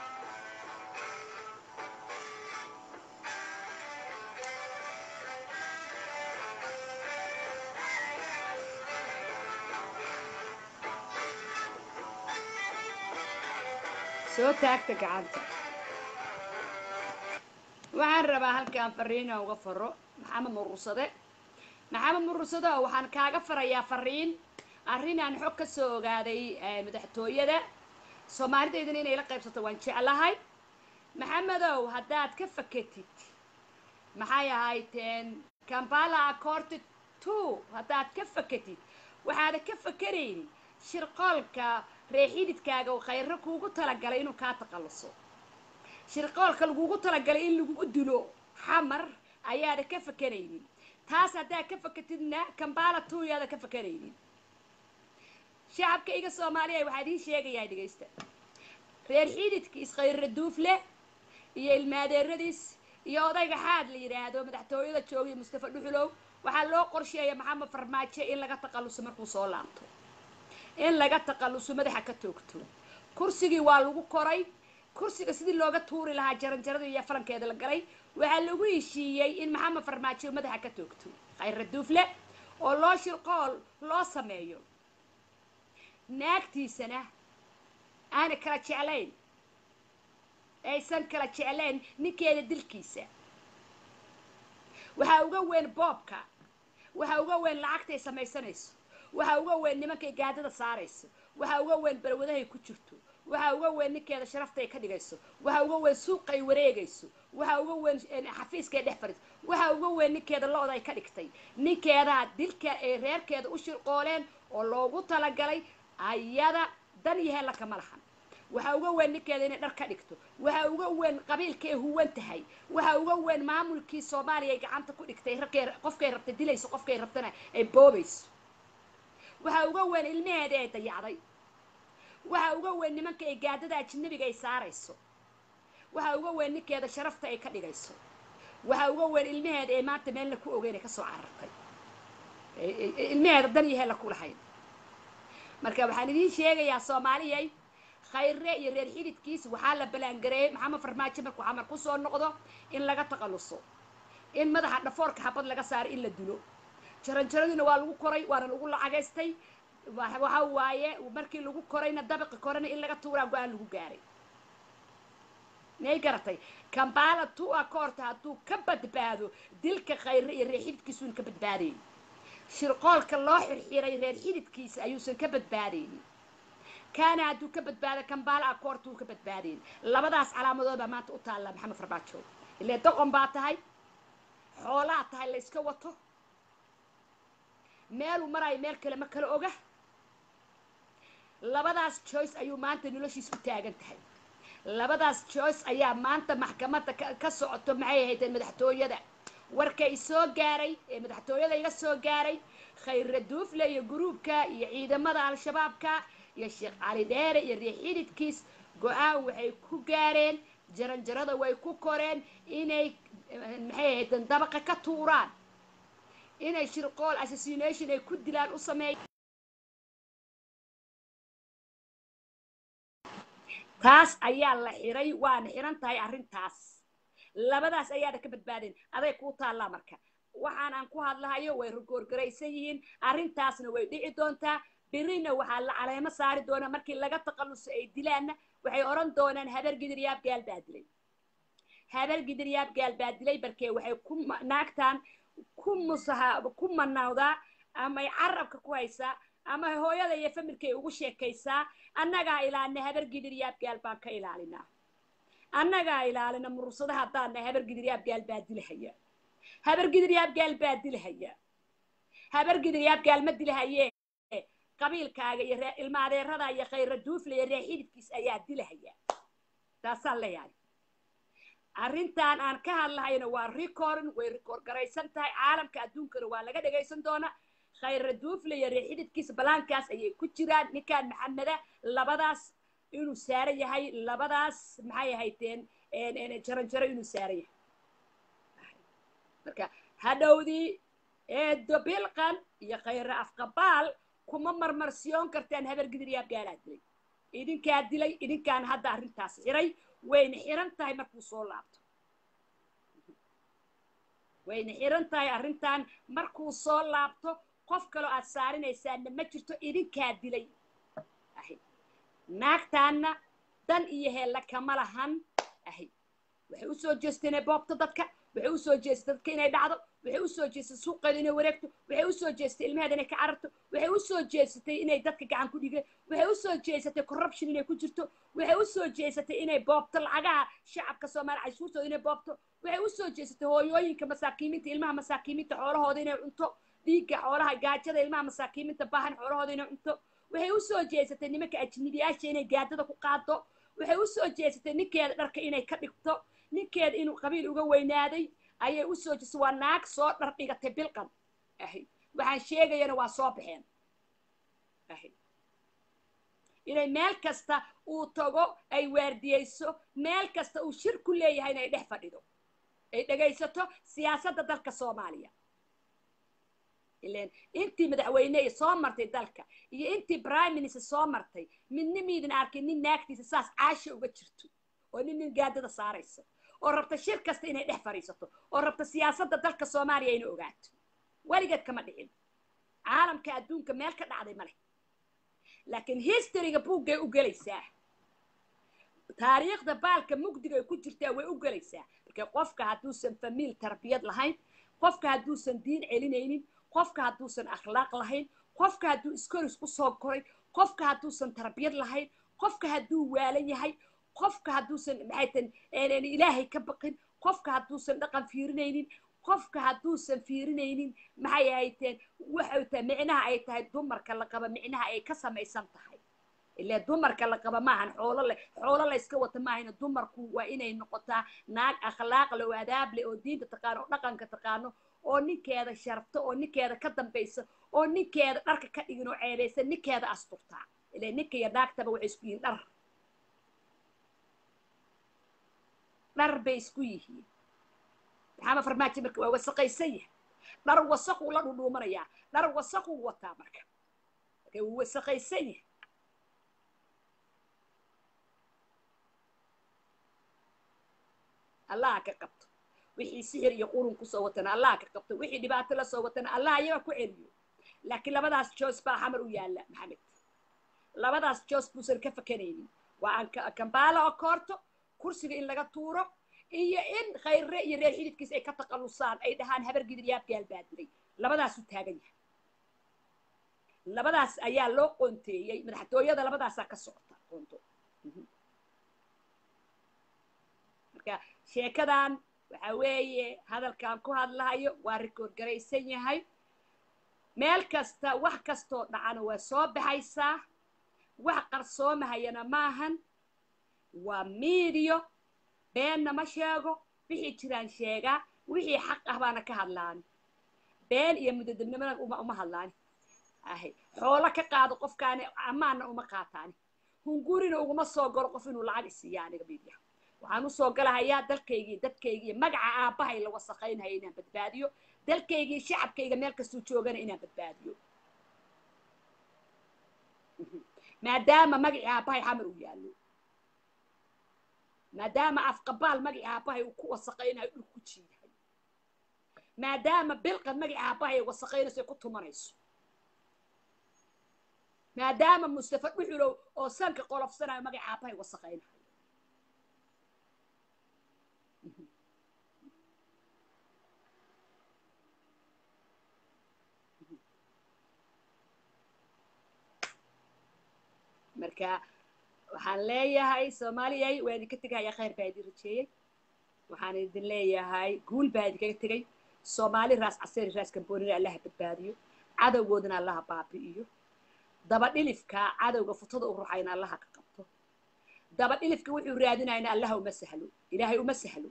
Soo taagta gacanta. Waxaan rabaa halkaan fariina uga faro maxamed murursade maxamed murursado waxaan kaaga farayaa fariin arrinaan xog ka soo ogaaday eh, madaxtooyada. Soomaalidaydana inay la qaybsato waan jeclahay. Maxamedow haddaad ka fakatid maxay ahayteen kampala accord two haddaad ka fakatid waxaada ka fakaraynin shirqoolka reexididkaaga oo khayro kuugu talagalay inuu kaa taqalluso. Shirqoolka lagugu talagalay in lagugu dilo xamar ayaada ka fakaraynin taas haddaad ka fakatidna kambala two yaada ka fakaraynin shacabka iga soomaaliya waxaa idiin sheegayaa dhegaysta reer xididkiis khayra duufle iyo ilmaadeeradiis iyo odayga xaad la yidhaahdo madaxtooyada joogay mustafa dhuxulow waxaa loo qorsheeya maxamed farmaajo in laga taqalluso markuu soo laabto in laga taqalluso madaxa ka toogto kursigii waa lagu koray kursiga sidii looga tuuri lahaa jaranjarada iyo falankeeda la galay waxaa lagu heshiiyey in maxamed farmaajo madaxa ka toogto khayra duufle oo loo shirqool loo sameeyo naagtiisana aana kala jeclayn. Aysan kala jeclayn ninkeeda dilkiisa. Waxaa uga weyn boobka. Waxaa uga weyn lacagtay samaysanayso. Waxaa uga weyn nimankay gaadada saarayso. Waxaa uga weyn balwadahay ku jirto. Waxaa uga weyn ninkeeda sharaftay ka dhigayso. Waxaa uga weyn suuqay wareegayso. Waxaa uga weyn xafiiskay dhex fadhiso waxaa uga weyn ninkeeda lo-da ay ka dhigtay. Ninkeedaa dilka ay reerkeeda u shirqooleen oo loogu talagalay ayada dan iyo hella kama lahan. Waxaa uga weyn ninkeeda inay dhar ka dhigto. Waxaa uga weyn qabiilkay huwan tahay waxaa uga weyn maamulkii soomaaliya ay gacanta ku dhigtay qofkay rabta dilayso qofkay rabtana ay boobayso. Waxaa uga weyn ilmaheeda ay dayacday. Waxaa uga weyn nimanka ay gaadada ajnabiga ay saarayso. Waxaa uga weyn ninkeeda sharafta ay ka dhigayso. Waxaa uga weyn ilmaheeda ay maanta meelna ku ogeyn ay ka soo carartay. Ilmaheeda dan iyo hella ku lahayn marka waxaan idiin sheegayaa soomaaliyay khayre iyo reer xididkiis waxaa la balaangareeyey maxamed farmaajo markuu xamar ku soo noqdo in laga taqalluso in madaxa dhafoorka xabad laga saaro in la dilo jaranjaradiina waa lagu koray waana lagu lacagaystay. Waxa waaye markii lagu korayna dabiqi korana in laga tuuraa go'aan lagu gaaray. May garatay kambala tu a koorta hadduu ka badbaado dilka khayre iyo reer xididkiisuun ka badbaadayay shirqoolka loo xirxiray reer xididkiisa ayuusan ka badbaadaynin kaana hadduu ka badbaado kambala akoortuu ka badbaadayn labadaas calaamadood baa maanta u taalla maxamed farbaajo ile doqon baa tahay xoolaa tahay la yska wato. Meeluu maraayo meel kale ma kala oga. Labadaas joyce ayuu maanta noloshiis u taagan tahay. Labadaas joyce ayaa maanta maxkamadda ka socoto maxay ahaydeen madaxtooyada warkay soo gaaray ee madaxtooyada iga soo gaaray khayra duufle iyo gruubka iyo ciidamada al-shabaabka iyo sheekh cali dheere iyo riix xididkiis. Go'aan waxay ku gaareen jaranjarada way ku koreen inay maxay ahaydeen dabaqa ka tuuraan. Inay shirqool assassination ay ku dilaan u sameey taas ayaa la xiray waana xiran tahay arrintaas labadaas ayaana ka badbaadeen aday kuu taallaa marka. Waxaan aan ku hadlahayo way goorgaraysan yihiin. Arrintaasna way dhici doontaa. Birina waxaa la caleemo saari doonaa markii laga taqalluso ay dilaanna. Waxay odhan doonaan habar gidiryaab gaal baa dilay. Habar gidiryaab gaal baa dilay barkee waxay ku naagtaan ku musaha ku manawdaa amay carabka ku haysaa ama hooyada iyo familkay ugu sheekaysaa. Annagaa ilaalina habar gidiryaab gaal baan ka ilaalinaa annagaa ilaalina murursada haddaana habar gidiryaab gaal baa dilahaya habar gidiryaab gaal baa dilahaya habar gidiryaab gaal ma dilahaye qabiilkaaga iyo ilma adeerada iyo khayra duufle iyo reer xididkiis ayaa dilahaya taasaan leeyahay arrintan aan ka hadlahayna waa recordin way record garaysan tahay. Caalamka adduunkana waa laga dhagaysan doonaa khayra duufle iyo reer xididkiisa balaankaas ayay ku jiraan. Ninkaan maxameda labadaas inuu saaran yahay labadaas maxay ahaydeen jaranjaro inuu saaran yahay. Marka hadhowdii eedo bilqan iyo khayra afqabaal kuma marmarsiyoon kartaan habar gidiryaab gaalaa dilay. Idinkaa dilay idinkaan hadda arrintaas xiray wayna xiran tahay markuu soo laabto. Wayna xiran tahay arrintan markuu soo laabto qof kaloo aad saarinaysaanna ma jirto idinkaa dilay naagtaanna dan iyo heella kama lahan. Ahy waxay u soo jeesteen boobta dadka waxay u soo jeestay dadka inay dhacdo waxay u soo jeestay suuqeeda inay wareegto waxay u soo jeestay ilmaheeda inay ka cararto waxay u soo jeesatay inay dadka gacan ku dhigeen waxay u soo jeesatay corruption inay ku jirto waxay u soo jeesatay inay boobto lacagaha shacabka soomaaliya cashuurtooda inay boobto waxay u soo jeesatay hooyooyinka masaakiimiinta ilmaha masaakiimiinta xoolahooda inay cunto dhiigga xoolaha gaajada ilmaha masaakiimiinta baahan xoolahooda inay cunto waxay u soo jeesatay nimanka ajnabiyaasha inay gaadada ku qaado waxay u soo jeesatay ninkeeda dharka inay ka dhigto. Ninkeeda inuu qabiil uga weynaaday ayay u soo jeesatay. Waa naag soo dhar dhigatay bilqan. Waxaan sheegayana waa soo baxeen. Inay meel kasta uu tago ay waardiyeyso meel kasta uu shir ku leeyahay inay dhex fadhido. Ay dhegaysato siyaasadda dalka soomaaliya ileen. Intii madaxweyne soo martay dalka iyo intii prime minister soo martay midna miidin arkin nin naagtiisa saas caasha uga jirto oo nin nin gaadada saarayso oo rabta shir kasta inay dhex fadhiisato oo rabta siyaasadda dalka soomaaliya inay ogaato. Weligeed kama dhicin. Caalamka adduunka meel ka dhacday ma leh. Laakiin historyga buuggay u gelaysaa. Taariikhda baalka mugdigay ku jirtaa way u gelaysaa. Marka qofka hadduusan famiil tarbiyad lahayn qofka hadduusan diin celinaynin qofka hadduusan akhlaaq lahayn qofka hadduu iskoris ku soo koray qofka hadduusan tarbiyad lahayn qofka hadduu waalan yahay qofka hadduusan maxay tan ilaahay ka baqin qofka hadduusan dhaqan fiirinaynin qofka hadduusan fiirinaynin maxay ahayteen waxay tahay micnaha ay tahay dumarka la qaba micnaha ay ka samaysan tahay. Ilaa dumarka la qaba maahan xoolo le xoolo la iska wata maahayna dumarku waa inay noqotaa naag akhlaaq le oo adaab leh oo diinta taqaano oo dhaqanka taqaano oo ninkeeda sharfto oo ninkeeda ka dambaysa oo ninkeeda dharka ka dhigin oo ceebaysa ninkeeda asturtaa ilaa ninka iyo naagtaba waxay isku yihiin dhar. Dhar bay isku yihiin. Maxaama farmaajo marka waa wasaqaysan yahay? Dhar wasaquu la dhudhuumanayaa. Dhar wasaquu wataa marka. Marka wuu wasaqaysan yahay. Allaha ka qabto wixii sixir iyo qurun ku soo watana allaha ka qabto wixii dhibaato la soo watana allah ayaga ku celiyo. Laakiin labadaas joos baa xamar u yaalla maxamed. Labadaas joos buusan ka fakanaynin waa kambaala oo koorto kursiga in laga tuuro iyo in khayre iyo reer xididkiis ay ka taqalusaan ay dhahaan habar gidir yaabgaal baa diray labadaasuu taagan yahay. Labadaas ayaa loo qoonteeyey madaxtooyada labadaasaa ka socota qoonto. Marka sheekadan waxa weeye hadalkan ku hadlahayo waa rikoord garaysan yahay. Meel kasta wax kastoo dhacana waa soo baxaysaa. Wax qarsoomahayana maahan. Waa miidiyo. Beenna ma sheego. Wixii jiraan sheegaa. Wixii xaq ah baana ka hadlaan. Been iyo mudadabnimana uma hadlaani ahe xoolo ka qaado qofkaani amaana uma qaataani hungurina uguma soo galo qof inuu lacag isiiya aniga miidiya waxaan u soo galahayaa dalkaygii dadkaygii magaca aabbahay la wasaqaynhaya inaan badbaadiyo dalkaygii shacabkayga meel kastuu joogana inaan badbaadiyo. Maadaama magacii aabbahay xamar uu yaallo. Maadaama afqabaal magacii aabbahay uu ku wasaqaynayo dhul ku jiidahay. Maadaama bilqad magacii aabbahay ay wasaqaynayso ay ku tumanayso. Maadaama mustafa dhuxulow oo sanka qolofsanayo magacii aabbahay wasaqaynayo marka waxaan leeyahay soomaaliyay waa idinka tegahayaa khayr baa idin rajeeyey waxaan idin leeyahay guul baa idinkaga tegay. Soomaali raas caseri raas kamboonina allaha badbaadiyo. Cadowgoodana allaha baabi'iyo. Daba dhilifka cadowga futada u ruxayna allaha ka qabto. Daba dhilifka wuxuu raadinayna allaha uma sahlo. Ilaahay uma sahlo.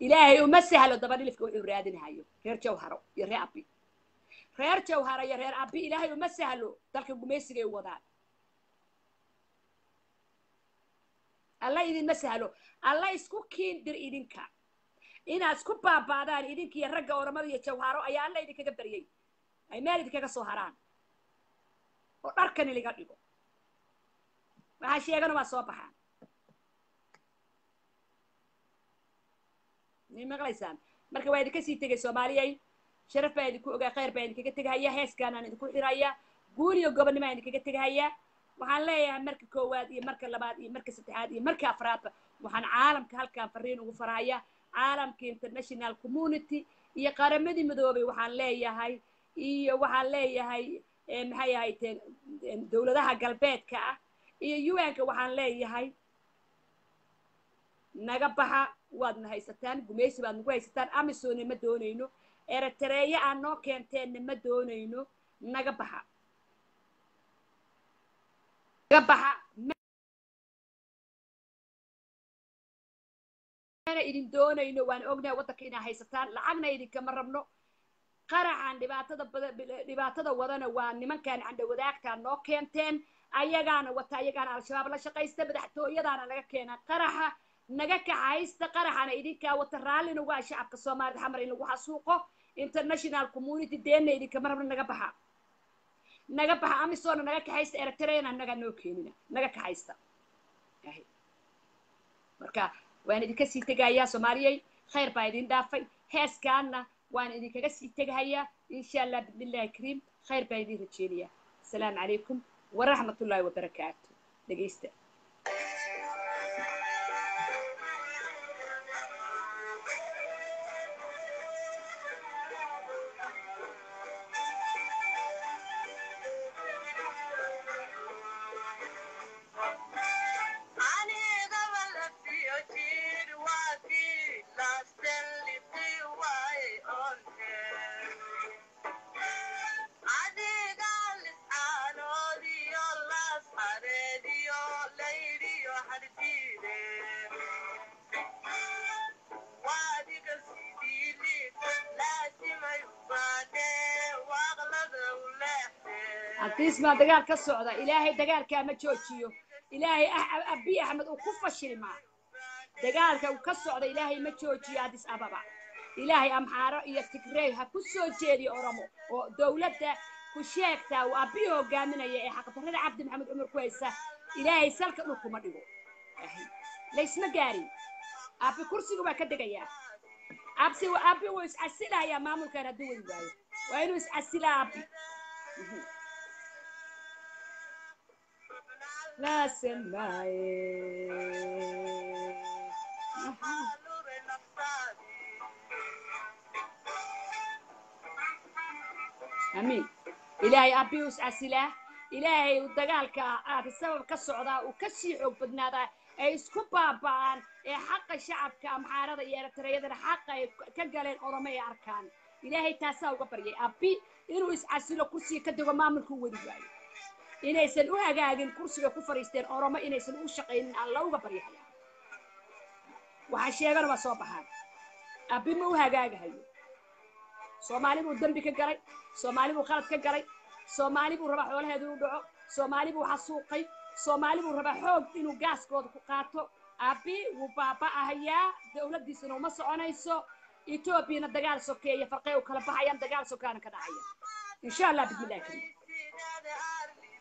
Ilaahay uma sahlo daba dhilifka wuxuu raadinahayo reer jawharo iyo reer abi reer jawhara iyo reer abi ilaahay uma sahlo dalka gumaysigay wadaan. Alla idinma sahlo. Alla isku kiindir idinka. Inaad isku baabaadaan idinka iyo ragga oramada iyo jawharo ayaa alla idinkaga baryay. Ay meel idinkaga soo haraan. Oo dharkani liga dhigo. Waxaa sheegana waa soo baxaan. Maqlaysaan? Marka waa idinka sii tegay soomaaliyay sharaf baa idinku ogaa khayr baa idinkaga tegahaya heeskaanaan idinku xiraya guul iyo gobonnimaa idinkaga tegahaya waxaan leeyahay marka koowaad iyo marka labaad iyo marka saddexaad iyo marka afraadba waxaan caalamka halkaan fariin ugu faraya caalamka international community iyo qaramadii midoobay waxaan leeyahay iyo waxaan leeyahay eh, maxay ahayteen dowladaha galbeedka ah iyo un-ka waxaan leeyahay. Naga baxa waadna haysataan gumaysi baad nagu haysataan amisona ma doonayno eritreya aad noo keenteenna ma doonayno naga baxa naga baxa mana idin doonayno waan ognahay waddanka inaa haysataan lacagna idinkama rabno qaraxan dhibaatada dhibaatada wadana waa nimankan candhawadaagtaa noo keenteen ayagaana wata ayagaana al-shabaab la shaqaysta madaxtooyadaana naga keena qaraxa naga kaxaysta qaraxana idinkaa wata raallina waa shacabka soomaalida xamar in lagu xasuuqo international community deenna idinkama rabno naga baxa. Naga baxa amisoona naga kaxaysta eritreana naga noo keenina. Naga kaxaysta marka waan idinka sii tegayaa soomaaliyey khayr baa idin dhaafay. Heeskaana waan idinkaga sii tegahayaa. Insha allah bismillahi kariim khayr baan idin rajeynayaa asalaamu calaykum waraxmat ullaahi wabarakaatu dhegeysta haddiismaa dagaal ka socda. Ilaahay dagaalkaa ma joojiyo. Ilaahay ah- abiy axmed uu ku fashilmaa dagaalka uu ka socda ilaahay ma joojiyo addis ababa. Ilaahay amxaaro iyo tigrey ha ku soo jeediyo oromo oo dowladda ku sheegtaa uu abiy hogaaminaya ee xaqdarrada cabdi maxamed cumar ku haysa ilaahay salka dhulkuma dhigo. Ahi. laysma gaarin. Abi kursiga waa ka degayaa absi abi wuu iscasilahayaa maamulkan hadduu wadi waayo waa inuu iscasilaa abi naftaadi amiin ilaahay abius casilaa ilaahay dagaalka sabab ka socdaa uu ka sii xoog badnaadaa ay isku baaba'aan ee xaqa shacabka amxaarada iyo eritreyadana xaqa ay ka galeen oromo ay arkaan. Ilaahay taasaa uga baryay abi inuu iscasilo kursiga ka dego maamulka u wadi waayo inaysan u hagaagin kursiga ku fadhiisteen oromo inaysan u shaqaynin alla uga baryahaya waxaa sheegana waa soo baxaan. Abi ma u hagaagahayo soomaali buu dembi ka galay soomaali buu khalad ka galay soomaali buu rabaa xoolaheedu u dhaco soomaali buu xasuuqay soomaali buu rabaa xoog inuu gaaskooda ku qaato. Abi wuu baaba'ahayaa dowladdiisuna uma soconayso. Etoobiyana dagaal sokeeya farqey u kala baxayaan dagaal sokaana ka dhacaya. Insha allah bismillahi kariim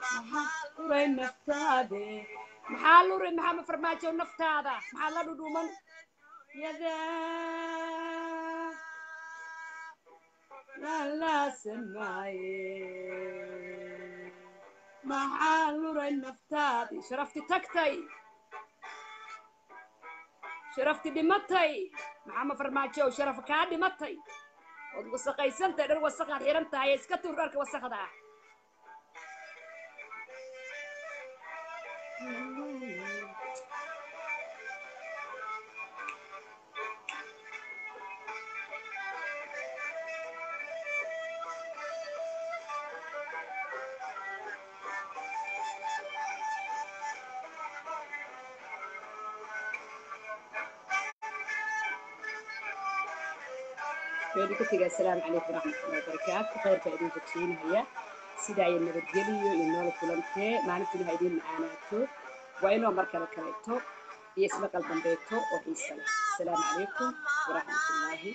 maxaa naftaade maxaa luray maxaa farmaajo naftaada maxaa la dhudhuman yada la samaaye maxaa luray naftaadi sharafti tagtay. Sharafti dhimatay. Maxaama farmaajo? Sharaf kaa dhimatay. Ood wasaqaysantay dhar wasaqaad xiran tahay iska tuur dharka wasaqda. ah tegaa asalaamu calaykum waraxmatullahi wabarakaatu khayrka idin rajaynayaa sida ay nabadgeliyo iyo nool kulantee maalintuna ha idiin macaanaato waa inoo mar kale kaleeto iyo isla qalbanbeeto oo xiisa leh. Asalaamu calaykum waraxmatullaahi